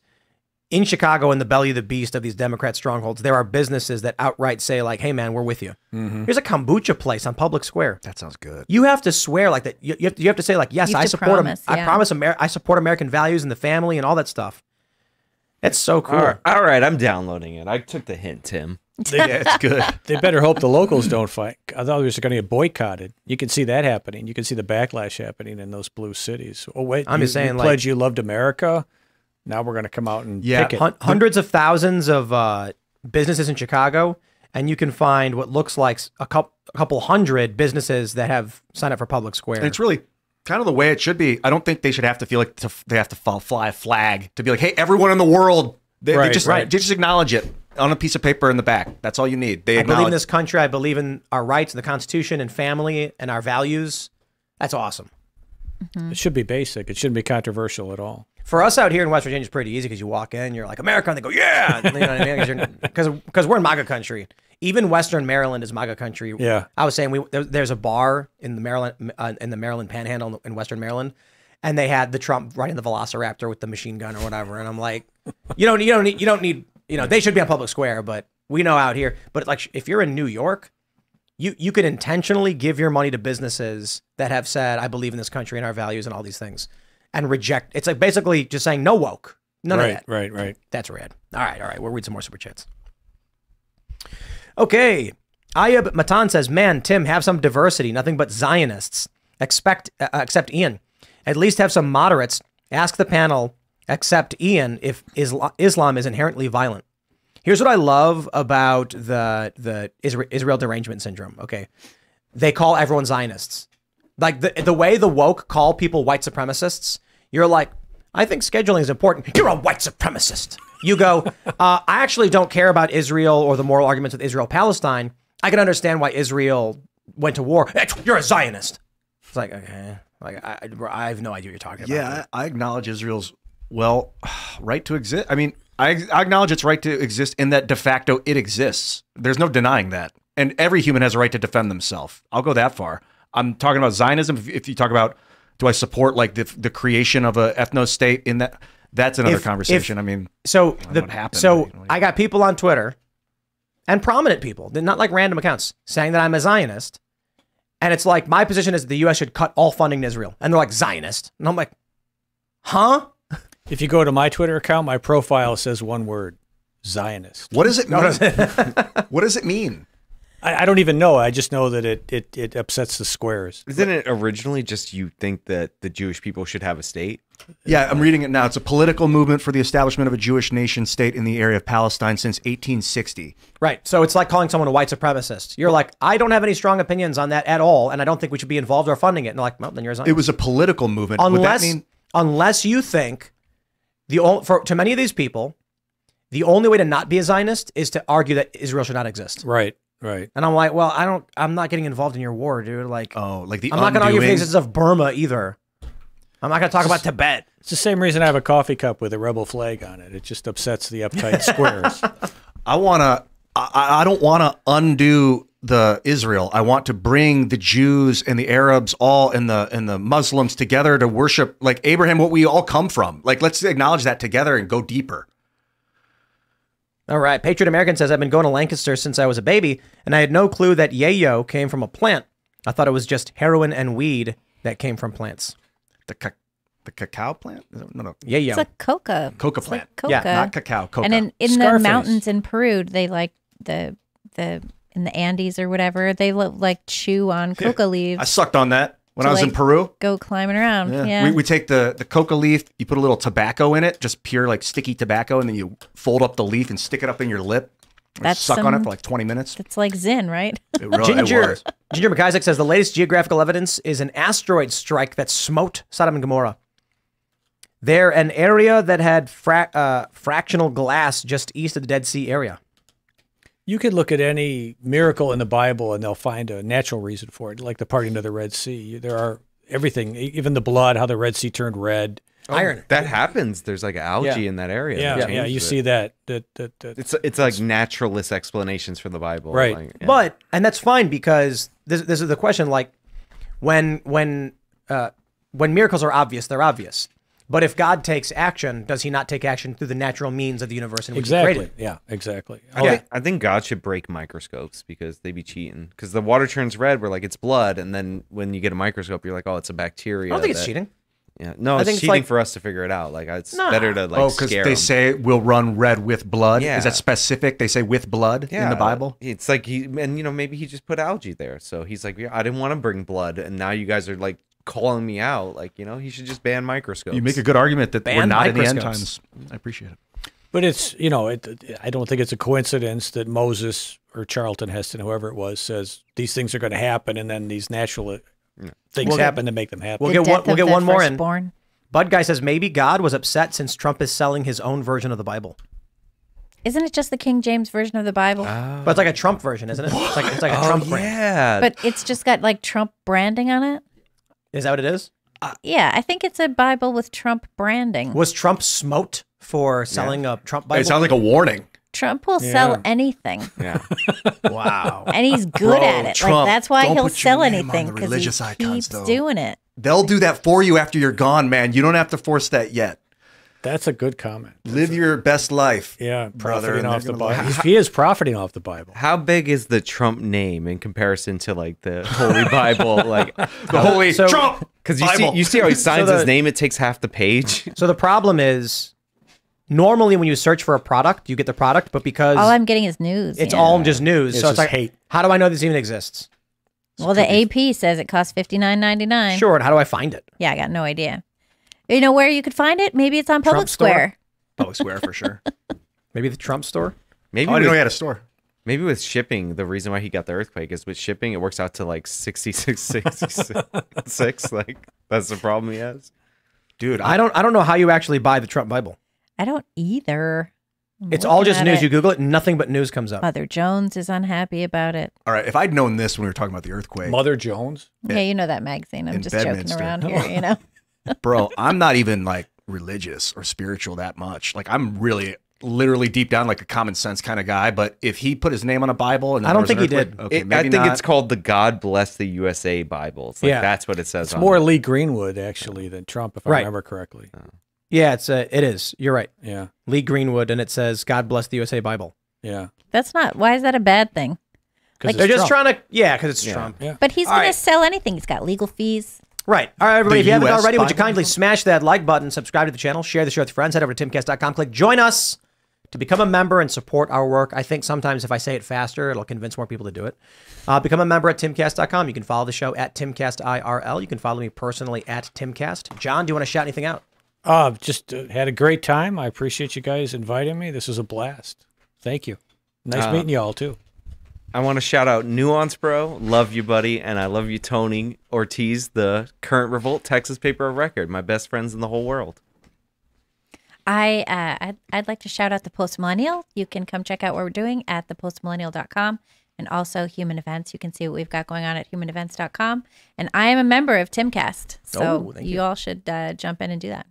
in Chicago, in the belly of the beast of these Democrat strongholds, there are businesses that outright say, like, hey man, we're with you. Mm-hmm. Here's a kombucha place on Public Square. that sounds good. You have to swear like that. You, you, have, to, you have to say like, yes, I support. Am- promise, I promise. Amer- I support American values and the family and all that stuff. It's so cool. All right, all right, I'm downloading it. I took the hint, Tim. yeah, it's good. They better hope the locals don't fight. Otherwise, they're going to get boycotted. You can see that happening. You can see the backlash happening in those blue cities. Oh wait, I'm you, just saying, you like- pledge you loved America. Now we're going to come out and Yeah, picket. Hun- hundreds of thousands of uh, businesses in Chicago, and you can find what looks like a couple, a couple hundred businesses that have signed up for Public Square. And it's really kind of the way it should be. I don't think they should have to feel like to, they have to fall, fly a flag to be like, hey, everyone in the world. They, they just right. they just acknowledge it on a piece of paper in the back. That's all you need. They I believe in acknowledge. this country. I believe in our rights and the Constitution and family and our values. That's awesome. It should be basic. It shouldn't be controversial at all. For us out here in West Virginia, it's pretty easy because you walk in, you're like America, and they go, yeah, you know what I mean? Because because we're in MAGA country. Even Western Maryland is MAGA country. Yeah. I was saying we there, there's a bar in the Maryland uh, in the Maryland Panhandle in Western Maryland, and they had the Trump riding the Velociraptor with the machine gun or whatever, and I'm like, you don't you don't need you don't need you know they should be on public square, but we know out here. But like if you're in New York, you you could intentionally give your money to businesses that have said I believe in this country and our values and all these things, and reject. It's like basically just saying no woke, none right, of that. right, right. Right. That's rad. All right, all right. We'll read some more super chats. Okay. Ayub Matan says, "Man, Tim, have some diversity. Nothing but Zionists. Expect, uh, except Ian. At least have some moderates. Ask the panel, except Ian, if Isla- Islam is inherently violent." Here's what I love about the the Isra- Israel derangement syndrome. Okay, they call everyone Zionists. Like the the way the woke call people white supremacists, you're like, I think scheduling is important. You're a white supremacist. You go, uh, I actually don't care about Israel or the moral arguments with Israel Palestine. I can understand why Israel went to war. You're a Zionist. It's like okay, like I, I have no idea what you're talking about. Yeah, I, I acknowledge Israel's well right to exist. I mean, I, I acknowledge its right to exist in that de facto it exists. There's no denying that, and every human has a right to defend themselves. I'll go that far. I'm talking about Zionism. If you talk about, do I support like the the creation of a ethno state in that? That's another If- conversation. if- I mean, So the what happened, so right? Like- I got people on Twitter and prominent people, not like random accounts, saying that I'm a Zionist. And it's like my position is that the U.S. should cut all funding to Israel, and they're like Zionist, and I'm like, huh? If you go to my Twitter account, my profile says one word: Zionist. what does it mean? what does it mean? I, I don't even know. I just know that it, it it upsets the squares. Isn't it originally just you think that the Jewish people should have a state? Yeah, I'm reading it now. It's a political movement for the establishment of a Jewish nation state in the area of Palestine since 1860. Right. So it's like calling someone a white supremacist. You're like, I don't have any strong opinions on that at all, and I don't think we should be involved or funding it. And they're like, well, then you're a Zionist. It was a political movement. Would that unless mean unless you think the only for to many of these people, the only way to not be a Zionist is to argue that Israel should not exist. Right, right. And I'm like, well, I don't. I'm not getting involved in your war, dude. Like, oh, like the I'm not going to argue for the undoing- existence of Burma either. I'm not going to talk about Tibet. It's the same reason I have a coffee cup with a rebel flag on it. It just upsets the uptight squares. I want to. I, I don't want to undo the Israel. I want to bring the Jews and the Arabs all and the and the Muslims together to worship like Abraham, what we all come from. Like let's acknowledge that together and go deeper. All right. Patriot American says, I've been going to Lancaster since I was a baby, and I had no clue that yayo came from a plant. I thought it was just heroin and weed that came from plants. The ca- the cacao plant? No, no, Yayo. It's a coca. coca It's like plant. coca. Yeah, Not cacao. Coca. And in, in the mountains in Peru, they like the the in the Andes or whatever, they lo- like chew on coca leaves. I sucked on that when to, I was in Peru. Go climbing around. Yeah. We, we take the, the coca leaf, you put a little tobacco in it, just pure like sticky tobacco, and then you fold up the leaf and stick it up in your lip. That's suck on it for like 20 minutes. it's like Zen, right? It really it Ginger, was. Ginger McIsaac says the latest geographical evidence is an asteroid strike that smote Sodom and Gomorrah. They're an area that had fra- uh, fractional glass just east of the Dead Sea area. You could look at any miracle in the Bible and they'll find a natural reason for it, like the parting of the Red Sea. There are everything, e- even the blood, how the Red Sea turned red. Iron. That happens. There's like algae Yeah. in that area. Yeah, that yeah, you changes see that. That that, that It's it's like naturalist explanations for the Bible. Right. Like, yeah. But and that's fine because this this is the question. Like when when uh, when miracles are obvious, they're obvious. But if God takes action, does He not take action through the natural means of the universe in which He exactly. created? Yeah, exactly. I, think, I think God should break microscopes because they'd be cheating. Because the water turns red, we're like it's blood, and then when you get a microscope, you're like, oh, it's a bacteria. I don't think it's cheating. Yeah, no, I it's think it's cheating like- for us to figure it out. Like it's Nah. better to like oh, because they they 'em. say we'll run red with blood. Yeah. Is that specific? They say with blood in the Bible. It's like he and you know maybe he just put algae there, so he's like, yeah, I didn't want to bring blood, and now you guys are like calling me out. Like you know, he should just ban microscopes. You make a good argument that we're not in the end times. I appreciate it. But it's you know, it, I don't think it's a coincidence that Moses or Charlton Heston, whoever it was, says these things are going to happen, and then these natural uh, things We'll- happen to make them happen. We'll The get one. We'll get one more in. firstborn. Bud guy says maybe God was upset since Trump is selling his own version of the Bible. Isn't it just the King James version of the Bible? But it's like a Trump version, isn't it? It's like it's like a oh Trump brand. yeah, but it's just got like Trump branding on it. Is that what it is? Uh, yeah, I think it's a Bible with Trump branding. Was Trump smote for selling a Trump Bible? It sounds like a warning. Trump will Yeah. sell anything, yeah. wow. and he's good Bro, at it. Trump, like that's why he'll sell anything because he religious icons, keeps though. doing it. They'll do that for you after you're gone, man. You don't have to force that yet. That's a good comment. Live your best life. Yeah, brother, profiting and off the Bible. laugh. He's- He is profiting off the Bible. How big is the Trump name in comparison to like the Holy Bible? Like The uh, holy So- Trump. because you see you see how he signs the- his name, it takes half the page. So the problem is, normally when you search for a product, you get the product, but because All I'm getting is news. it's yeah. all just news, It's so it's like, hate. how do I know this even exists? well, the AP says it costs fifty nine ninety nine. Sure, and how do I find it? Yeah, I got no idea. You know where you could find it? Maybe it's on Public Trump store? Square. Public Square for sure. Maybe the Trump store. Maybe Oh, I didn't know with, he had a store. maybe with shipping, the reason why he got the earthquake is with shipping, it works out to like 66, 66. Like that's the problem he has. Dude, I don't. I don't know how you actually buy the Trump Bible. I don't either. I'm It's all just news. it. You Google it, nothing but news comes up. Mother Jones is unhappy about it. All right, if I'd known this when we were talking about the earthquake, Mother Jones. Yeah, you know that magazine. I'm In just joking around here, you know. Bro, I'm not even like religious or spiritual that much. Like I'm really literally deep down like a common sense kind of guy, but if he put his name on a Bible and I don't think he did. Okay, It- I think not. it's called the God Bless the USA Bible. It's like Yeah. that's what it says. It's on more it. Lee Greenwood actually than Trump, if I remember correctly. Yeah, it's uh, it is. You're right. Yeah, Lee Greenwood, and it says "God bless the USA Bible." yeah. That's not why is that a bad thing? Like- They're just trying to, yeah, because it's Yeah. Trump. Yeah. But he's All going to right. sell anything. He's got legal fees. Right. All right, everybody. The if you haven't US already, would you Bible? kindly smash that like button, subscribe to the channel, share the show with your friends, head over to timcast.com, click join us to become a member and support our work. I think sometimes if I say it faster, it'll convince more people to do it. Uh, become a member at timcast.com. You can follow the show at timcastirl. You can follow me personally at timcast. John, do you want to shout anything out? Uh, just uh, had a great time. I appreciate you guys inviting me. This was a blast. Thank you. Nice Uh, meeting you all too. I want to shout out Nuance Bro, love you, buddy, and I love you, Tony Ortiz, the current Revolt Texas paper of record, my best friends in the whole world. I uh, I'd, I'd like to shout out the Post Millennial. You can come check out what we're doing at thepostmillennial.com and also Human Events. You can see what we've got going on at humanevents.com. And I am a member of Timcast, so Oh, you, you. all should uh, jump in and do that.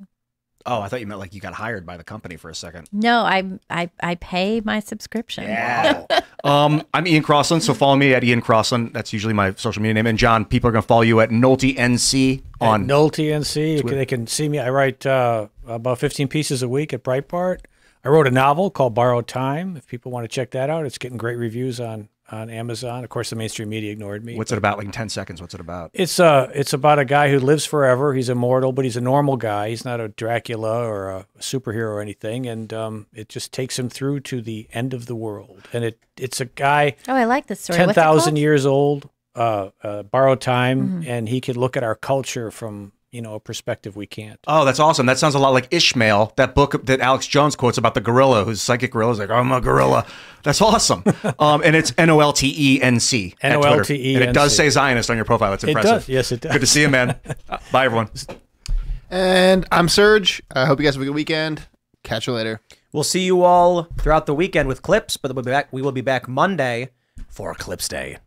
Oh, I thought you meant like you got hired by the company for a second. No, I I, I pay my subscription. Yeah. um, I'm Ian Crossland, so follow me at Ian Crossland. That's usually my social media name. And John, people are gonna follow you at Nolte NC on. At Nolte NC. You can, they can see me. I write uh, about 15 pieces a week at Breitbart. I wrote a novel called Borrowed Time. If people want to check that out, it's getting great reviews on on Amazon. Of course, the mainstream media ignored me. What's it about? Like in ten seconds. What's it about? It's uh it's about a guy who lives forever. He's immortal, but he's a normal guy. He's not a Dracula or a superhero or anything. And um, it just takes him through to the end of the world. And it it's a guy Oh, I like this story. ten What's it thousand called? years old, uh, uh, borrowed time, Mm-hmm. and he could look at our culture from you know a perspective we can't. Oh, that's awesome. That sounds a lot like Ishmael, that book that Alex Jones quotes about the gorilla, who's psychic gorilla. is like, I'm a gorilla. That's awesome. um, and it's N O L T E N C. at Twitter. N-O-L-T-E-N-C. And it does say Zionist on your profile. That's It impressive. does. Yes, it does. Good to see you, man. Uh, bye, everyone. And I'm Serge. I hope you guys have a good weekend. Catch you later. We'll see you all throughout the weekend with clips, but we'll be back. We will be back Monday for Clips Day.